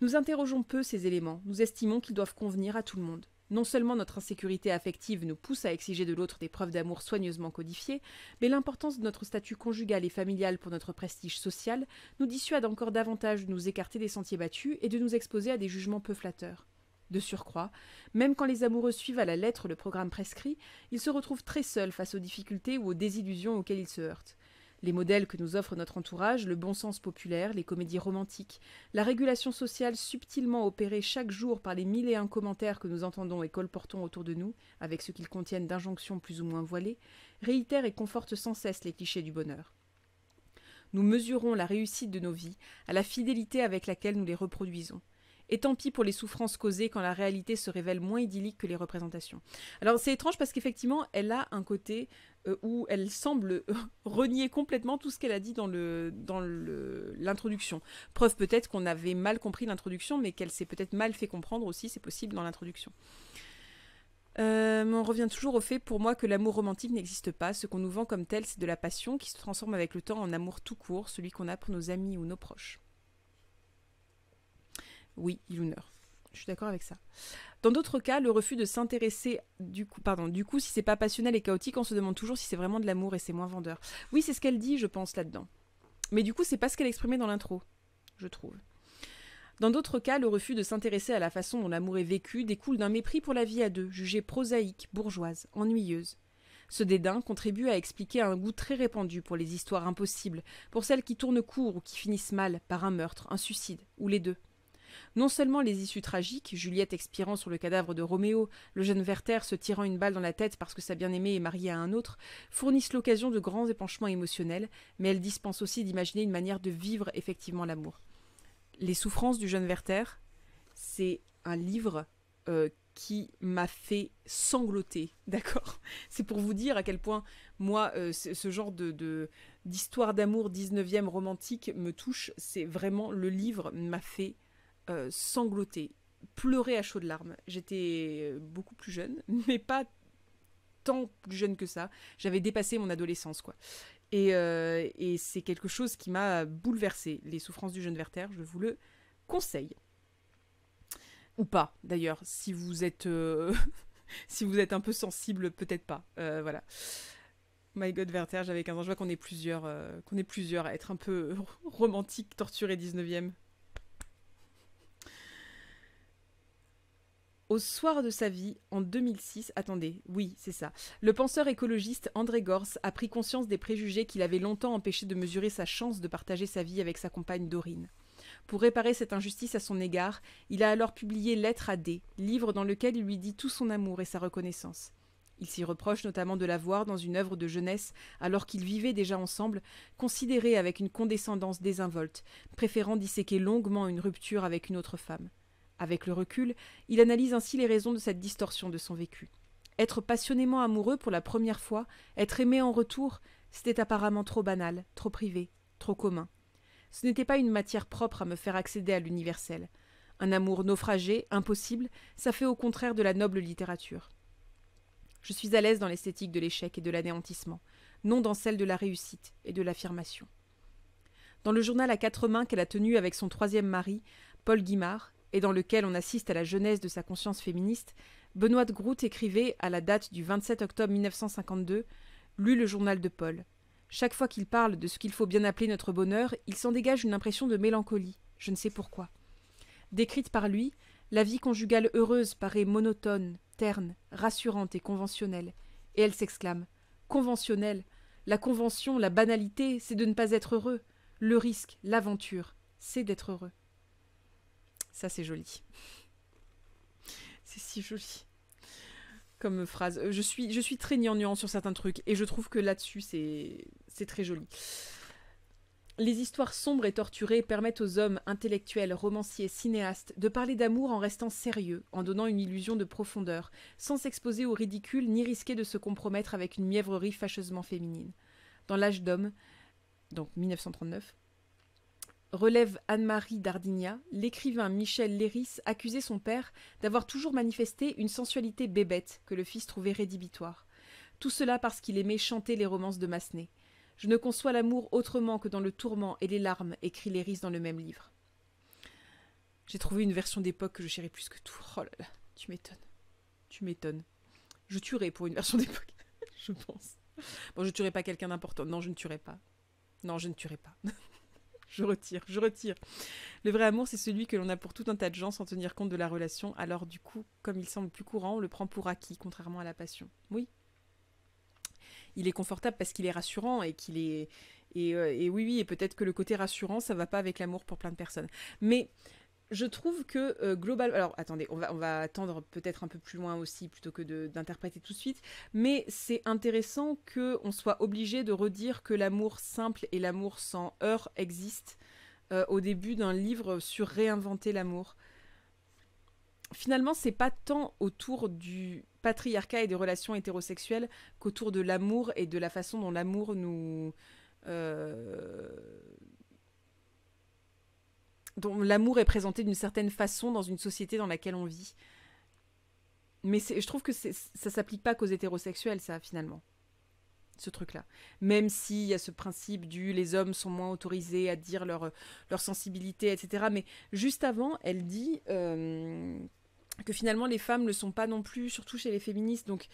Nous interrogeons peu ces éléments, nous estimons qu'ils doivent convenir à tout le monde. Non seulement notre insécurité affective nous pousse à exiger de l'autre des preuves d'amour soigneusement codifiées, mais l'importance de notre statut conjugal et familial pour notre prestige social nous dissuade encore davantage de nous écarter des sentiers battus et de nous exposer à des jugements peu flatteurs. De surcroît, même quand les amoureux suivent à la lettre le programme prescrit, ils se retrouvent très seuls face aux difficultés ou aux désillusions auxquelles ils se heurtent. Les modèles que nous offre notre entourage, le bon sens populaire, les comédies romantiques, la régulation sociale subtilement opérée chaque jour par les mille et un commentaires que nous entendons et colportons autour de nous, avec ce qu'ils contiennent d'injonctions plus ou moins voilées, réitèrent et confortent sans cesse les clichés du bonheur. Nous mesurons la réussite de nos vies à la fidélité avec laquelle nous les reproduisons. Et tant pis pour les souffrances causées quand la réalité se révèle moins idyllique que les représentations. Alors c'est étrange parce qu'effectivement, elle a un côté euh, où elle semble <laughs> renier complètement tout ce qu'elle a dit dans l'introduction. Preuve peut-être qu'on avait mal compris l'introduction, mais qu'elle s'est peut-être mal fait comprendre aussi, c'est possible dans l'introduction. Euh, on revient toujours au fait pour moi que l'amour romantique n'existe pas. Ce qu'on nous vend comme tel, c'est de la passion qui se transforme avec le temps en amour tout court, celui qu'on a pour nos amis ou nos proches. Oui, Luner. Je suis d'accord avec ça. Dans d'autres cas, le refus de s'intéresser, du coup, pardon, du coup, si c'est pas passionnel et chaotique, on se demande toujours si c'est vraiment de l'amour et c'est moins vendeur. Oui, c'est ce qu'elle dit, je pense, là-dedans. Mais du coup, c'est pas ce qu'elle exprimait dans l'intro, je trouve. Dans d'autres cas, le refus de s'intéresser à la façon dont l'amour est vécu découle d'un mépris pour la vie à deux, jugée prosaïque, bourgeoise, ennuyeuse. Ce dédain contribue à expliquer un goût très répandu pour les histoires impossibles, pour celles qui tournent court ou qui finissent mal par un meurtre, un suicide, ou les deux. Non seulement les issues tragiques, Juliette expirant sur le cadavre de Roméo, le jeune Werther se tirant une balle dans la tête parce que sa bien-aimée est mariée à un autre, fournissent l'occasion de grands épanchements émotionnels, mais elles dispensent aussi d'imaginer une manière de vivre effectivement l'amour. Les souffrances du jeune Werther, c'est un livre euh, qui m'a fait sangloter, <laughs> d'accord? C'est pour vous dire à quel point moi, euh, ce genre de d'histoire d'amour 19e romantique me touche. C'est vraiment le livre m'a fait euh, sangloter, pleurer à chaudes larmes. J'étais beaucoup plus jeune, <laughs> mais pas tant plus jeune que ça. J'avais dépassé mon adolescence, quoi. Et, et c'est quelque chose qui m'a bouleversé. Les souffrances du jeune Werther, je vous le conseille. Ou pas, d'ailleurs, si vous êtes euh, <laughs> si vous êtes un peu sensible, peut-être pas. Euh, voilà. My God Werther, j'avais 15 ans. Je vois qu'on est plusieurs, euh, qu'on est plusieurs à être un peu <laughs> romantique, torturé 19e. Au soir de sa vie, en 2006, attendez, oui, c'est ça, le penseur écologiste André Gors a pris conscience des préjugés qu'il avait longtemps empêché de mesurer sa chance de partager sa vie avec sa compagne Dorine. Pour réparer cette injustice à son égard, il a alors publié Lettre à D, livre dans lequel il lui dit tout son amour et sa reconnaissance. Il s'y reproche notamment de l'avoir, dans une œuvre de jeunesse, alors qu'ils vivaient déjà ensemble, considéré avec une condescendance désinvolte, préférant disséquer longuement une rupture avec une autre femme. Avec le recul, il analyse ainsi les raisons de cette distorsion de son vécu. Être passionnément amoureux pour la première fois, être aimé en retour, c'était apparemment trop banal, trop privé, trop commun. Ce n'était pas une matière propre à me faire accéder à l'universel. Un amour naufragé, impossible, ça fait au contraire de la noble littérature. Je suis à l'aise dans l'esthétique de l'échec et de l'anéantissement, non dans celle de la réussite et de l'affirmation. Dans le journal à quatre mains qu'elle a tenu avec son troisième mari, Paul Guimard, et dans lequel on assiste à la jeunesse de sa conscience féministe, Benoît de Groot écrivait, à la date du 27 octobre 1952, Lu le journal de Paul. Chaque fois qu'il parle de ce qu'il faut bien appeler notre bonheur, il s'en dégage une impression de mélancolie, je ne sais pourquoi. Décrite par lui, la vie conjugale heureuse paraît monotone, terne, rassurante et conventionnelle. Et elle s'exclame Conventionnelle La convention, la banalité, c'est de ne pas être heureux. Le risque, l'aventure, c'est d'être heureux. Ça, c'est joli. C'est si joli comme phrase. Euh, je suis, je suis très gnangnan sur certains trucs et je trouve que là-dessus, c'est, c'est très joli. Les histoires sombres et torturées permettent aux hommes intellectuels, romanciers, cinéastes de parler d'amour en restant sérieux, en donnant une illusion de profondeur, sans s'exposer au ridicule ni risquer de se compromettre avec une mièvrerie fâcheusement féminine. Dans L'âge d'homme, donc 1939, relève Anne-Marie Dardigna, l'écrivain Michel Léris accusait son père d'avoir toujours manifesté une sensualité bébête que le fils trouvait rédhibitoire. Tout cela parce qu'il aimait chanter les romances de Massenet. Je ne conçois l'amour autrement que dans le tourment et les larmes, écrit Léris dans le même livre. J'ai trouvé une version d'époque que je chéris plus que tout. Oh là là, tu m'étonnes. Tu m'étonnes. Je tuerais pour une version <laughs> d'époque, je pense. Bon, je tuerai pas quelqu'un d'important. Non, je ne tuerai pas. Non, je ne tuerai pas. <laughs> je retire, je retire. Le vrai amour, c'est celui que l'on a pour tout un tas de gens sans tenir compte de la relation. Alors du coup, comme il semble plus courant, on le prend pour acquis, contrairement à la passion. Oui. Il est confortable parce qu'il est rassurant et qu'il est... Et, euh, oui, oui, et peut-être que le côté rassurant, ça va pas avec l'amour pour plein de personnes. Mais je trouve que euh, global. Alors attendez, on va, on va attendre peut-être un peu plus loin aussi plutôt que d'interpréter tout de suite. Mais c'est intéressant qu'on soit obligé de redire que l'amour simple et l'amour sans heurts existent euh, au début d'un livre sur réinventer l'amour. Finalement, c'est pas tant autour du patriarcat et des relations hétérosexuelles qu'autour de l'amour et de la façon dont l'amour nous. Euh, dont l'amour est présenté d'une certaine façon dans une société dans laquelle on vit. Mais je trouve que ça s'applique pas qu'aux hétérosexuels, ça, finalement. Ce truc-là. Même s'il y a ce principe du les hommes sont moins autorisés à dire leur, leur sensibilité, etc. Mais juste avant, elle dit euh, que finalement les femmes ne le sont pas non plus, surtout chez les féministes. Donc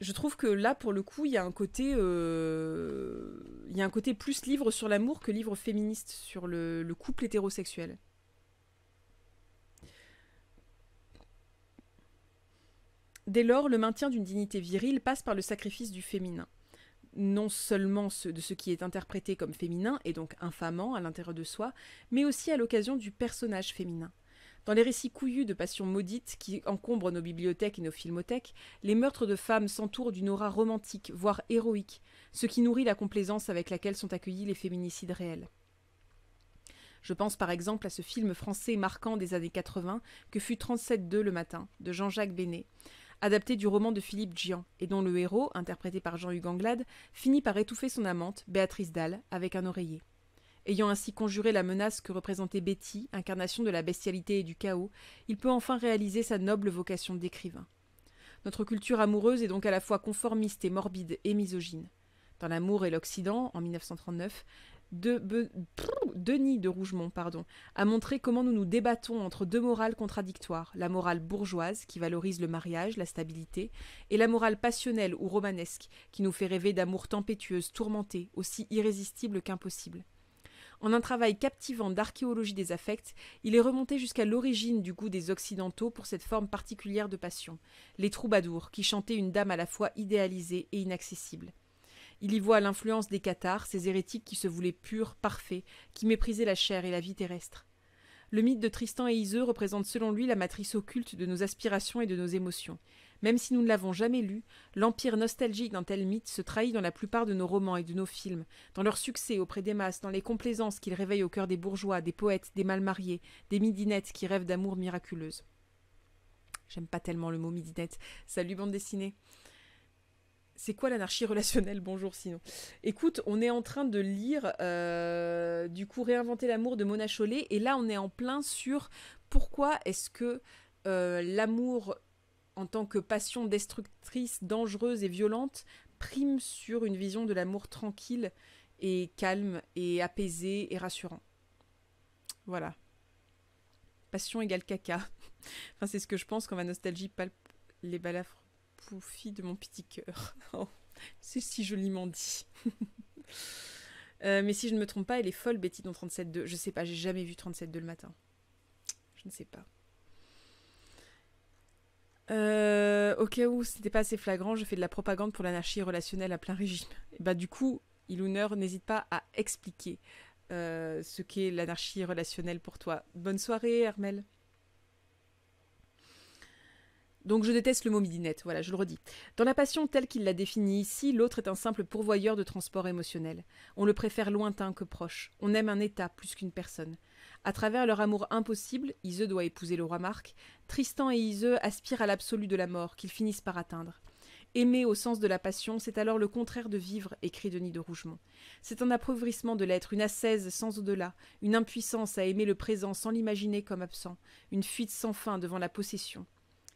je trouve que là, pour le coup, il y a un côté, euh, y a un côté plus livre sur l'amour que livre féministe sur le, couple hétérosexuel. Dès lors, le maintien d'une dignité virile passe par le sacrifice du féminin. Non seulement de ce qui est interprété comme féminin et donc infamant à l'intérieur de soi, mais aussi à l'occasion du personnage féminin. Dans les récits couillus de passions maudites qui encombrent nos bibliothèques et nos filmothèques, les meurtres de femmes s'entourent d'une aura romantique, voire héroïque, ce qui nourrit la complaisance avec laquelle sont accueillis les féminicides réels. Je pense par exemple à ce film français marquant des années 80 que fut 37-2 le matin, de Jean-Jacques Bénet, adapté du roman de Philippe Gian, et dont le héros, interprété par Jean-Hugues Anglade, finit par étouffer son amante, Béatrice Dalle, avec un oreiller. Ayant ainsi conjuré la menace que représentait Betty, incarnation de la bestialité et du chaos, il peut enfin réaliser sa noble vocation d'écrivain. Notre culture amoureuse est donc à la fois conformiste et morbide et misogyne. Dans L'amour et l'Occident, en 1939, Denis de Rougemont pardon, a montré comment nous nous débattons entre deux morales contradictoires, la morale bourgeoise qui valorise le mariage, la stabilité, et la morale passionnelle ou romanesque qui nous fait rêver d'amour tempétueuse, tourmentée, aussi irrésistible qu'impossible. En un travail captivant d'archéologie des affects, il est remonté jusqu'à l'origine du goût des Occidentaux pour cette forme particulière de passion, les troubadours, qui chantaient une dame à la fois idéalisée et inaccessible. Il y voit l'influence des cathares, ces hérétiques qui se voulaient purs, parfaits, qui méprisaient la chair et la vie terrestre. Le mythe de Tristan et Iseux représente selon lui la matrice occulte de nos aspirations et de nos émotions. Même si nous ne l'avons jamais lu, l'empire nostalgique d'un tel mythe se trahit dans la plupart de nos romans et de nos films, dans leur succès auprès des masses, dans les complaisances qu'il réveille au cœur des bourgeois, des poètes, des mal mariés, des midinettes qui rêvent d'amour miraculeuse. J'aime pas tellement le mot midinette. Salut bande dessinée. C'est quoi l'anarchie relationnelle? Bonjour sinon. Écoute, on est en train de lire euh, du coup Réinventer l'amour de Mona Chollet et là on est en plein sur pourquoi est-ce que euh, l'amour en tant que passion destructrice, dangereuse et violente prime sur une vision de l'amour tranquille et calme et apaisé et rassurant. Voilà. Passion égale caca. <laughs> enfin, c'est ce que je pense quand ma nostalgie palpe les balafres poufis de mon petit cœur. <laughs> Oh, c'est si joliment dit. <laughs> Euh, mais si je ne me trompe pas, elle est folle, Betty, dans 37.2. Je sais pas, j'ai jamais vu 37.2 le matin. Je ne sais pas. Euh, au cas où c'était pas assez flagrant, je fais de la propagande pour l'anarchie relationnelle à plein régime. Et bah du coup, Iluner n'hésite pas à expliquer euh, ce qu'est l'anarchie relationnelle pour toi. Bonne soirée, Hermel. Donc je déteste le mot midinette, voilà, je le redis. Dans la passion telle qu'il l'a définie ici, l'autre est un simple pourvoyeur de transport émotionnel. On le préfère lointain que proche. On aime un état plus qu'une personne. À travers leur amour impossible, Iseux doit épouser le roi Marc, Tristan et Iseux aspirent à l'absolu de la mort, qu'ils finissent par atteindre. Aimer au sens de la passion, c'est alors le contraire de vivre, écrit Denis de Rougemont. C'est un appauvrissement de l'être, une ascèse sans au-delà, une impuissance à aimer le présent sans l'imaginer comme absent, une fuite sans fin devant la possession.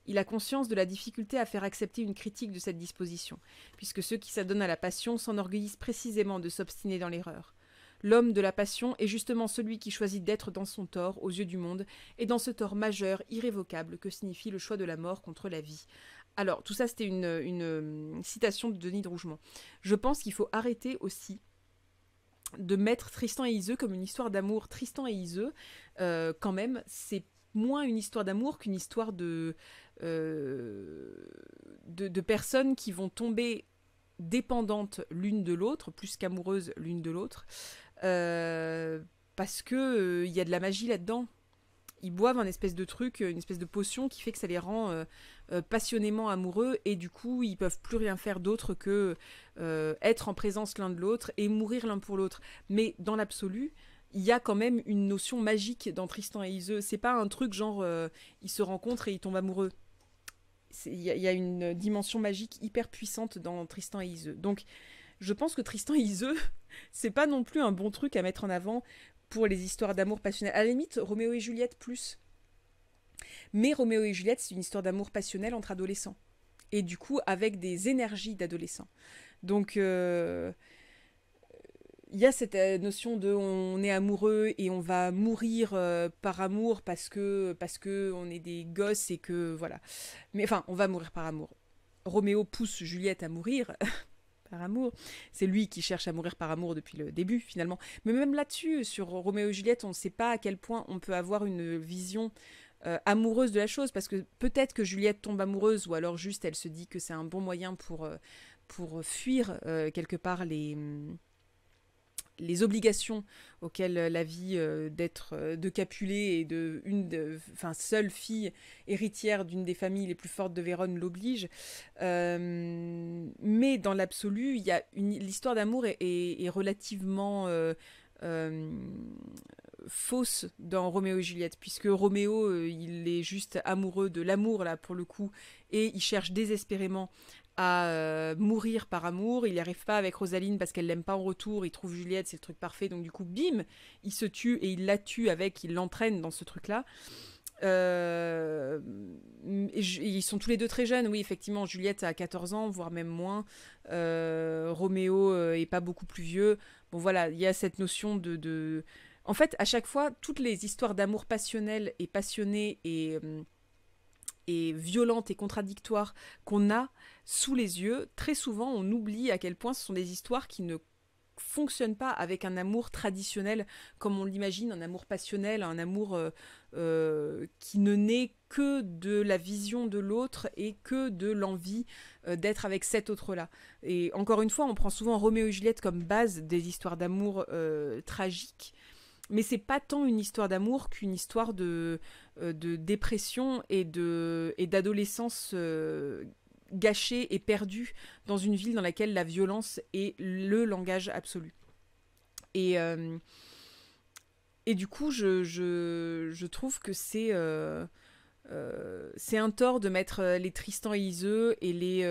Il a conscience de la difficulté à faire accepter une critique de cette disposition, puisque ceux qui s'adonnent à la passion s'enorgueillissent précisément de s'obstiner dans l'erreur. L'homme de la passion est justement celui qui choisit d'être dans son tort aux yeux du monde, et dans ce tort majeur, irrévocable, que signifie le choix de la mort contre la vie. Alors, tout ça, c'était une, euh, citation de Denis de Rougemont. Je pense qu'il faut arrêter aussi de mettre Tristan et Iseux comme une histoire d'amour. Tristan et Iseux, euh, quand même, c'est moins une histoire d'amour qu'une histoire de, euh, de, de, personnes qui vont tomber dépendantes l'une de l'autre, plus qu'amoureuses l'une de l'autre, parce que il euh, y a de la magie là-dedans. Ils boivent un espèce de truc, une espèce de potion qui fait que ça les rend euh, passionnément amoureux et du coup ils peuvent plus rien faire d'autre que être en présence l'un de l'autre et mourir l'un pour l'autre. Mais dans l'absolu, il y a quand même une notion magique dans Tristan et Iseux. C'est pas un truc genre ils se rencontrent et ils tombent amoureux. Il y, y, a une dimension magique hyper puissante dans Tristan et Iseux. Donc je pense que Tristan et Iseux, <laughs> c'est pas non plus un bon truc à mettre en avant pour les histoires d'amour passionnel. À la limite, Roméo et Juliette plus. Mais Roméo et Juliette, c'est une histoire d'amour passionnel entre adolescents. Et du coup, avec des énergies d'adolescents. Donc, euh, il y a cette euh, notion de on est amoureux et on va mourir euh, par amour parce que parce que on est des gosses et que voilà. Mais enfin, on va mourir par amour. Roméo pousse Juliette à mourir <laughs> par amour. C'est lui qui cherche à mourir par amour depuis le début, finalement. Mais même là-dessus, sur Roméo et Juliette, on ne sait pas à quel point on peut avoir une vision euh, amoureuse de la chose, parce que peut-être que Juliette tombe amoureuse, ou alors juste elle se dit que c'est un bon moyen pour, euh, pour fuir euh, quelque part les les obligations auxquelles la vie euh, d'être euh, de Capulet et de une seule fille héritière d'une des familles les plus fortes de Vérone l'oblige euh, mais dans l'absolu l'histoire d'amour est, est, relativement fausse dans Roméo et Juliette, puisque Roméo, il est juste amoureux de l'amour, là, pour le coup, et il cherche désespérément à mourir par amour. Il n'y arrive pas avec Rosaline parce qu'elle l'aime pas en retour. Il trouve Juliette, c'est le truc parfait. Donc du coup, bim, il se tue et il la tue avec, il l'entraîne dans ce truc-là. Euh, ils sont tous les deux très jeunes, oui, effectivement. Juliette a 14 ans, voire même moins. Euh, Roméo euh, est pas beaucoup plus vieux. Bon, voilà, il y a cette notion de, En fait, à chaque fois, toutes les histoires d'amour passionnel et passionné et, et violentes et contradictoires qu'on a sous les yeux, très souvent, on oublie à quel point ce sont des histoires qui ne fonctionne pas avec un amour traditionnel comme on l'imagine, un amour passionnel, un amour euh, euh, qui ne naît que de la vision de l'autre et que de l'envie euh, d'être avec cet autre-là. Et encore une fois, on prend souvent Roméo et Juliette comme base des histoires d'amour tragiques. Mais c'est pas tant une histoire d'amour qu'une histoire de, de dépression et d'adolescence gâché et perdu dans une ville dans laquelle la violence est le langage absolu. Et, euh, du coup, je, trouve que c'est euh, euh, c'est un tort de mettre les Tristan et Iseux et les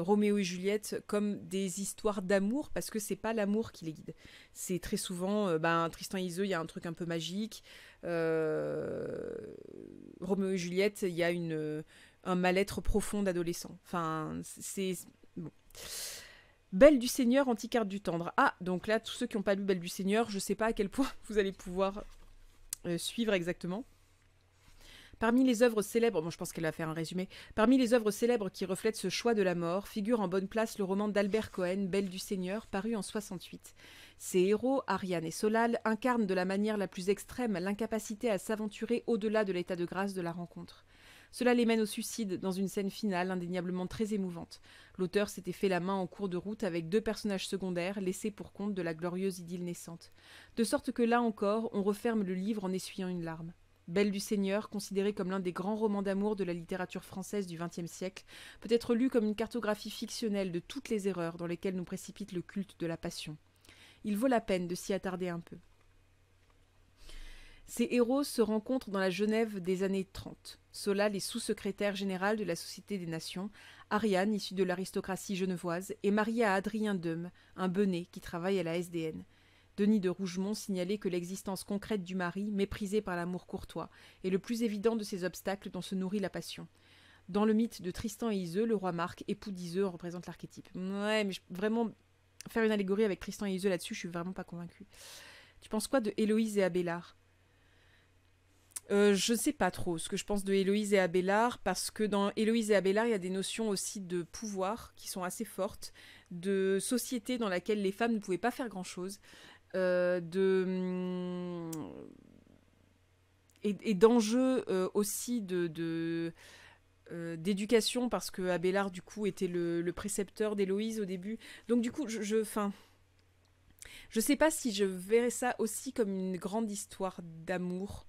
Roméo et Juliette comme des histoires d'amour parce que c'est pas l'amour qui les guide. C'est très souvent, ben, Tristan et Iseux, il y a un truc un peu magique. Roméo et Juliette, il y a une un mal-être profond d'adolescent. Enfin, c'est. Belle du Seigneur, anticarte du tendre. Ah, donc là, tous ceux qui n'ont pas lu Belle du Seigneur, je ne sais pas à quel point <laughs> vous allez pouvoir euh, suivre exactement. Parmi les œuvres célèbres, bon, je pense qu'elle va faire un résumé. Parmi les œuvres célèbres qui reflètent ce choix de la mort, figure en bonne place le roman d'Albert Cohen, Belle du Seigneur, paru en 68. Ses héros, Ariane et Solal, incarnent de la manière la plus extrême l'incapacité à s'aventurer au-delà de l'état de grâce de la rencontre. Cela les mène au suicide dans une scène finale indéniablement très émouvante. L'auteur s'était fait la main en cours de route avec deux personnages secondaires laissés pour compte de la glorieuse idylle naissante. De sorte que là encore, on referme le livre en essuyant une larme. Belle du Seigneur, considéré comme l'un des grands romans d'amour de la littérature française du XXe siècle, peut être lu comme une cartographie fictionnelle de toutes les erreurs dans lesquelles nous précipite le culte de la passion. Il vaut la peine de s'y attarder un peu. Ces héros se rencontrent dans la Genève des années 30. Solal est sous-secrétaire général de la Société des Nations, Ariane, issue de l'aristocratie genevoise, est mariée à Adrien Deum, un benet qui travaille à la SDN. Denis de Rougemont signalait que l'existence concrète du mari, méprisé par l'amour courtois, est le plus évident de ces obstacles dont se nourrit la passion. Dans le mythe de Tristan et Iseux, le roi Marc, époux d'Iseux, représente l'archétype. Ouais, mais vraiment, faire une allégorie avec Tristan et Iseux là-dessus, je suis vraiment pas convaincue. Tu penses quoi de Héloïse et Abélard? Euh, je ne sais pas trop ce que je pense de Héloïse et Abélard, parce que dans Héloïse et Abélard, il y a des notions aussi de pouvoir qui sont assez fortes, de société dans laquelle les femmes ne pouvaient pas faire grand-chose, euh, de... Hum, et, d'enjeux euh, aussi de... d'éducation parce que Abélard du coup était le, précepteur d'Héloïse au début. Donc du coup je, je fin, je sais pas si je verrais ça aussi comme une grande histoire d'amour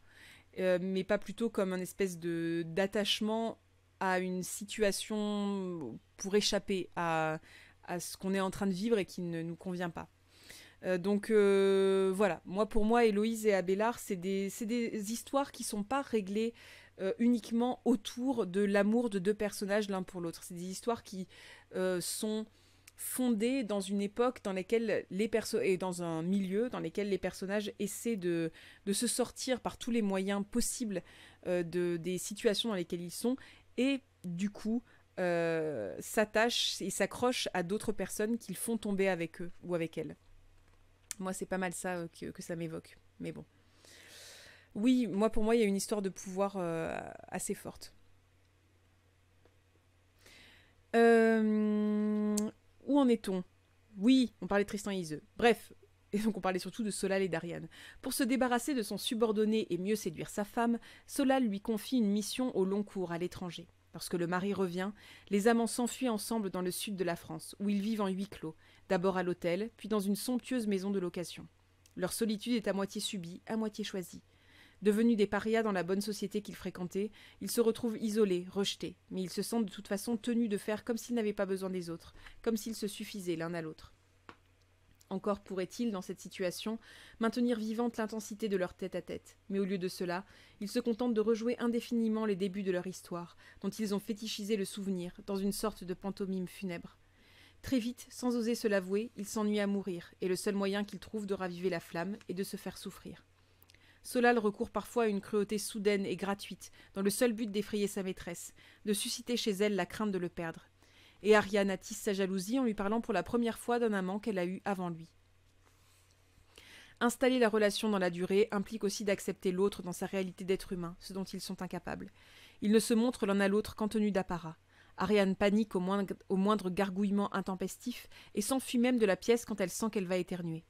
euh, mais pas plutôt comme un espèce de d'attachement à une situation pour échapper à, à ce qu'on est en train de vivre et qui ne nous convient pas. Euh, donc euh, voilà, moi pour moi, Héloïse et Abélard, c'est des, des, histoires qui sont pas réglées uniquement autour de l'amour de deux personnages l'un pour l'autre. C'est des histoires qui sont fondée dans une époque dans laquelle les perso et dans un milieu dans lequel les personnages essaient de, se sortir par tous les moyens possibles euh, de, des situations dans lesquelles ils sont et du coup euh, s'attachent et s'accrochent à d'autres personnes qu'ils font tomber avec eux ou avec elles. Moi c'est pas mal ça euh, que, ça m'évoque. Mais bon. Oui, moi pour moi il y a une histoire de pouvoir assez forte. Où en est-on? Oui, on parlait Tristan et Iseux. Bref, et donc on parlait surtout de Solal et d'Ariane. Pour se débarrasser de son subordonné et mieux séduire sa femme, Solal lui confie une mission au long cours à l'étranger. Lorsque le mari revient, les amants s'enfuient ensemble dans le sud de la France, où ils vivent en huis clos, d'abord à l'hôtel, puis dans une somptueuse maison de location. Leur solitude est à moitié subie, à moitié choisie. Devenus des parias dans la bonne société qu'ils fréquentaient, ils se retrouvent isolés, rejetés, mais ils se sentent de toute façon tenus de faire comme s'ils n'avaient pas besoin des autres, comme s'ils se suffisaient l'un à l'autre. Encore pourrait-il, dans cette situation, maintenir vivante l'intensité de leur tête-à-tête. Mais au lieu de cela, ils se contentent de rejouer indéfiniment les débuts de leur histoire, dont ils ont fétichisé le souvenir, dans une sorte de pantomime funèbre. Très vite, sans oser se l'avouer, ils s'ennuient à mourir, et le seul moyen qu'ils trouvent de raviver la flamme est de se faire souffrir. Solal recourt parfois à une cruauté soudaine et gratuite, dans le seul but d'effrayer sa maîtresse, de susciter chez elle la crainte de le perdre et Ariane attise sa jalousie en lui parlant pour la première fois d'un amant qu'elle a eu avant lui. Installer la relation dans la durée implique aussi d'accepter l'autre dans sa réalité d'être humain, ce dont ils sont incapables. Ils ne se montrent l'un à l'autre qu'en tenue d'apparat. Ariane panique au moindre, au moindre gargouillement intempestif et s'enfuit même de la pièce quand elle sent qu'elle va éternuer.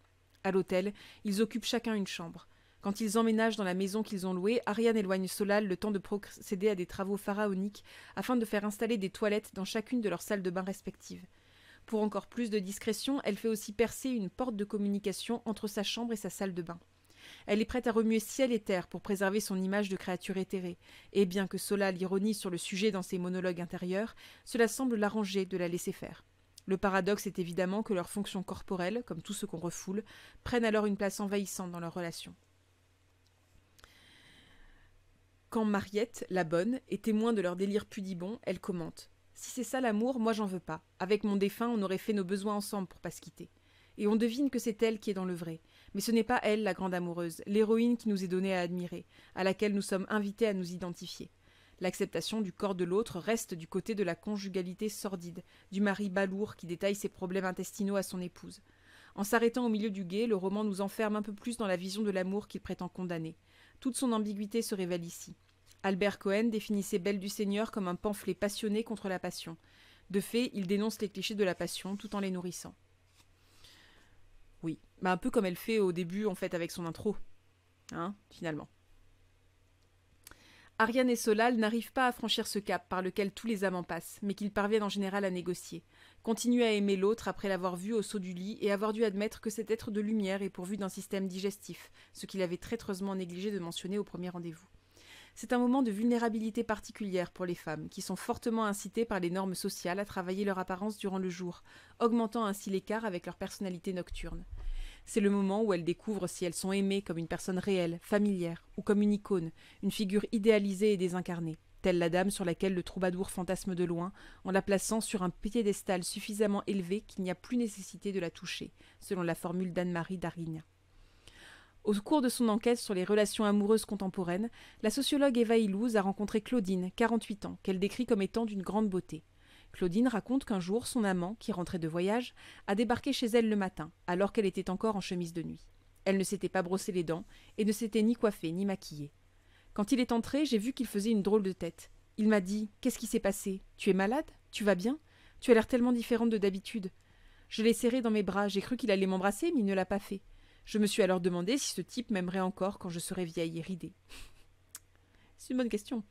À l'hôtel, ils occupent chacun une chambre. Quand ils emménagent dans la maison qu'ils ont louée, Ariane éloigne Solal le temps de procéder à des travaux pharaoniques afin de faire installer des toilettes dans chacune de leurs salles de bain respectives. Pour encore plus de discrétion, elle fait aussi percer une porte de communication entre sa chambre et sa salle de bain. Elle est prête à remuer ciel et terre pour préserver son image de créature éthérée, et bien que Solal ironise sur le sujet dans ses monologues intérieurs, cela semble l'arranger de la laisser faire. Le paradoxe est évidemment que leurs fonctions corporelles, comme tout ce qu'on refoule, prennent alors une place envahissante dans leur relation. Quand Mariette, la bonne, est témoin de leur délire pudibond, elle commente Si c'est ça l'amour, moi j'en veux pas. Avec mon défunt, on aurait fait nos besoins ensemble pour pas se quitter. Et on devine que c'est elle qui est dans le vrai. Mais ce n'est pas elle, la grande amoureuse, l'héroïne qui nous est donnée à admirer, à laquelle nous sommes invités à nous identifier. L'acceptation du corps de l'autre reste du côté de la conjugalité sordide, du mari balourd qui détaille ses problèmes intestinaux à son épouse. En s'arrêtant au milieu du guet, le roman nous enferme un peu plus dans la vision de l'amour qu'il prétend condamner. Toute son ambiguïté se révèle ici. Albert Cohen définissait Belle du Seigneur comme un pamphlet passionné contre la passion. De fait, il dénonce les clichés de la passion tout en les nourrissant. Oui, bah un peu comme elle fait au début en fait avec son intro. Hein, finalement. Ariane et Solal n'arrivent pas à franchir ce cap par lequel tous les amants passent, mais qu'ils parviennent en général à négocier. Continuer à aimer l'autre après l'avoir vu au saut du lit et avoir dû admettre que cet être de lumière est pourvu d'un système digestif, ce qu'il avait traîtreusement négligé de mentionner au premier rendez-vous. C'est un moment de vulnérabilité particulière pour les femmes, qui sont fortement incitées par les normes sociales à travailler leur apparence durant le jour, augmentant ainsi l'écart avec leur personnalité nocturne. C'est le moment où elles découvrent si elles sont aimées comme une personne réelle, familière, ou comme une icône, une figure idéalisée et désincarnée, telle la dame sur laquelle le troubadour fantasme de loin, en la plaçant sur un piédestal suffisamment élevé qu'il n'y a plus nécessité de la toucher, selon la formule d'Anne-Marie Darigna. Au cours de son enquête sur les relations amoureuses contemporaines, la sociologue Eva Illouz a rencontré Claudine, 48 ans, qu'elle décrit comme étant d'une grande beauté. Claudine raconte qu'un jour, son amant, qui rentrait de voyage, a débarqué chez elle le matin, alors qu'elle était encore en chemise de nuit. Elle ne s'était pas brossé les dents et ne s'était ni coiffée ni maquillée. Quand il est entré, j'ai vu qu'il faisait une drôle de tête. Il m'a dit Qu'est-ce qui s'est passé? Tu es malade? Tu vas bien? Tu as l'air tellement différente de d'habitude. Je l'ai serré dans mes bras, j'ai cru qu'il allait m'embrasser, mais il ne l'a pas fait. Je me suis alors demandé si ce type m'aimerait encore quand je serai vieille et ridée. <laughs> C'est une bonne question.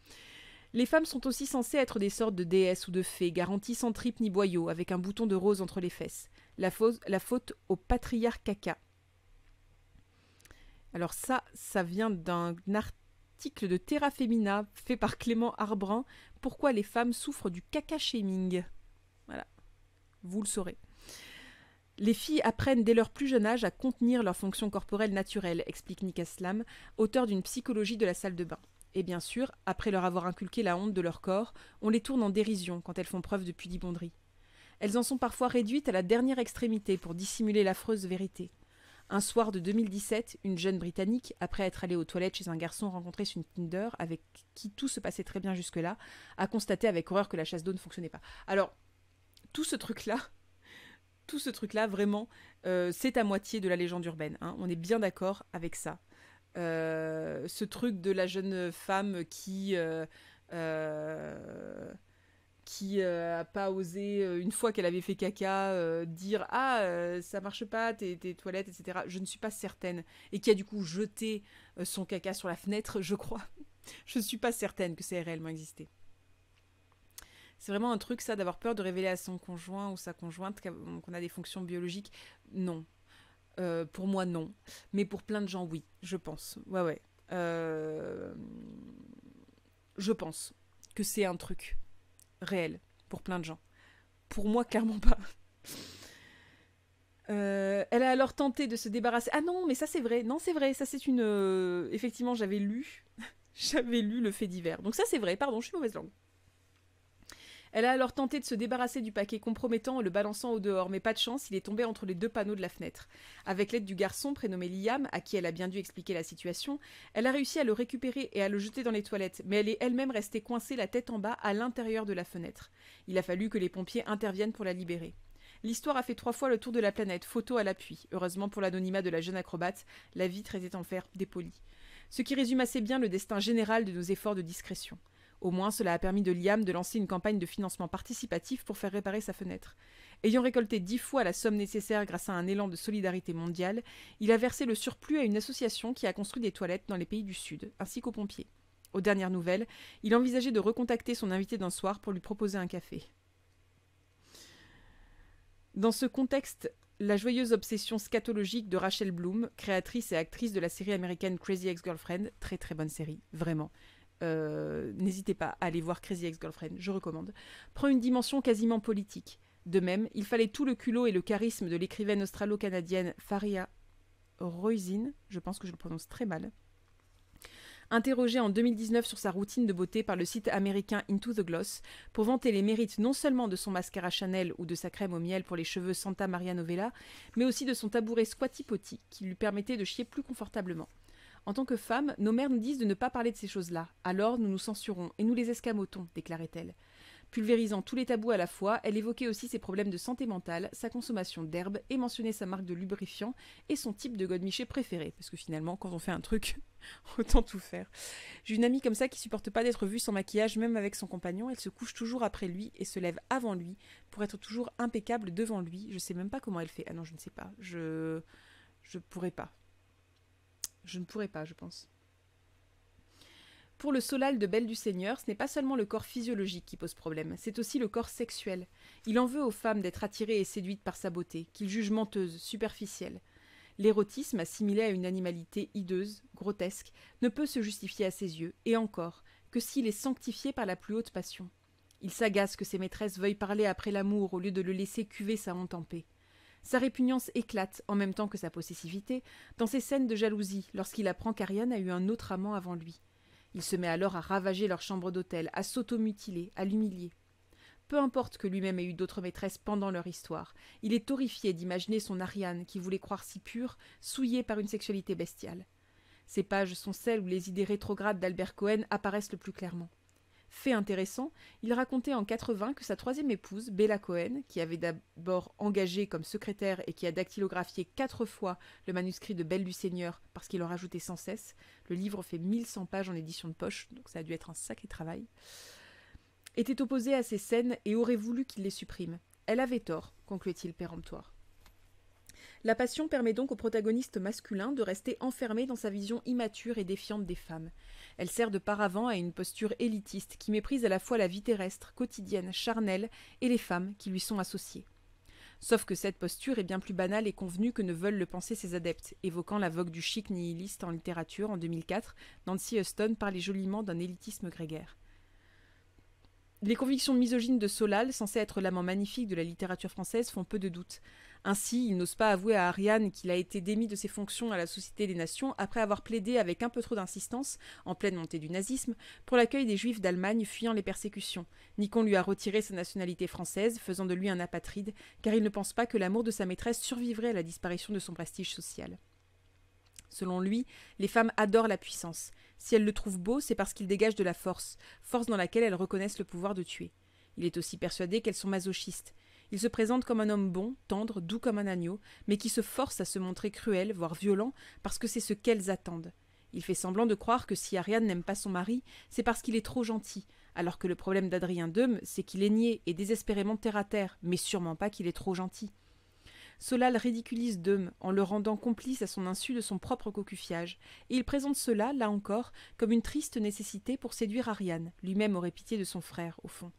Les femmes sont aussi censées être des sortes de déesses ou de fées, garanties sans tripes ni boyaux, avec un bouton de rose entre les fesses. La, faute au patriarcat caca. Alors ça, ça vient d'un article de Terra Femina fait par Clément Arbrun. Pourquoi les femmes souffrent du caca shaming? Voilà, vous le saurez. Les filles apprennent dès leur plus jeune âge à contenir leurs fonctions corporelles naturelles, explique Nika Slam, auteur d'une psychologie de la salle de bain. Et bien sûr, après leur avoir inculqué la honte de leur corps, on les tourne en dérision quand elles font preuve de pudibonderie. Elles en sont parfois réduites à la dernière extrémité pour dissimuler l'affreuse vérité. Un soir de 2017, une jeune Britannique, après être allée aux toilettes chez un garçon rencontré sur une Tinder, avec qui tout se passait très bien jusque-là, a constaté avec horreur que la chasse d'eau ne fonctionnait pas. Alors, tout ce truc-là, tout ce truc-là, vraiment, euh, c'est à moitié de la légende urbaine. Hein. On est bien d'accord avec ça. Euh, ce truc de la jeune femme qui euh, qui a pas osé une fois qu'elle avait fait caca dire ah ça marche pas tes, tes, toilettes etc je ne suis pas certaine et qui a du coup jeté son caca sur la fenêtre je crois <laughs> je ne suis pas certaine que ça ait réellement existé c'est vraiment un truc, ça, d'avoir peur de révéler à son conjoint ou sa conjointe qu'on a des fonctions biologiques? Non. Euh, pour moi, non. Mais pour plein de gens, oui, je pense. Ouais, ouais. Euh, je pense que c'est un truc réel pour plein de gens. Pour moi, clairement pas. <laughs> Euh, elle a alors tenté de se débarrasser. Ah non, mais ça c'est vrai. Non, c'est vrai. Ça c'est une. Effectivement, j'avais lu. <laughs> j'avais lu le fait divers. Donc ça c'est vrai. Pardon, je suis mauvaise langue. Elle a alors tenté de se débarrasser du paquet compromettant en le balançant au dehors, mais pas de chance, il est tombé entre les deux panneaux de la fenêtre. Avec l'aide du garçon prénommé Liam, à qui elle a bien dû expliquer la situation, elle a réussi à le récupérer et à le jeter dans les toilettes, mais elle est elle-même restée coincée la tête en bas à l'intérieur de la fenêtre. Il a fallu que les pompiers interviennent pour la libérer. L'histoire a fait trois fois le tour de la planète, photo à l'appui. Heureusement pour l'anonymat de la jeune acrobate, la vitre était en fer dépoli. Ce qui résume assez bien le destin général de nos efforts de discrétion. Au moins, cela a permis de Liam de lancer une campagne de financement participatif pour faire réparer sa fenêtre. Ayant récolté dix fois la somme nécessaire grâce à un élan de solidarité mondiale, il a versé le surplus à une association qui a construit des toilettes dans les pays du Sud, ainsi qu'aux pompiers. Aux dernières nouvelles, il envisageait de recontacter son invité d'un soir pour lui proposer un café. Dans ce contexte, la joyeuse obsession scatologique de Rachel Bloom, créatrice et actrice de la série américaine Crazy Ex-Girlfriend, très très bonne série, vraiment. Euh, N'hésitez pas à aller voir Crazy Ex-Girlfriend, je recommande, prend une dimension quasiment politique. De même, il fallait tout le culot et le charisme de l'écrivaine australo-canadienne Faria Roisin, je pense que je le prononce très mal, interrogée en 2019 sur sa routine de beauté par le site américain Into the Gloss, pour vanter les mérites non seulement de son mascara Chanel ou de sa crème au miel pour les cheveux Santa Maria Novella, mais aussi de son tabouret Squatty Potty, qui lui permettait de chier plus confortablement. En tant que femme, nos mères nous disent de ne pas parler de ces choses-là, alors nous nous censurons et nous les escamotons, déclarait-elle. Pulvérisant tous les tabous à la fois, elle évoquait aussi ses problèmes de santé mentale, sa consommation d'herbe et mentionnait sa marque de lubrifiant et son type de godemiché préféré, parce que finalement, quand on fait un truc, <laughs> autant tout faire. J'ai une amie comme ça qui supporte pas d'être vue sans maquillage, même avec son compagnon, elle se couche toujours après lui et se lève avant lui pour être toujours impeccable devant lui. Je sais même pas comment elle fait. Ah non, je ne sais pas. Je je pourrais pas. Je ne pourrais pas, je pense. Pour le solal de Belle du Seigneur, ce n'est pas seulement le corps physiologique qui pose problème, c'est aussi le corps sexuel. Il en veut aux femmes d'être attirées et séduites par sa beauté, qu'il juge menteuse, superficielle. L'érotisme, assimilé à une animalité hideuse, grotesque, ne peut se justifier à ses yeux, et encore, que s'il est sanctifié par la plus haute passion. Il s'agace que ses maîtresses veuillent parler après l'amour au lieu de le laisser cuver sa honte en paix. Sa répugnance éclate, en même temps que sa possessivité, dans ces scènes de jalousie lorsqu'il apprend qu'Ariane a eu un autre amant avant lui. Il se met alors à ravager leur chambre d'hôtel, à s'automutiler, à l'humilier. Peu importe que lui-même ait eu d'autres maîtresses pendant leur histoire, il est horrifié d'imaginer son Ariane, qui voulait croire si pure, souillée par une sexualité bestiale. Ces pages sont celles où les idées rétrogrades d'Albert Cohen apparaissent le plus clairement. Fait intéressant, il racontait en 80 que sa troisième épouse, Bella Cohen, qui avait d'abord engagé comme secrétaire et qui a dactylographié quatre fois le manuscrit de Belle du Seigneur parce qu'il en rajoutait sans cesse, le livre fait 1100 pages en édition de poche, donc ça a dû être un sacré travail, était opposée à ces scènes et aurait voulu qu'il les supprime. Elle avait tort, concluait-il péremptoire. La passion permet donc au protagoniste masculin de rester enfermé dans sa vision immature et défiante des femmes. Elle sert de paravent à une posture élitiste qui méprise à la fois la vie terrestre, quotidienne, charnelle et les femmes qui lui sont associées. Sauf que cette posture est bien plus banale et convenue que ne veulent le penser ses adeptes, évoquant la vogue du chic nihiliste en littérature en 2004, Nancy Huston parlait joliment d'un élitisme grégaire. Les convictions misogynes de Solal, censées être l'amant magnifique de la littérature française, font peu de doute. Ainsi, il n'ose pas avouer à Ariane qu'il a été démis de ses fonctions à la Société des Nations après avoir plaidé avec un peu trop d'insistance, en pleine montée du nazisme, pour l'accueil des Juifs d'Allemagne fuyant les persécutions, ni qu'on lui a retiré sa nationalité française, faisant de lui un apatride, car il ne pense pas que l'amour de sa maîtresse survivrait à la disparition de son prestige social. Selon lui, les femmes adorent la puissance. Si elles le trouvent beau, c'est parce qu'il dégage de la force, force dans laquelle elles reconnaissent le pouvoir de tuer. Il est aussi persuadé qu'elles sont masochistes. Il se présente comme un homme bon, tendre, doux comme un agneau, mais qui se force à se montrer cruel, voire violent, parce que c'est ce qu'elles attendent. Il fait semblant de croire que si Ariane n'aime pas son mari, c'est parce qu'il est trop gentil, alors que le problème d'Adrien Deume, c'est qu'il est niais et désespérément terre à terre, mais sûrement pas qu'il est trop gentil. Solal ridiculise Deume en le rendant complice à son insu de son propre cocufiage, et il présente cela, là encore, comme une triste nécessité pour séduire Ariane, lui-même aurait pitié de son frère, au fond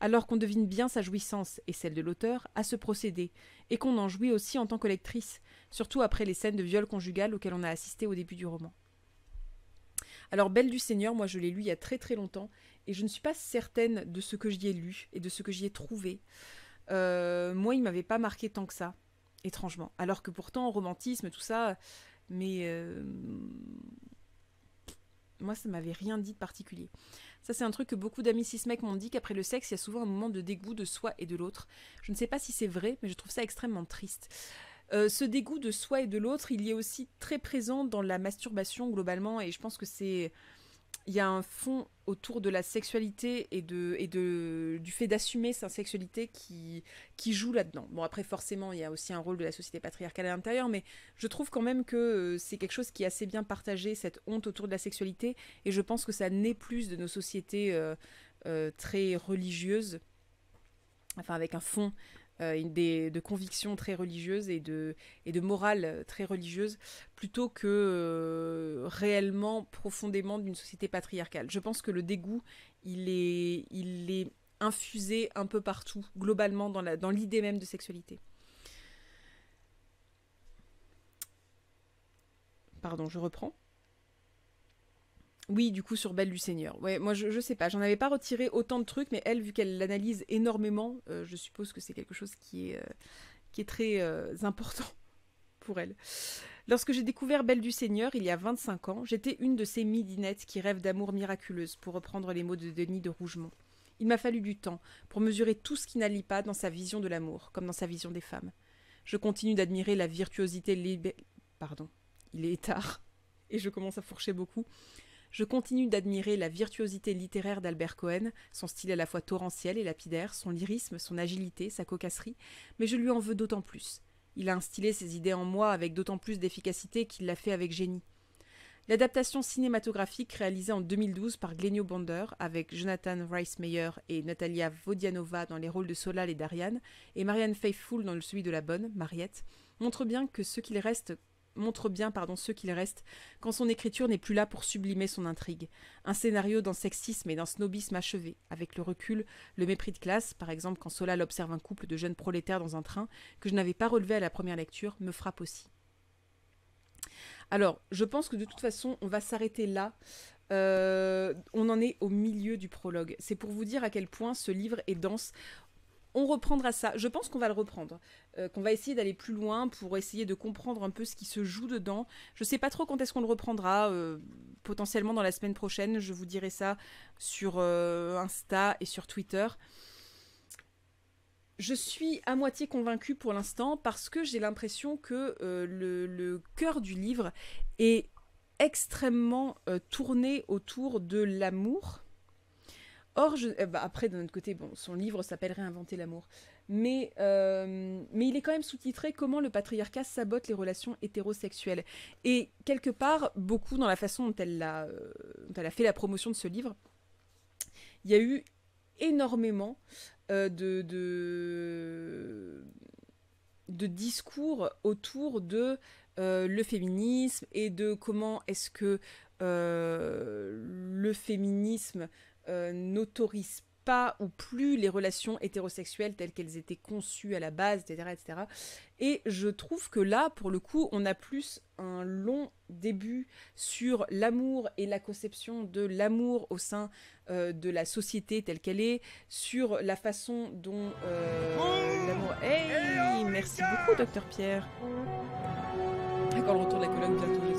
alors qu'on devine bien sa jouissance, et celle de l'auteur, à ce procédé, et qu'on en jouit aussi en tant que lectrice, surtout après les scènes de viol conjugal auxquelles on a assisté au début du roman. Alors Belle du Seigneur, moi je l'ai lu il y a très très longtemps, et je ne suis pas certaine de ce que j'y ai lu et de ce que j'y ai trouvé. Euh, moi, il m'avait pas marqué tant que ça. étrangement. Alors que pourtant, romantisme, tout ça, mais euh, moi, ça m'avait rien dit de particulier. Ça, c'est un truc que beaucoup d'amis cis-mecs m'ont dit qu'après le sexe, il y a souvent un moment de dégoût de soi et de l'autre. Je ne sais pas si c'est vrai, mais je trouve ça extrêmement triste. Euh, ce dégoût de soi et de l'autre, il y est aussi très présent dans la masturbation globalement, et je pense que c'est il y a un fond autour de la sexualité et, de, du fait d'assumer sa sexualité qui, qui joue là-dedans. Bon, après, forcément, il y a aussi un rôle de la société patriarcale à l'intérieur, mais je trouve quand même que euh, c'est quelque chose qui est assez bien partagé, cette honte autour de la sexualité, et je pense que ça naît plus de nos sociétés euh, euh, très religieuses, enfin avec un fond euh, de convictions très religieuses et de, morale très religieuse, plutôt que euh, réellement, profondément d'une société patriarcale. Je pense que le dégoût, il est, infusé un peu partout, globalement, dans l'idée même de sexualité. Pardon, je reprends. Oui, du coup, sur Belle du Seigneur. Ouais, moi, je, sais pas, j'en avais pas retiré autant de trucs, mais elle, vu qu'elle l'analyse énormément, euh, je suppose que c'est quelque chose qui est, euh, très euh, important <laughs> pour elle. Lorsque j'ai découvert Belle du Seigneur, il y a 25 ans, j'étais une de ces midinettes qui rêvent d'amour miraculeuse, pour reprendre les mots de Denis de Rougemont. Il m'a fallu du temps pour mesurer tout ce qui n'allie pas dans sa vision de l'amour, comme dans sa vision des femmes. Je continue d'admirer la virtuosité libé... Pardon, il est tard, <laughs> et je commence à fourcher beaucoup. Je continue d'admirer la virtuosité littéraire d'Albert Cohen, son style à la fois torrentiel et lapidaire, son lyrisme, son agilité, sa cocasserie, mais je lui en veux d'autant plus. Il a instillé ses idées en moi avec d'autant plus d'efficacité qu'il l'a fait avec génie. L'adaptation cinématographique réalisée en 2012 par Glenio Bonder avec Jonathan Rice-Meyer et Natalia Vodianova dans les rôles de Solal et d'Ariane et Marianne Faithfull dans celui de la bonne, Mariette, montre bien que ce qu'il reste montre bien pardon, ce qu'il reste, quand son écriture n'est plus là pour sublimer son intrigue. Un scénario d'un sexisme et d'un snobisme achevé, avec le recul, le mépris de classe, par exemple quand Solal observe un couple de jeunes prolétaires dans un train, que je n'avais pas relevé à la première lecture, me frappe aussi. Alors, je pense que de toute façon, on va s'arrêter là. Euh, on en est au milieu du prologue. C'est pour vous dire à quel point ce livre est dense on reprendra ça. Je pense qu'on va le reprendre. Euh, qu'on va essayer d'aller plus loin pour essayer de comprendre un peu ce qui se joue dedans. Je sais pas trop quand est-ce qu'on le reprendra. Euh, potentiellement dans la semaine prochaine. Je vous dirai ça sur euh, Insta et sur Twitter. Je suis à moitié convaincue pour l'instant parce que j'ai l'impression que le, cœur du livre est extrêmement tourné autour de l'amour Or, eh ben, après, d'un autre côté, bon, son livre s'appelle Réinventer l'amour. Mais, euh, mais il est quand même sous-titré Comment le patriarcat sabote les relations hétérosexuelles. Et quelque part, beaucoup dans la façon dont elle, a, euh, fait la promotion de ce livre, il y a eu énormément euh, de, discours autour de le féminisme et de comment est-ce que le féminisme euh, n'autorise pas ou plus les relations hétérosexuelles telles qu'elles étaient conçues à la base, etc., etc. Et je trouve que là, pour le coup, on a plus un long début sur l'amour et la conception de l'amour au sein euh, de la société telle qu'elle est, sur la façon dont euh, l'amour... Merci beaucoup, docteur Pierre. Encore le retour de la colonne bientôt.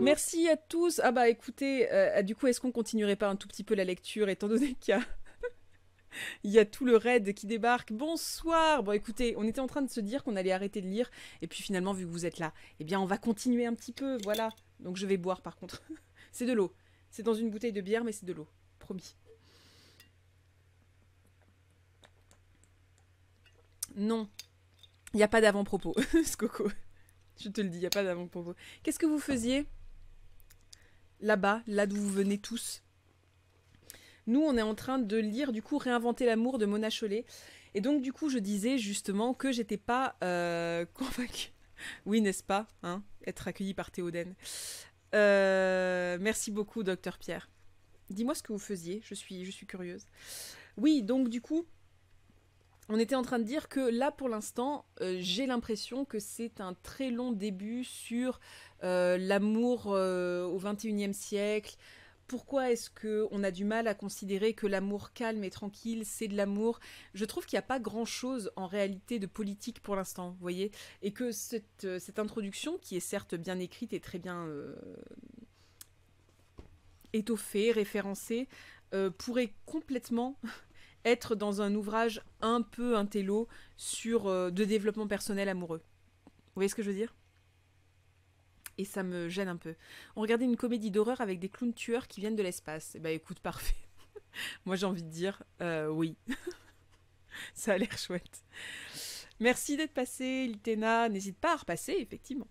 Merci à tous. Ah bah écoutez, euh, du coup, est-ce qu'on continuerait pas un tout petit peu la lecture, étant donné qu'il y a... <laughs> Y a tout le raid qui débarque? Bonsoir. Bon, écoutez, on était en train de se dire qu'on allait arrêter de lire, et puis finalement, vu que vous êtes là, eh bien, on va continuer un petit peu. Voilà. Donc, je vais boire, par contre. <laughs> c'est de l'eau. C'est dans une bouteille de bière, mais c'est de l'eau. Promis. Non. Il n'y a pas d'avant-propos, <laughs> ce coco. Je te le dis, il n'y a pas d'avant-propos. Qu'est-ce que vous faisiez? Là-bas, là, d'où vous venez tous. Nous, on est en train de lire, du coup, Réinventer l'amour de Mona Chollet. Et donc, du coup, je disais justement que j'étais pas euh, <laughs> convaincue. Oui, n'est-ce pas hein, Être accueilli par Théoden. Euh, merci beaucoup, docteur Pierre. Dis-moi ce que vous faisiez, je suis, je suis curieuse. Oui, donc du coup, on était en train de dire que là, pour l'instant, euh, j'ai l'impression que c'est un très long début sur euh, l'amour euh, au XXIe siècle, pourquoi est-ce que on a du mal à considérer que l'amour calme et tranquille, c'est de l'amour? Je trouve qu'il n'y a pas grand-chose en réalité de politique pour l'instant, vous voyez? Et que cette, cette, introduction, qui est certes bien écrite et très bien étoffée, référencée, pourrait complètement être dans un ouvrage un peu intello sur euh, de développement personnel amoureux. Vous voyez ce que je veux dire? Et ça me gêne un peu. On regardait une comédie d'horreur avec des clowns tueurs qui viennent de l'espace. Eh bah écoute, parfait. <laughs> Moi j'ai envie de dire euh, oui. <laughs> ça a l'air chouette. Merci d'être passé, Litena. N'hésite pas à repasser, effectivement.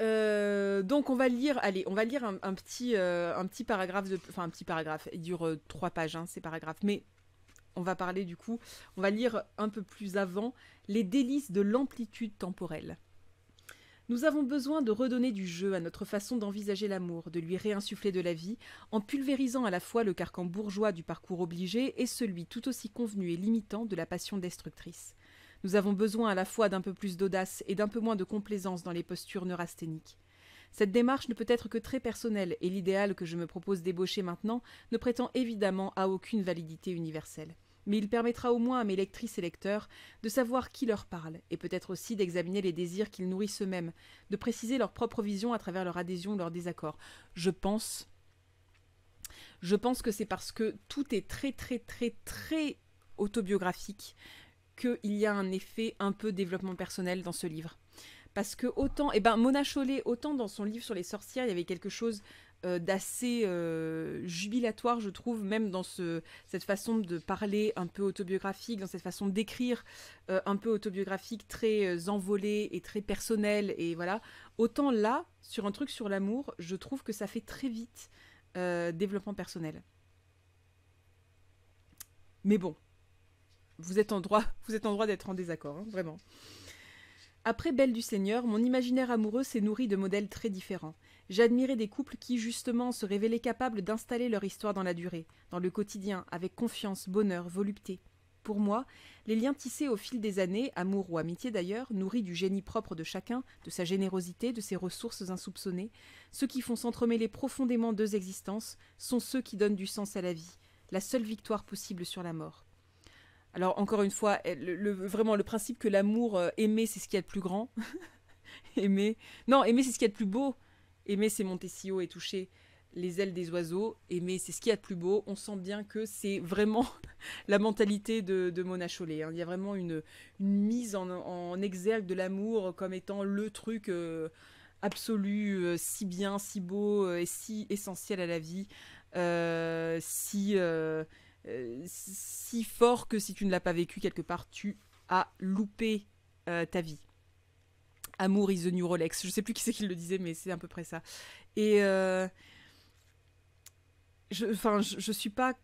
Euh, donc on va lire, allez, on va lire un, petit, euh, un petit paragraphe, enfin un petit paragraphe, il dure euh, trois pages, hein, ces paragraphes, mais on va parler du coup, on va lire un peu plus avant les délices de l'amplitude temporelle. Nous avons besoin de redonner du jeu à notre façon d'envisager l'amour, de lui réinsuffler de la vie, en pulvérisant à la fois le carcan bourgeois du parcours obligé et celui tout aussi convenu et limitant de la passion destructrice. Nous avons besoin à la fois d'un peu plus d'audace et d'un peu moins de complaisance dans les postures neurasthéniques. Cette démarche ne peut être que très personnelle, et l'idéal que je me propose d'ébaucher maintenant ne prétend évidemment à aucune validité universelle. Mais il permettra au moins à mes lectrices et lecteurs de savoir qui leur parle, et peut-être aussi d'examiner les désirs qu'ils nourrissent eux-mêmes, de préciser leur propre vision à travers leur adhésion ou leur désaccord. Je pense. Je pense que c'est parce que tout est très très très très autobiographique qu'il y a un effet un peu développement personnel dans ce livre. Parce que autant, et eh ben Mona Chollet, autant dans son livre sur les sorcières, il y avait quelque chose euh, d'assez euh, jubilatoire, je trouve, même dans ce, cette façon de parler un peu autobiographique, dans cette façon d'écrire euh, un peu autobiographique, très envolée et très personnelle, et voilà. Autant là, sur un truc sur l'amour, je trouve que ça fait très vite développement personnel. Mais bon, vous êtes en droit, vous êtes en droit d'être en désaccord, hein, vraiment. Après Belle du Seigneur, mon imaginaire amoureux s'est nourri de modèles très différents. J'admirais des couples qui, justement, se révélaient capables d'installer leur histoire dans la durée, dans le quotidien, avec confiance, bonheur, volupté. Pour moi, les liens tissés au fil des années, amour ou amitié d'ailleurs, nourris du génie propre de chacun, de sa générosité, de ses ressources insoupçonnées, ceux qui font s'entremêler profondément deux existences, sont ceux qui donnent du sens à la vie, la seule victoire possible sur la mort. Alors encore une fois, le, vraiment le principe que l'amour, euh, aimer, c'est ce qu'il y a de plus grand. <laughs> aimer, non, aimer, c'est ce qu'il y a de plus beau. Aimer, c'est monter si haut et toucher les ailes des oiseaux. Aimer, c'est ce qu'il y a de plus beau. On sent bien que c'est vraiment <laughs> la mentalité de, Mona Chollet. Hein. Il y a vraiment une, mise en, exergue de l'amour comme étant le truc euh, absolu, euh, si bien, si beau et si essentiel à la vie. si euh, si fort que si tu ne l'as pas vécu quelque part, tu as loupé euh, ta vie. Amour is the new Rolex. Je sais plus qui c'est qui le disait, mais c'est à peu près ça. Et euh, je, enfin, je, suis pas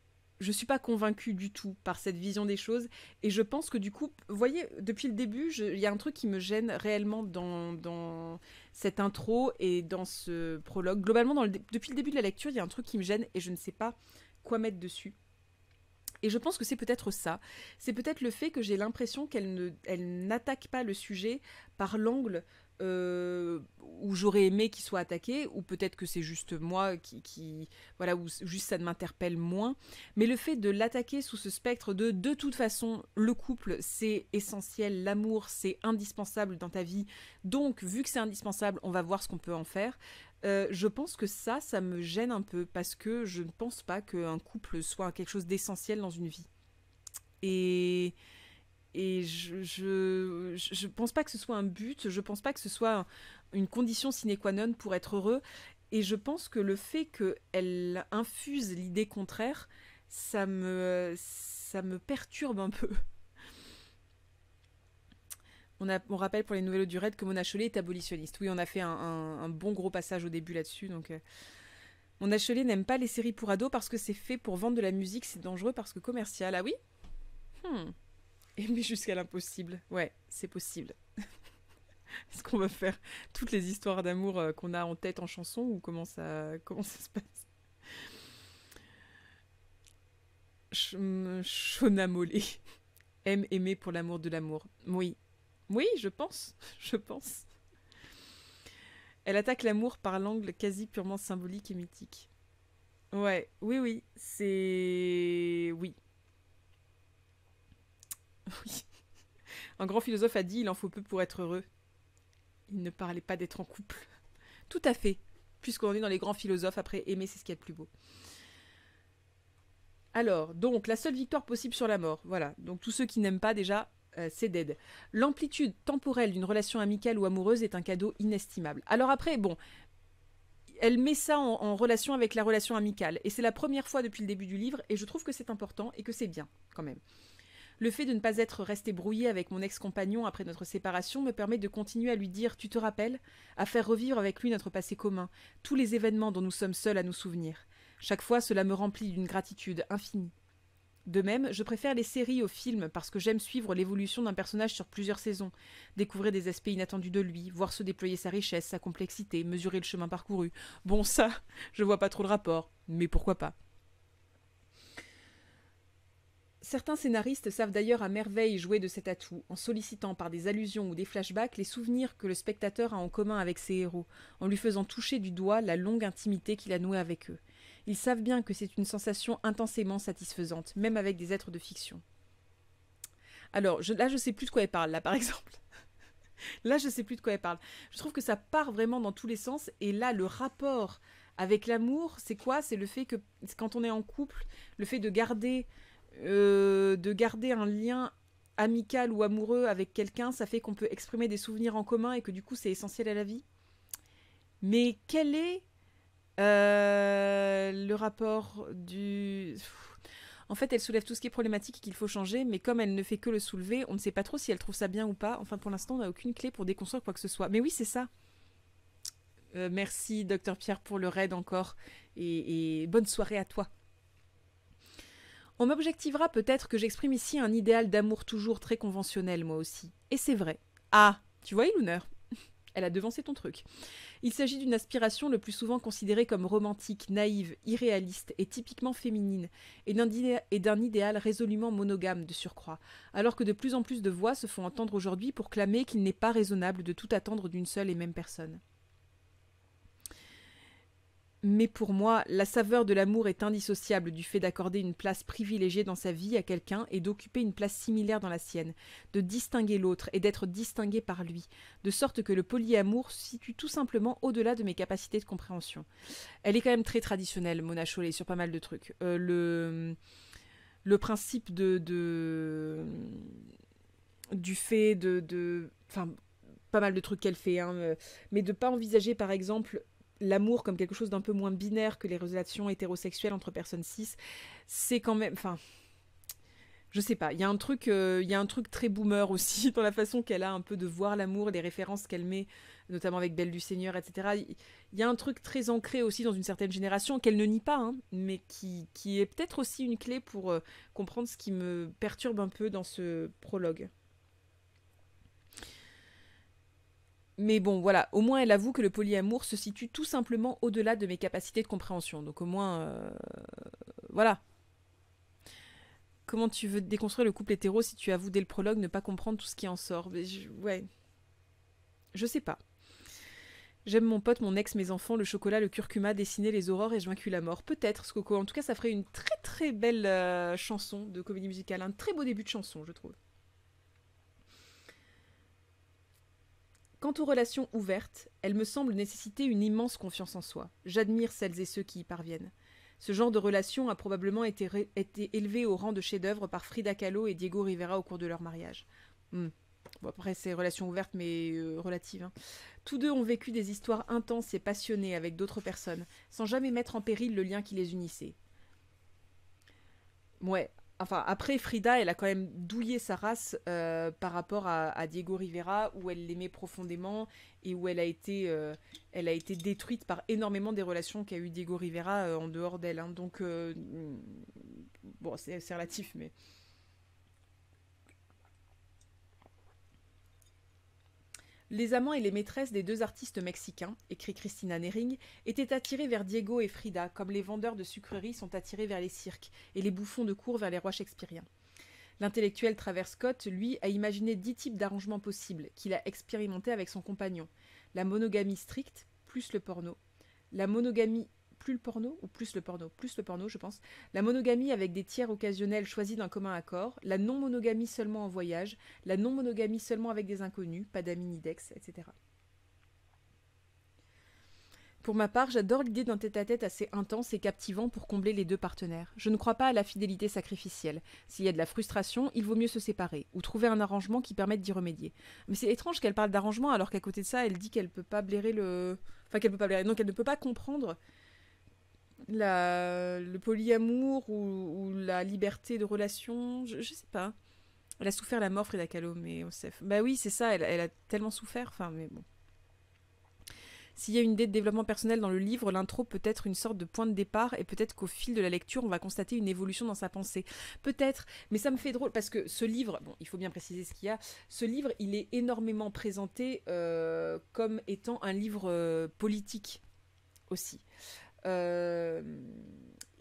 je suis pas convaincue du tout par cette vision des choses et je pense que du coup, vous voyez, depuis le début, il y a un truc qui me gêne réellement dans, dans cette intro et dans ce prologue. Globalement, depuis le début de la lecture, il y a un truc qui me gêne et je ne sais pas quoi mettre dessus. Et je pense que c'est peut-être ça. C'est peut-être le fait que j'ai l'impression qu'elle n'attaque pas le sujet par l'angle euh, où j'aurais aimé qu'il soit attaqué, ou peut-être que c'est juste moi qui, voilà, ou juste ça ne m'interpelle moins. Mais le fait de l'attaquer sous ce spectre de de toute façon, le couple c'est essentiel, l'amour c'est indispensable dans ta vie, donc vu que c'est indispensable, on va voir ce qu'on peut en faire. Euh, je pense que ça, ça me gêne un peu parce que je ne pense pas qu'un couple soit quelque chose d'essentiel dans une vie. Et, je, je, je, pense pas que ce soit un but, je pense pas que ce soit une condition sine qua non pour être heureux. Et je pense que le fait qu'elle infuse l'idée contraire, ça me, ça me perturbe un peu. On, rappelle pour les nouvelles du raid que Mona Chollet est abolitionniste. Oui, on a fait un, bon gros passage au début là-dessus. Donc, euh, Mona Chollet n'aime pas les séries pour ados parce que c'est fait pour vendre de la musique, c'est dangereux parce que commercial. Ah oui? Hmm. Aimer jusqu'à l'impossible. Ouais, c'est possible. <laughs> Est-ce qu'on va faire toutes les histoires d'amour euh, qu'on a en tête en chanson ou comment ça, comment ça se passe? Shona Mollet <laughs> aime aimer pour l'amour de l'amour. Oui, oui, je pense, <laughs> je pense. Elle attaque l'amour par l'angle quasi purement symbolique et mythique. Ouais, oui, oui, c'est... Oui. Oui. <laughs> Un grand philosophe a dit il en faut peu pour être heureux. Il ne parlait pas d'être en couple. <laughs> Tout à fait. Puisqu'on est dans les grands philosophes, après aimer c'est ce qu'il y a de plus beau. Alors, donc, la seule victoire possible sur la mort. Voilà. Donc, tous ceux qui n'aiment pas déjà, euh, c'est dead. L'amplitude temporelle d'une relation amicale ou amoureuse est un cadeau inestimable. Alors après, bon, elle met ça en, en relation avec la relation amicale. Et c'est la première fois depuis le début du livre, et je trouve que c'est important et que c'est bien, quand même. Le fait de ne pas être resté brouillé avec mon ex-compagnon après notre séparation me permet de continuer à lui dire Tu te rappelles? à faire revivre avec lui notre passé commun, tous les événements dont nous sommes seuls à nous souvenir. Chaque fois, cela me remplit d'une gratitude infinie. De même, je préfère les séries aux films parce que j'aime suivre l'évolution d'un personnage sur plusieurs saisons, découvrir des aspects inattendus de lui, voir se déployer sa richesse, sa complexité, mesurer le chemin parcouru. Bon, ça, <laughs> je vois pas trop le rapport, mais pourquoi pas. Certains scénaristes savent d'ailleurs à merveille jouer de cet atout, en sollicitant par des allusions ou des flashbacks les souvenirs que le spectateur a en commun avec ses héros, en lui faisant toucher du doigt la longue intimité qu'il a nouée avec eux. Ils savent bien que c'est une sensation intensément satisfaisante, même avec des êtres de fiction. Alors, là, je sais plus de quoi elle parle, là, par <laughs> exemple. là, je sais plus de quoi elle parle. Je trouve que ça part vraiment dans tous les sens, et là, le rapport avec l'amour, c'est quoi? C'est le fait que, quand on est en couple, le fait de garder, euh, de garder un lien amical ou amoureux avec quelqu'un, ça fait qu'on peut exprimer des souvenirs en commun et que du coup, c'est essentiel à la vie. Mais quel est euh, le rapport du... En fait, elle soulève tout ce qui est problématique et qu'il faut changer, mais comme elle ne fait que le soulever, on ne sait pas trop si elle trouve ça bien ou pas. Enfin, pour l'instant, on n'a aucune clé pour déconstruire quoi que ce soit. Mais oui, c'est ça. Euh, merci, docteur Pierre, pour le raid encore. Et, bonne soirée à toi. On m'objectivera peut-être que j'exprime ici un idéal d'amour toujours très conventionnel, moi aussi. Et c'est vrai. Ah, tu vois, Illuner Elle a devancé ton truc. Il s'agit d'une aspiration le plus souvent considérée comme romantique, naïve, irréaliste et typiquement féminine, et d'un idéal résolument monogame de surcroît, alors que de plus en plus de voix se font entendre aujourd'hui pour clamer qu'il n'est pas raisonnable de tout attendre d'une seule et même personne. Mais pour moi, la saveur de l'amour est indissociable du fait d'accorder une place privilégiée dans sa vie à quelqu'un et d'occuper une place similaire dans la sienne, de distinguer l'autre et d'être distingué par lui, de sorte que le polyamour se situe tout simplement au-delà de mes capacités de compréhension. Elle est quand même très traditionnelle, Mona Chollet, sur pas mal de trucs. Euh, le, le principe de, de du fait de, enfin pas mal de trucs qu'elle fait, hein, euh, mais de pas envisager par exemple l'amour comme quelque chose d'un peu moins binaire que les relations hétérosexuelles entre personnes cis, c'est quand même. Enfin. Je sais pas, il y, a un truc, euh, il y a un truc très boomer aussi <laughs> dans la façon qu'elle a un peu de voir l'amour, les références qu'elle met, notamment avec Belle du Seigneur, etc. Il y a un truc très ancré aussi dans une certaine génération qu'elle ne nie pas, hein, mais qui, qui est peut-être aussi une clé pour euh, comprendre ce qui me perturbe un peu dans ce prologue. Mais bon, voilà, au moins elle avoue que le polyamour se situe tout simplement au-delà de mes capacités de compréhension. Donc au moins, euh, voilà. Comment tu veux déconstruire le couple hétéro si tu avoues dès le prologue ne pas comprendre tout ce qui en sort? Je, Ouais. Je sais pas. J'aime mon pote, mon ex, mes enfants, le chocolat, le curcuma, dessiner les aurores et je la mort. Peut-être, Coco. En tout cas, ça ferait une très très belle euh, chanson de comédie musicale. Un très beau début de chanson, je trouve. Quant aux relations ouvertes, elles me semblent nécessiter une immense confiance en soi. J'admire celles et ceux qui y parviennent. Ce genre de relation a probablement été, élevé au rang de chef-d'œuvre par Frida Kahlo et Diego Rivera au cours de leur mariage. Hmm. Bon, après, c'est relations ouvertes, mais euh, relatives. Hein. Tous deux ont vécu des histoires intenses et passionnées avec d'autres personnes, sans jamais mettre en péril le lien qui les unissait. Ouais, Enfin, après, Frida, elle a quand même douillé sa race euh, par rapport à, Diego Rivera, où elle l'aimait profondément et où elle a été, euh, elle a été détruite par énormément des relations qu'a eu Diego Rivera euh, en dehors d'elle. Hein. Donc, bon, c'est relatif, mais Les amants et les maîtresses des deux artistes mexicains, écrit Christina Nering, étaient attirés vers Diego et Frida, comme les vendeurs de sucreries sont attirés vers les cirques, et les bouffons de cour vers les rois shakespeariens. L'intellectuel Travers Scott, lui, a imaginé dix types d'arrangements possibles, qu'il a expérimentés avec son compagnon. La monogamie stricte, plus le porno. La monogamie plus le porno ou plus le porno Plus le porno, je pense. La monogamie avec des tiers occasionnels choisis d'un commun accord. La non-monogamie seulement en voyage. La non-monogamie seulement avec des inconnus, pas d'amis ni d'ex, etc. Pour ma part, j'adore l'idée d'un tête-à-tête assez intense et captivant pour combler les deux partenaires. Je ne crois pas à la fidélité sacrificielle. S'il y a de la frustration, il vaut mieux se séparer, ou trouver un arrangement qui permette d'y remédier. Mais c'est étrange qu'elle parle d'arrangement alors qu'à côté de ça, elle dit qu'elle peut pas blairer le. Enfin, qu'elle peut pas blairer. Non, qu'elle ne peut pas comprendre la... le polyamour ou... ou la liberté de relation. Je... sais pas. Elle a souffert la mort, Frida Kahlo, mais Osef. Bah oui, c'est ça, elle... a tellement souffert. Enfin. S'il y a une idée de développement personnel dans le livre, l'intro peut être une sorte de point de départ et peut-être qu'au fil de la lecture, on va constater une évolution dans sa pensée. Peut-être, mais ça me fait drôle parce que ce livre, bon, il faut bien préciser ce qu'il y a, ce livre, il est énormément présenté euh, comme étant un livre euh, politique aussi. Euh,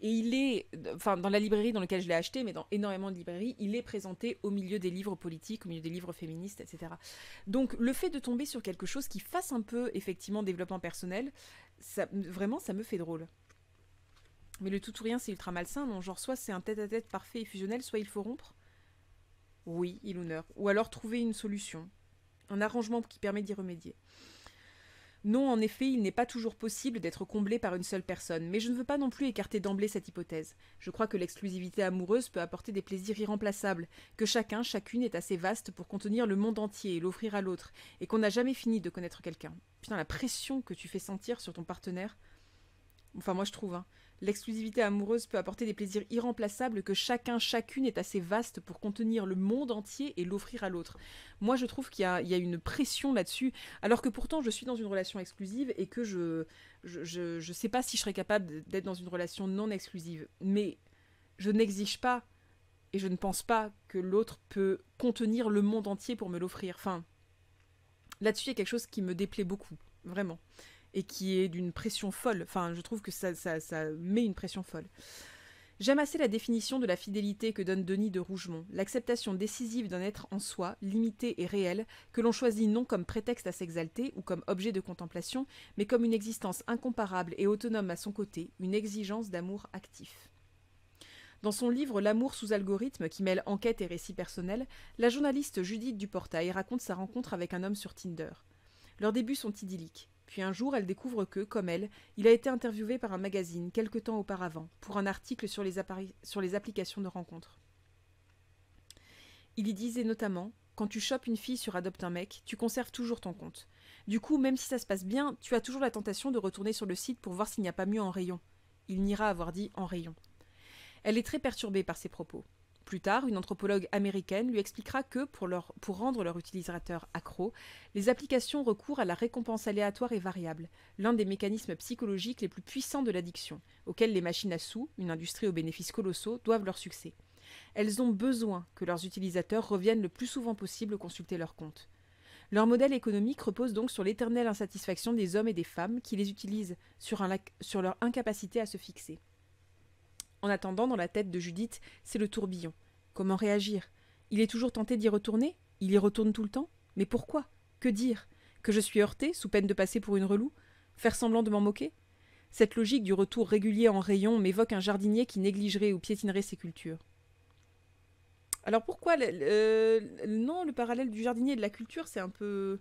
et il est, enfin, dans la librairie dans laquelle je l'ai acheté, mais dans énormément de librairies, il est présenté au milieu des livres politiques, au milieu des livres féministes, etc. Donc, le fait de tomber sur quelque chose qui fasse un peu, effectivement, développement personnel, vraiment, ça me fait drôle. Mais le tout ou rien, c'est ultra malsain, non Genre, soit c'est un tête-à-tête parfait et fusionnel, soit il faut rompre. Oui, il honneur. Ou alors trouver une solution. Un arrangement qui permet d'y remédier. Non, en effet, il n'est pas toujours possible d'être comblé par une seule personne, mais je ne veux pas non plus écarter d'emblée cette hypothèse. Je crois que l'exclusivité amoureuse peut apporter des plaisirs irremplaçables, que chacun, chacune est assez vaste pour contenir le monde entier et l'offrir à l'autre, et qu'on n'a jamais fini de connaître quelqu'un. Putain, la pression que tu fais sentir sur ton partenaire. Enfin, moi je trouve, hein. L'exclusivité amoureuse peut apporter des plaisirs irremplaçables que chacun, chacune est assez vaste pour contenir le monde entier et l'offrir à l'autre. Moi, je trouve qu'il y, a une pression là-dessus, alors que pourtant je suis dans une relation exclusive et que je je, sais pas si je serais capable d'être dans une relation non exclusive. Mais je n'exige pas et je ne pense pas que l'autre peut contenir le monde entier pour me l'offrir. Enfin, là-dessus, il y a quelque chose qui me déplaît beaucoup, vraiment et qui est d'une pression folle. Enfin, je trouve que ça, ça, ça met une pression folle. J'aime assez la définition de la fidélité que donne Denis de Rougemont, l'acceptation décisive d'un être en soi, limité et réel, que l'on choisit non comme prétexte à s'exalter ou comme objet de contemplation, mais comme une existence incomparable et autonome à son côté, une exigence d'amour actif. Dans son livre L'amour sous algorithme, qui mêle enquête et récit personnel, la journaliste Judith Duportail raconte sa rencontre avec un homme sur Tinder. Leurs débuts sont idylliques. Puis un jour, elle découvre que, comme elle, il a été interviewé par un magazine quelque temps auparavant pour un article sur les, sur les applications de rencontres. Il y disait notamment Quand tu chopes une fille sur Adopte un mec, tu conserves toujours ton compte. Du coup, même si ça se passe bien, tu as toujours la tentation de retourner sur le site pour voir s'il n'y a pas mieux en rayon. Il n'ira avoir dit en rayon. Elle est très perturbée par ces propos. Plus tard, une anthropologue américaine lui expliquera que, pour, rendre leur utilisateur accro, les applications recourent à la récompense aléatoire et variable, l'un des mécanismes psychologiques les plus puissants de l'addiction, auxquels les machines à sous, une industrie aux bénéfices colossaux, doivent leur succès. Elles ont besoin que leurs utilisateurs reviennent le plus souvent possible consulter leur compte. Leur modèle économique repose donc sur l'éternelle insatisfaction des hommes et des femmes qui les utilisent sur leur incapacité à se fixer. En attendant, dans la tête de Judith, c'est le tourbillon. Comment réagir? Il est toujours tenté d'y retourner? Il y retourne tout le temps? Mais pourquoi? Que dire? Que je suis heurté, sous peine de passer pour une relou? Faire semblant de m'en moquer? Cette logique du retour régulier en rayon m'évoque un jardinier qui négligerait ou piétinerait ses cultures. Alors pourquoi le, non le parallèle du jardinier et de la culture c'est un peu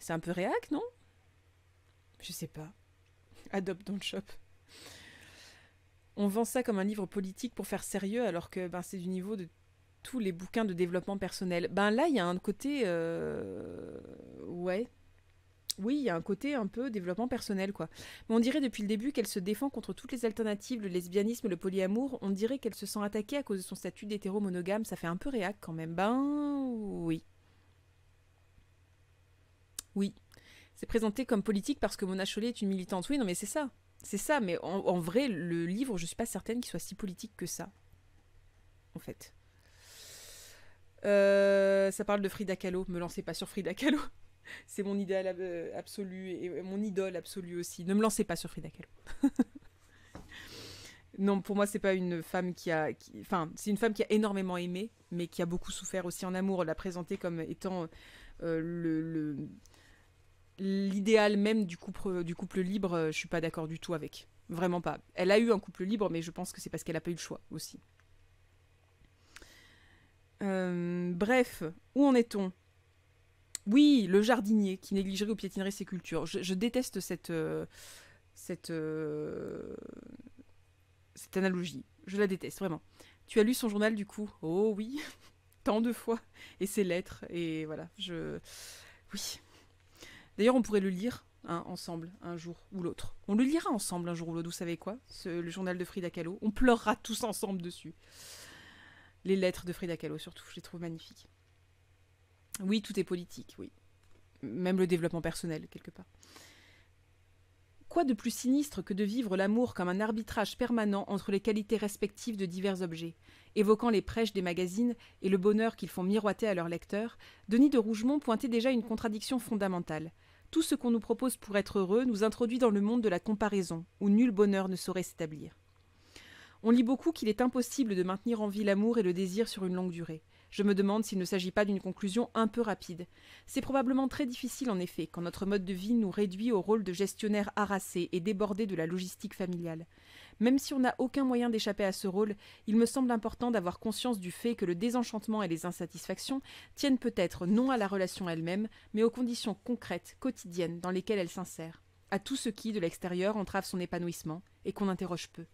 c'est un peu réac non? Je sais pas. Adopte dans le shop on vend ça comme un livre politique pour faire sérieux, alors que ben, c'est du niveau de tous les bouquins de développement personnel. Ben là, il y a un côté. Euh, ouais. Oui, il y a un côté un peu développement personnel, quoi. Mais on dirait depuis le début qu'elle se défend contre toutes les alternatives, le lesbianisme, le polyamour. On dirait qu'elle se sent attaquée à cause de son statut d'hétéro-monogame. Ça fait un peu réac quand même. Ben oui. Oui. C'est présenté comme politique parce que Mona Chollet est une militante. Oui, non, mais c'est ça. C'est ça, mais en, vrai, le livre, je suis pas certaine qu'il soit si politique que ça. En fait. Euh, ça parle de Frida Kahlo. Me lancez pas sur Frida Kahlo. <laughs> C'est mon idéal euh, absolu et mon idole absolue aussi. Ne me lancez pas sur Frida Kahlo. <laughs> non, pour moi, c'est pas une femme qui a. C'est une femme qui a énormément aimé, mais qui a beaucoup souffert aussi en amour. L'a présentée comme étant euh, le l'idéal même du couple, du couple libre, euh, je suis pas d'accord du tout avec. Vraiment pas. Elle a eu un couple libre, mais je pense que c'est parce qu'elle a pas eu le choix aussi. Euh, bref, où en est-on? Oui, le jardinier qui négligerait ou piétinerait ses cultures. Je, déteste cette, euh, cette, cette analogie. Je la déteste, vraiment. Tu as lu son journal du coup? Oh oui, <laughs> tant de fois. Et ses lettres, et voilà, je... Oui. D'ailleurs, on pourrait le lire hein, ensemble un jour ou l'autre. On le lira ensemble un jour ou l'autre, vous savez quoi? Le journal de Frida Kahlo. On pleurera tous ensemble dessus. Les lettres de Frida Kahlo, surtout, je les trouve magnifiques. Oui, tout est politique, oui. Même le développement personnel, quelque part. Quoi de plus sinistre que de vivre l'amour comme un arbitrage permanent entre les qualités respectives de divers objets? Évoquant les prêches des magazines et le bonheur qu'ils font miroiter à leurs lecteurs, Denis de Rougemont pointait déjà une contradiction fondamentale. Tout ce qu'on nous propose pour être heureux nous introduit dans le monde de la comparaison, où nul bonheur ne saurait s'établir. On lit beaucoup qu'il est impossible de maintenir en vie l'amour et le désir sur une longue durée. Je me demande s'il ne s'agit pas d'une conclusion un peu rapide. C'est probablement très difficile en effet, quand notre mode de vie nous réduit au rôle de gestionnaire harassé et débordé de la logistique familiale. Même si on n'a aucun moyen d'échapper à ce rôle, il me semble important d'avoir conscience du fait que le désenchantement et les insatisfactions tiennent peut-être non à la relation elle-même, mais aux conditions concrètes, quotidiennes, dans lesquelles elle s'insère, à tout ce qui, de l'extérieur, entrave son épanouissement, et qu'on interroge peu.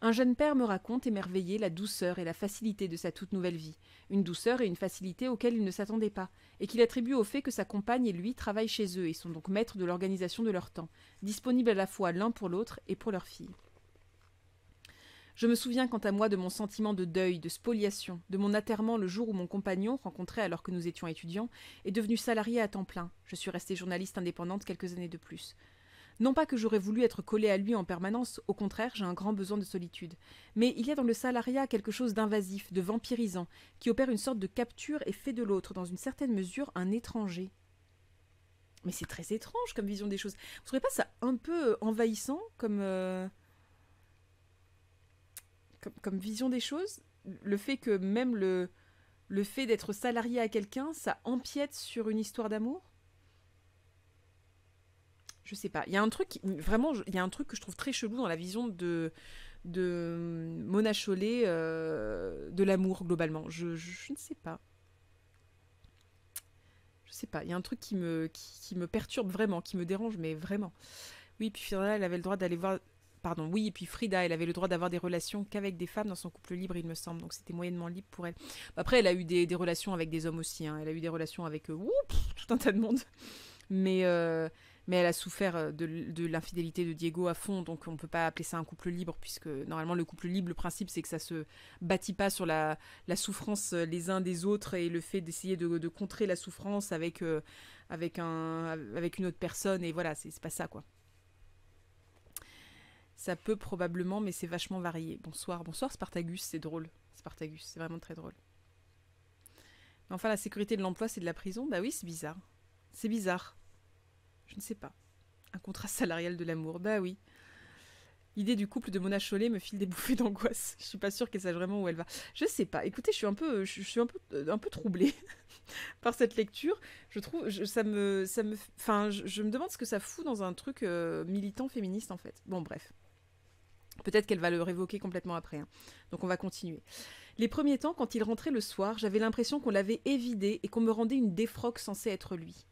Un jeune père me raconte émerveillé la douceur et la facilité de sa toute nouvelle vie, une douceur et une facilité auxquelles il ne s'attendait pas, et qu'il attribue au fait que sa compagne et lui travaillent chez eux et sont donc maîtres de l'organisation de leur temps, disponibles à la fois l'un pour l'autre et pour leur fille. Je me souviens quant à moi de mon sentiment de deuil, de spoliation, de mon atterrement le jour où mon compagnon, rencontré alors que nous étions étudiants, est devenu salarié à temps plein. Je suis restée journaliste indépendante quelques années de plus. Non pas que j'aurais voulu être collé à lui en permanence, au contraire, j'ai un grand besoin de solitude. Mais il y a dans le salariat quelque chose d'invasif, de vampirisant, qui opère une sorte de capture et fait de l'autre, dans une certaine mesure, un étranger. Mais c'est très étrange comme vision des choses. Vous trouvez pas ça un peu euh, envahissant comme, euh, comme, vision des choses? Le fait que même le fait d'être salarié à quelqu'un, ça empiète sur une histoire d'amour? Je sais pas. Il y a un truc, vraiment, il y a un truc que je trouve très chelou dans la vision de, de Mona Chollet euh, de l'amour, globalement. Je, ne sais pas. Je sais pas. Il y a un truc qui me, qui, me perturbe vraiment, qui me dérange, mais vraiment. Oui, puis Frida, elle avait le droit d'aller voir. Pardon, oui, et puis Frida, elle avait le droit d'avoir des relations qu'avec des femmes dans son couple libre, il me semble. Donc c'était moyennement libre pour elle. Après, elle a eu des, relations avec des hommes aussi. Hein. Elle a eu des relations avec euh, tout un tas de monde. Mais, euh, mais elle a souffert euh, de, l'infidélité de Diego à fond, donc on ne peut pas appeler ça un couple libre, puisque normalement le couple libre, le principe c'est que ça se bâtit pas sur la, souffrance euh, les uns des autres et le fait d'essayer de, contrer la souffrance avec, euh, avec, un, avec une autre personne, et voilà, c'est pas ça quoi. Ça peut probablement, mais c'est vachement varié. Bonsoir, bonsoir Spartagus, c'est drôle. Spartagus, c'est vraiment très drôle. Enfin, la sécurité de l'emploi, c'est de la prison? Bah oui, c'est bizarre. C'est bizarre. Je ne sais pas. Un contrat salarial de l'amour, bah oui. L'idée du couple de Mona Chollet me file des bouffées <laughs> d'angoisse. Je suis pas sûre qu'elle sache vraiment où elle va. Je sais pas. Écoutez, je suis un peu, je, suis un peu, euh, un peu troublée <laughs> par cette lecture. Je trouve, ça me, ça me, enfin, je, me demande ce que ça fout dans un truc euh, militant féministe en fait. Bon, bref. Peut-être qu'elle va le révoquer complètement après. Hein. Donc on va continuer. Les premiers temps, quand il rentrait le soir, j'avais l'impression qu'on l'avait évidé et qu'on me rendait une défroque censée être lui.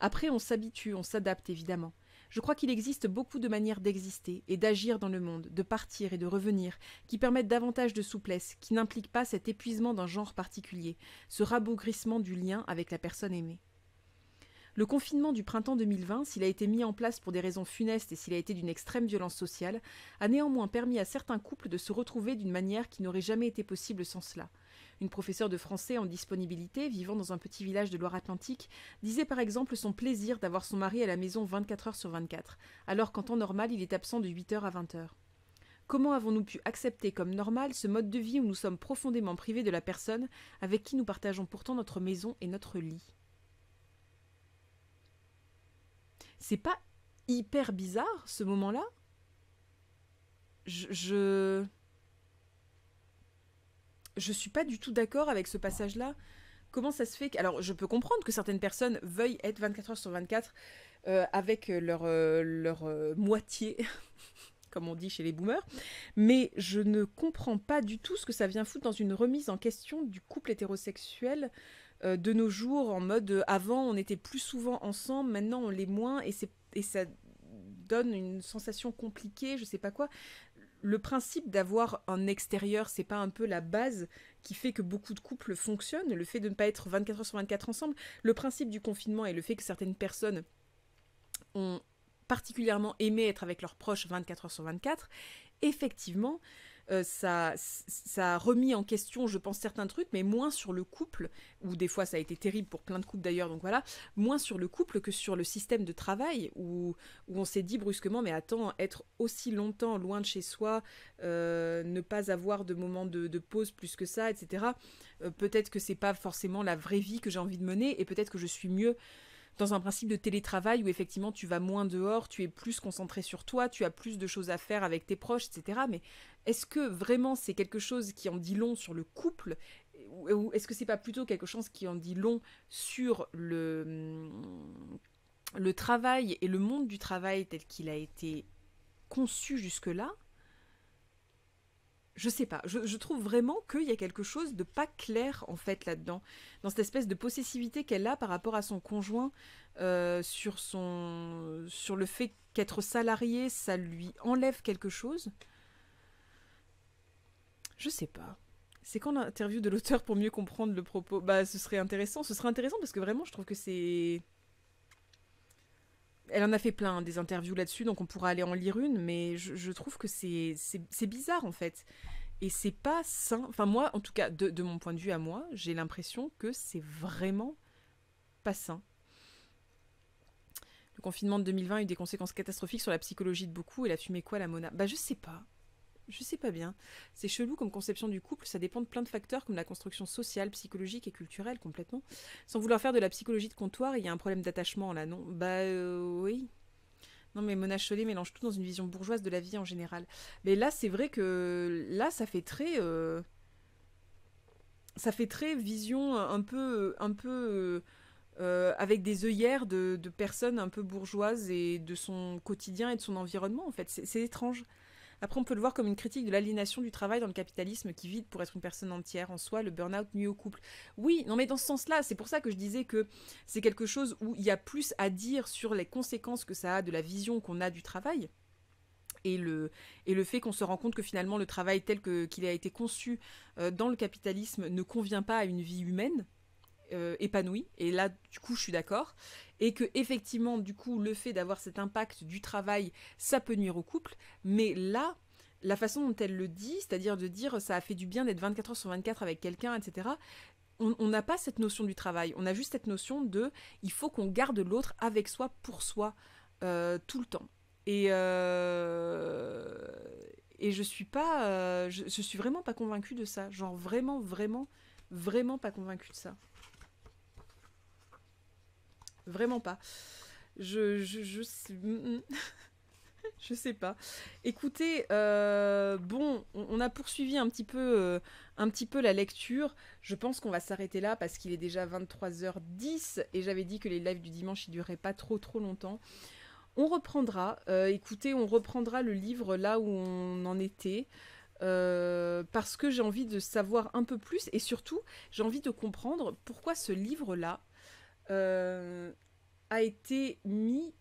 Après, on s'habitue, on s'adapte évidemment. Je crois qu'il existe beaucoup de manières d'exister et d'agir dans le monde, de partir et de revenir, qui permettent davantage de souplesse, qui n'impliquent pas cet épuisement d'un genre particulier, ce rabougrissement du lien avec la personne aimée. Le confinement du printemps 2020, s'il a été mis en place pour des raisons funestes et s'il a été d'une extrême violence sociale, a néanmoins permis à certains couples de se retrouver d'une manière qui n'aurait jamais été possible sans cela, une professeure de français en disponibilité, vivant dans un petit village de Loire-Atlantique, disait par exemple son plaisir d'avoir son mari à la maison 24 heures sur 24, alors qu'en temps normal il est absent de 8 heures à 20 heures. Comment avons-nous pu accepter comme normal ce mode de vie où nous sommes profondément privés de la personne avec qui nous partageons pourtant notre maison et notre lit? C'est pas hyper bizarre ce moment-là? Je, je suis pas du tout d'accord avec ce passage-là. comment ça se fait que... Alors, je peux comprendre que certaines personnes veuillent être 24 heures sur 24 euh, avec leur, euh, leur euh, moitié, <laughs> comme on dit chez les boomers, mais je ne comprends pas du tout ce que ça vient foutre dans une remise en question du couple hétérosexuel de nos jours, en mode avant on était plus souvent ensemble, maintenant on l'est moins, et, et ça donne une sensation compliquée, je sais pas quoi le principe d'avoir un extérieur, c'est pas un peu la base qui fait que beaucoup de couples fonctionnent, le fait de ne pas être 24 heures sur 24 ensemble, le principe du confinement et le fait que certaines personnes ont particulièrement aimé être avec leurs proches 24 heures sur 24, effectivement, euh, ça, ça a remis en question, je pense, certains trucs, mais moins sur le couple, ou des fois ça a été terrible pour plein de couples d'ailleurs, donc voilà, moins sur le couple que sur le système de travail, où, où on s'est dit brusquement, mais attends, être aussi longtemps loin de chez soi, euh, ne pas avoir de moments de, pause plus que ça, etc. Euh, peut-être que c'est pas forcément la vraie vie que j'ai envie de mener, et peut-être que je suis mieux dans un principe de télétravail où effectivement tu vas moins dehors, tu es plus concentré sur toi, tu as plus de choses à faire avec tes proches, etc. Mais est-ce que vraiment c'est quelque chose qui en dit long sur le couple? Ou est-ce que c'est pas plutôt quelque chose qui en dit long sur le, le travail et le monde du travail tel qu'il a été conçu jusque-là? Je sais pas, je, trouve vraiment qu'il y a quelque chose de pas clair en fait là-dedans, dans cette espèce de possessivité qu'elle a par rapport à son conjoint, euh, sur, son, sur le fait qu'être salarié, ça lui enlève quelque chose. Je sais pas. C'est quand l'interview de l'auteur pour mieux comprendre le propos? Bah, ce serait intéressant. Ce serait intéressant parce que vraiment, je trouve que c'est elle en a fait plein des interviews là-dessus, donc on pourra aller en lire une, mais je, trouve que c'est bizarre en fait. Et c'est pas sain. Enfin, moi, en tout cas, de, mon point de vue à moi, j'ai l'impression que c'est vraiment pas sain. Le confinement de 2020 a eu des conséquences catastrophiques sur la psychologie de beaucoup et la fumée quoi la Mona? Bah, je sais pas je sais pas bien. C'est chelou comme conception du couple, ça dépend de plein de facteurs comme la construction sociale, psychologique et culturelle complètement. Sans vouloir faire de la psychologie de comptoir, il y a un problème d'attachement là, non? Bah euh, oui. Non mais Mona Chollet mélange tout dans une vision bourgeoise de la vie en général. Mais là c'est vrai que là ça fait très... Euh, ça fait très vision un peu... Un peu euh, avec des œillères de, de personnes un peu bourgeoises et de son quotidien et de son environnement en fait. C'est étrange. Après, on peut le voir comme une critique de l'aliénation du travail dans le capitalisme qui vide pour être une personne entière en soi, le burn-out nuit au couple. Oui, non mais dans ce sens-là, c'est pour ça que je disais que c'est quelque chose où il y a plus à dire sur les conséquences que ça a de la vision qu'on a du travail. Et le, et le fait qu'on se rend compte que finalement le travail tel qu'il a été conçu euh, dans le capitalisme ne convient pas à une vie humaine, euh, épanouie. Et là, du coup, je suis d'accord et que effectivement du coup le fait d'avoir cet impact du travail ça peut nuire au couple. Mais là la façon dont elle le dit c'est-à-dire de dire ça a fait du bien d'être 24 heures sur 24 avec quelqu'un etc on n'a pas cette notion du travail. On a juste cette notion de il faut qu'on garde l'autre avec soi pour soi euh, tout le temps. Et euh, et je suis pas euh, je, je suis vraiment pas convaincue de ça. Genre vraiment vraiment vraiment pas convaincue de ça Vraiment pas. Je, je, mm, mm. <laughs> sais pas. Écoutez, euh, bon, on, a poursuivi un petit peu, euh, un petit peu la lecture. Je pense qu'on va s'arrêter là parce qu'il est déjà 23h10 et j'avais dit que les lives du dimanche ils duraient pas trop trop longtemps. On reprendra. Euh, écoutez, on reprendra le livre là où on en était. parce que j'ai envie de savoir un peu plus et surtout j'ai envie de comprendre pourquoi ce livre-là euh, a été mis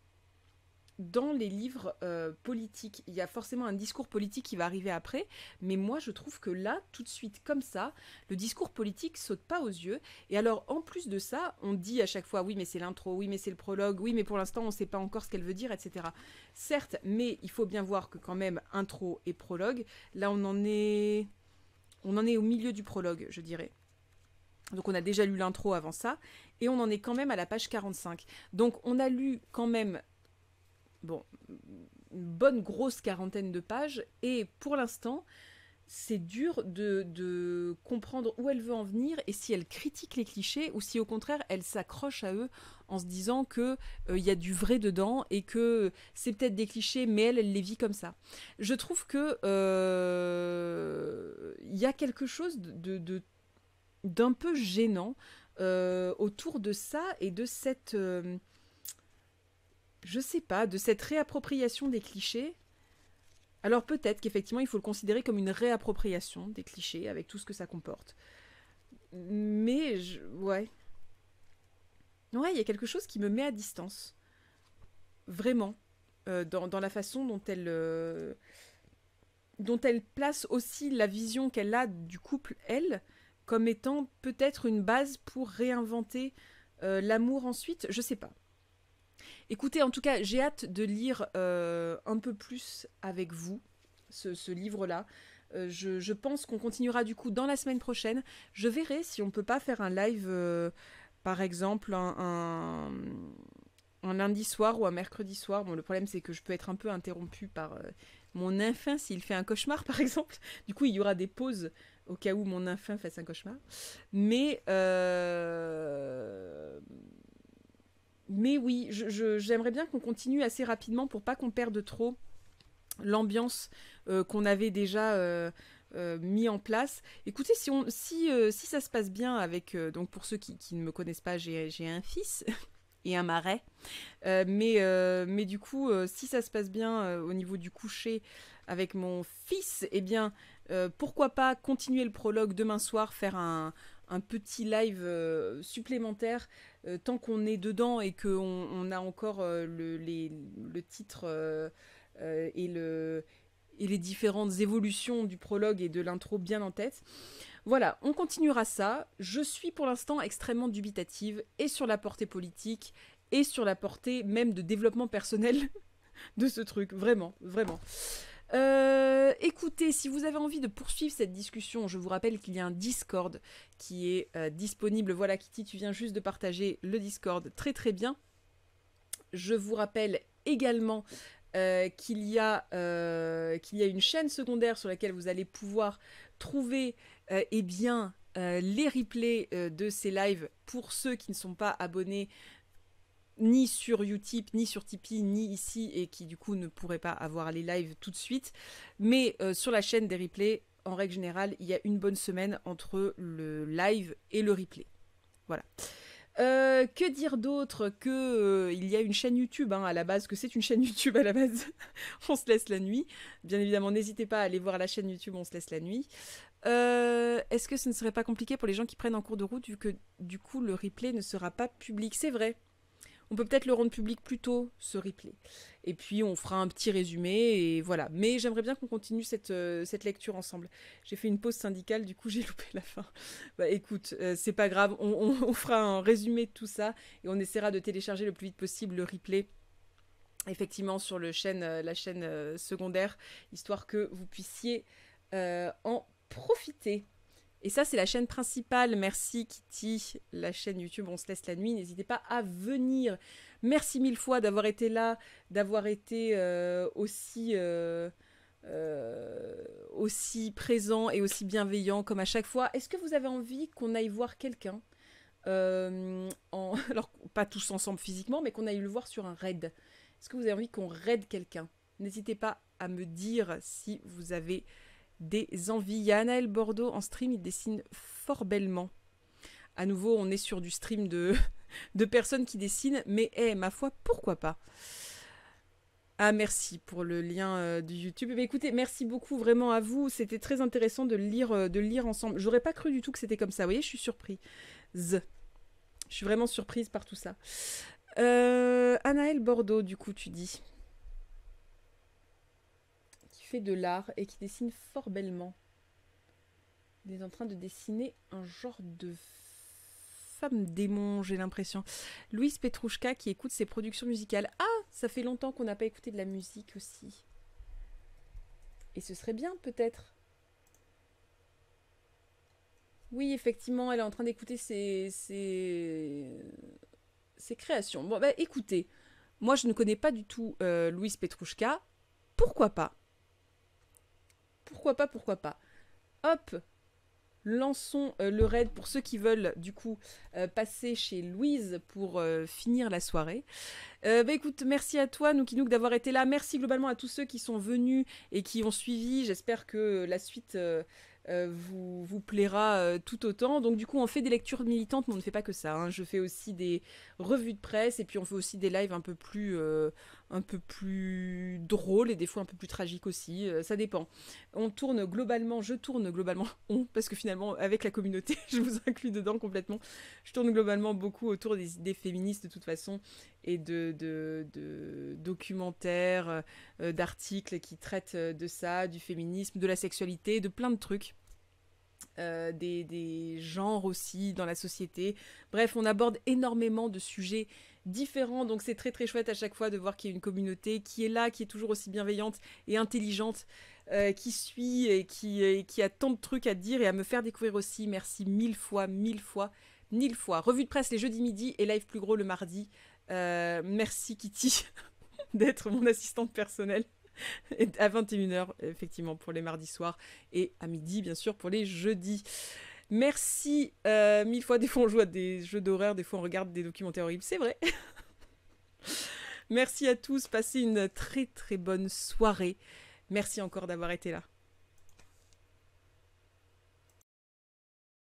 dans les livres euh, politiques. Il y a forcément un discours politique qui va arriver après, mais moi je trouve que là, tout de suite, comme ça, le discours politique saute pas aux yeux. Et alors, en plus de ça, on dit à chaque fois, oui, mais c'est l'intro, oui, mais c'est le prologue, oui, mais pour l'instant, on ne sait pas encore ce qu'elle veut dire, etc. Certes, mais il faut bien voir que quand même, intro et prologue, là, on en est... On en est au milieu du prologue, je dirais. Donc on a déjà lu l'intro avant ça, et on en est quand même à la page 45. Donc on a lu quand même, bon, une bonne grosse quarantaine de pages, et pour l'instant, c'est dur de, comprendre où elle veut en venir et si elle critique les clichés ou si au contraire elle s'accroche à eux en se disant que euh, il y a du vrai dedans et que c'est peut-être des clichés mais elle elle les vit comme ça. Je trouve que euh, il y a quelque chose de d'un peu gênant autour de ça et de cette je sais pas, de cette réappropriation des clichés. Alors peut-être qu'effectivement il faut le considérer comme une réappropriation des clichés avec tout ce que ça comporte. Mais je... ouais. Ouais, il y a quelque chose qui me met à distance. Vraiment. Euh, dans, la façon dont elle, euh, dont elle place aussi la vision qu'elle a du couple, elle, comme étant peut-être une base pour réinventer euh, l'amour ensuite. Je sais pas. Écoutez, en tout cas, j'ai hâte de lire un peu plus avec vous ce, livre-là. Je, pense qu'on continuera du coup dans la semaine prochaine. Je verrai si on peut pas faire un live, par exemple, un, un lundi soir ou un mercredi soir. Bon, le problème, c'est que je peux être un peu interrompue par euh, mon infin s'il fait un cauchemar, <laughs> par exemple. Du coup, il y aura des pauses au cas où mon infin fasse un cauchemar. Mais, euh, mais oui, j'aimerais bien qu'on continue assez rapidement pour pas qu'on perde trop l'ambiance euh, qu'on avait déjà. mis en place. Écoutez, si, ça se passe bien avec... donc pour ceux qui, ne me connaissent pas, j'ai un fils <laughs> et un marais. Euh, mais, euh, du coup, euh, si ça se passe bien au niveau du coucher avec mon fils, eh bien, pourquoi pas continuer le prologue demain soir, faire un, un petit live supplémentaire tant qu'on est dedans et qu'on on a encore le, le, titre et, le, et les différentes évolutions du prologue et de l'intro bien en tête. Voilà, on continuera ça. Je suis pour l'instant extrêmement dubitative et sur la portée politique et sur la portée même de développement personnel <laughs> de ce truc. Vraiment, vraiment. Euh, écoutez, si vous avez envie de poursuivre cette discussion, je vous rappelle qu'il y a un Discord qui est euh, disponible. Voilà, Kitty, tu viens juste de partager le Discord. Très très bien. Je vous rappelle également euh, qu'il y, a, qu'il y a une chaîne secondaire sur laquelle vous allez pouvoir trouver euh, eh bien, euh, les replays euh, de ces lives pour ceux qui ne sont pas abonnés ni sur Utip, ni sur Tipeee, ni ici, et qui du coup ne pourraient pas avoir les lives tout de suite. Mais sur la chaîne des replays, en règle générale, il y a une bonne semaine entre le live et le replay. Voilà. Euh, que dire d'autre que euh, il y a une chaîne YouTube hein, à la base, que c'est une chaîne YouTube à la base. <laughs> on se laisse la nuit. Bien évidemment, n'hésitez pas à aller voir la chaîne YouTube On se laisse la nuit. Euh, est-ce que ce ne serait pas compliqué pour les gens qui prennent en cours de route vu que du coup le replay ne sera pas public? C'est vrai. On peut peut-être le rendre public plus tôt, ce replay. Et puis on fera un petit résumé et voilà. Mais j'aimerais bien qu'on continue cette, euh, lecture ensemble. J'ai fait une pause syndicale, du coup <laughs> j'ai loupé la fin. Bah écoute, euh, c'est pas grave, on, fera un résumé de tout ça et on essaiera de télécharger le plus vite possible le replay effectivement sur euh, la chaîne secondaire, histoire que vous puissiez en profiter. Et ça, c'est la chaîne principale. Merci Kitty, la chaîne YouTube On se laisse la nuit. N'hésitez pas à venir. Merci mille fois d'avoir été là, d'avoir été euh, aussi, euh, euh, aussi présent et aussi bienveillant comme à chaque fois. Est-ce que vous avez envie qu'on aille voir quelqu'un. <laughs> Alors, pas tous ensemble physiquement, mais qu'on aille le voir sur un raid? Est-ce que vous avez envie qu'on raid quelqu'un? N'hésitez pas à me dire si vous avez des envies. Il y a Anaël Bordeaux en stream, il dessine fort bellement. À nouveau, on est sur du stream de, <laughs> de personnes qui dessinent, mais eh, ma foi, pourquoi pas? Ah merci pour le lien euh, du YouTube. Mais écoutez, merci beaucoup vraiment à vous. C'était très intéressant de lire, euh, de lire ensemble. J'aurais pas cru du tout que c'était comme ça. Vous voyez, je suis surprise. Je suis vraiment surprise par tout ça. Euh, Anaël Bordeaux, du coup, tu dis de l'art et qui dessine fort bellement. Il est en train de dessiner un genre de femme démon, j'ai l'impression. Louise Petrouchka qui écoute ses productions musicales. Ah, ça fait longtemps qu'on n'a pas écouté de la musique aussi. Et ce serait bien peut-être. Oui, effectivement, elle est en train d'écouter ses, créations. Bon, bah écoutez, moi je ne connais pas du tout euh, Louise Petrouchka. Pourquoi pas? Pourquoi pas, pourquoi pas. Hop, lançons euh, le raid pour ceux qui veulent du coup euh, passer chez Louise pour euh, finir la soirée. bah écoute, merci à toi Nook d'avoir été là. Merci globalement à tous ceux qui sont venus et qui ont suivi. J'espère que la suite vous, plaira tout autant. Donc du coup, on fait des lectures militantes, mais on ne fait pas que ça. hein. Je fais aussi des revues de presse et puis on fait aussi des lives un peu plus, un peu plus drôles et des fois un peu plus tragiques aussi. Euh, ça dépend. On tourne globalement, je tourne globalement, <laughs> on, parce que finalement, avec la communauté, <laughs> je vous inclus dedans complètement. Je tourne globalement beaucoup autour des idées féministes de toute façon et de, de, documentaires, euh, d'articles qui traitent euh, de ça, du féminisme, de la sexualité, de plein de trucs. Des, des genres aussi dans la société. Bref, on aborde énormément de sujets différents, donc c'est très très chouette à chaque fois de voir qu'il y a une communauté qui est là, qui est toujours aussi bienveillante et intelligente, euh, qui suit et qui, qui a tant de trucs à dire et à me faire découvrir aussi. Merci mille fois, mille fois, mille fois. Revue de presse les jeudis midi et live plus gros le mardi. Euh, merci Kitty <laughs> d'être mon assistante personnelle. À 21h, effectivement, pour les mardis soirs. Et à midi, bien sûr, pour les jeudis. Merci euh, mille fois. Des fois, on joue à des jeux d'horreur. Des fois, on regarde des documentaires horribles. C'est vrai. <laughs> Merci à tous. Passez une très, très bonne soirée. Merci encore d'avoir été là.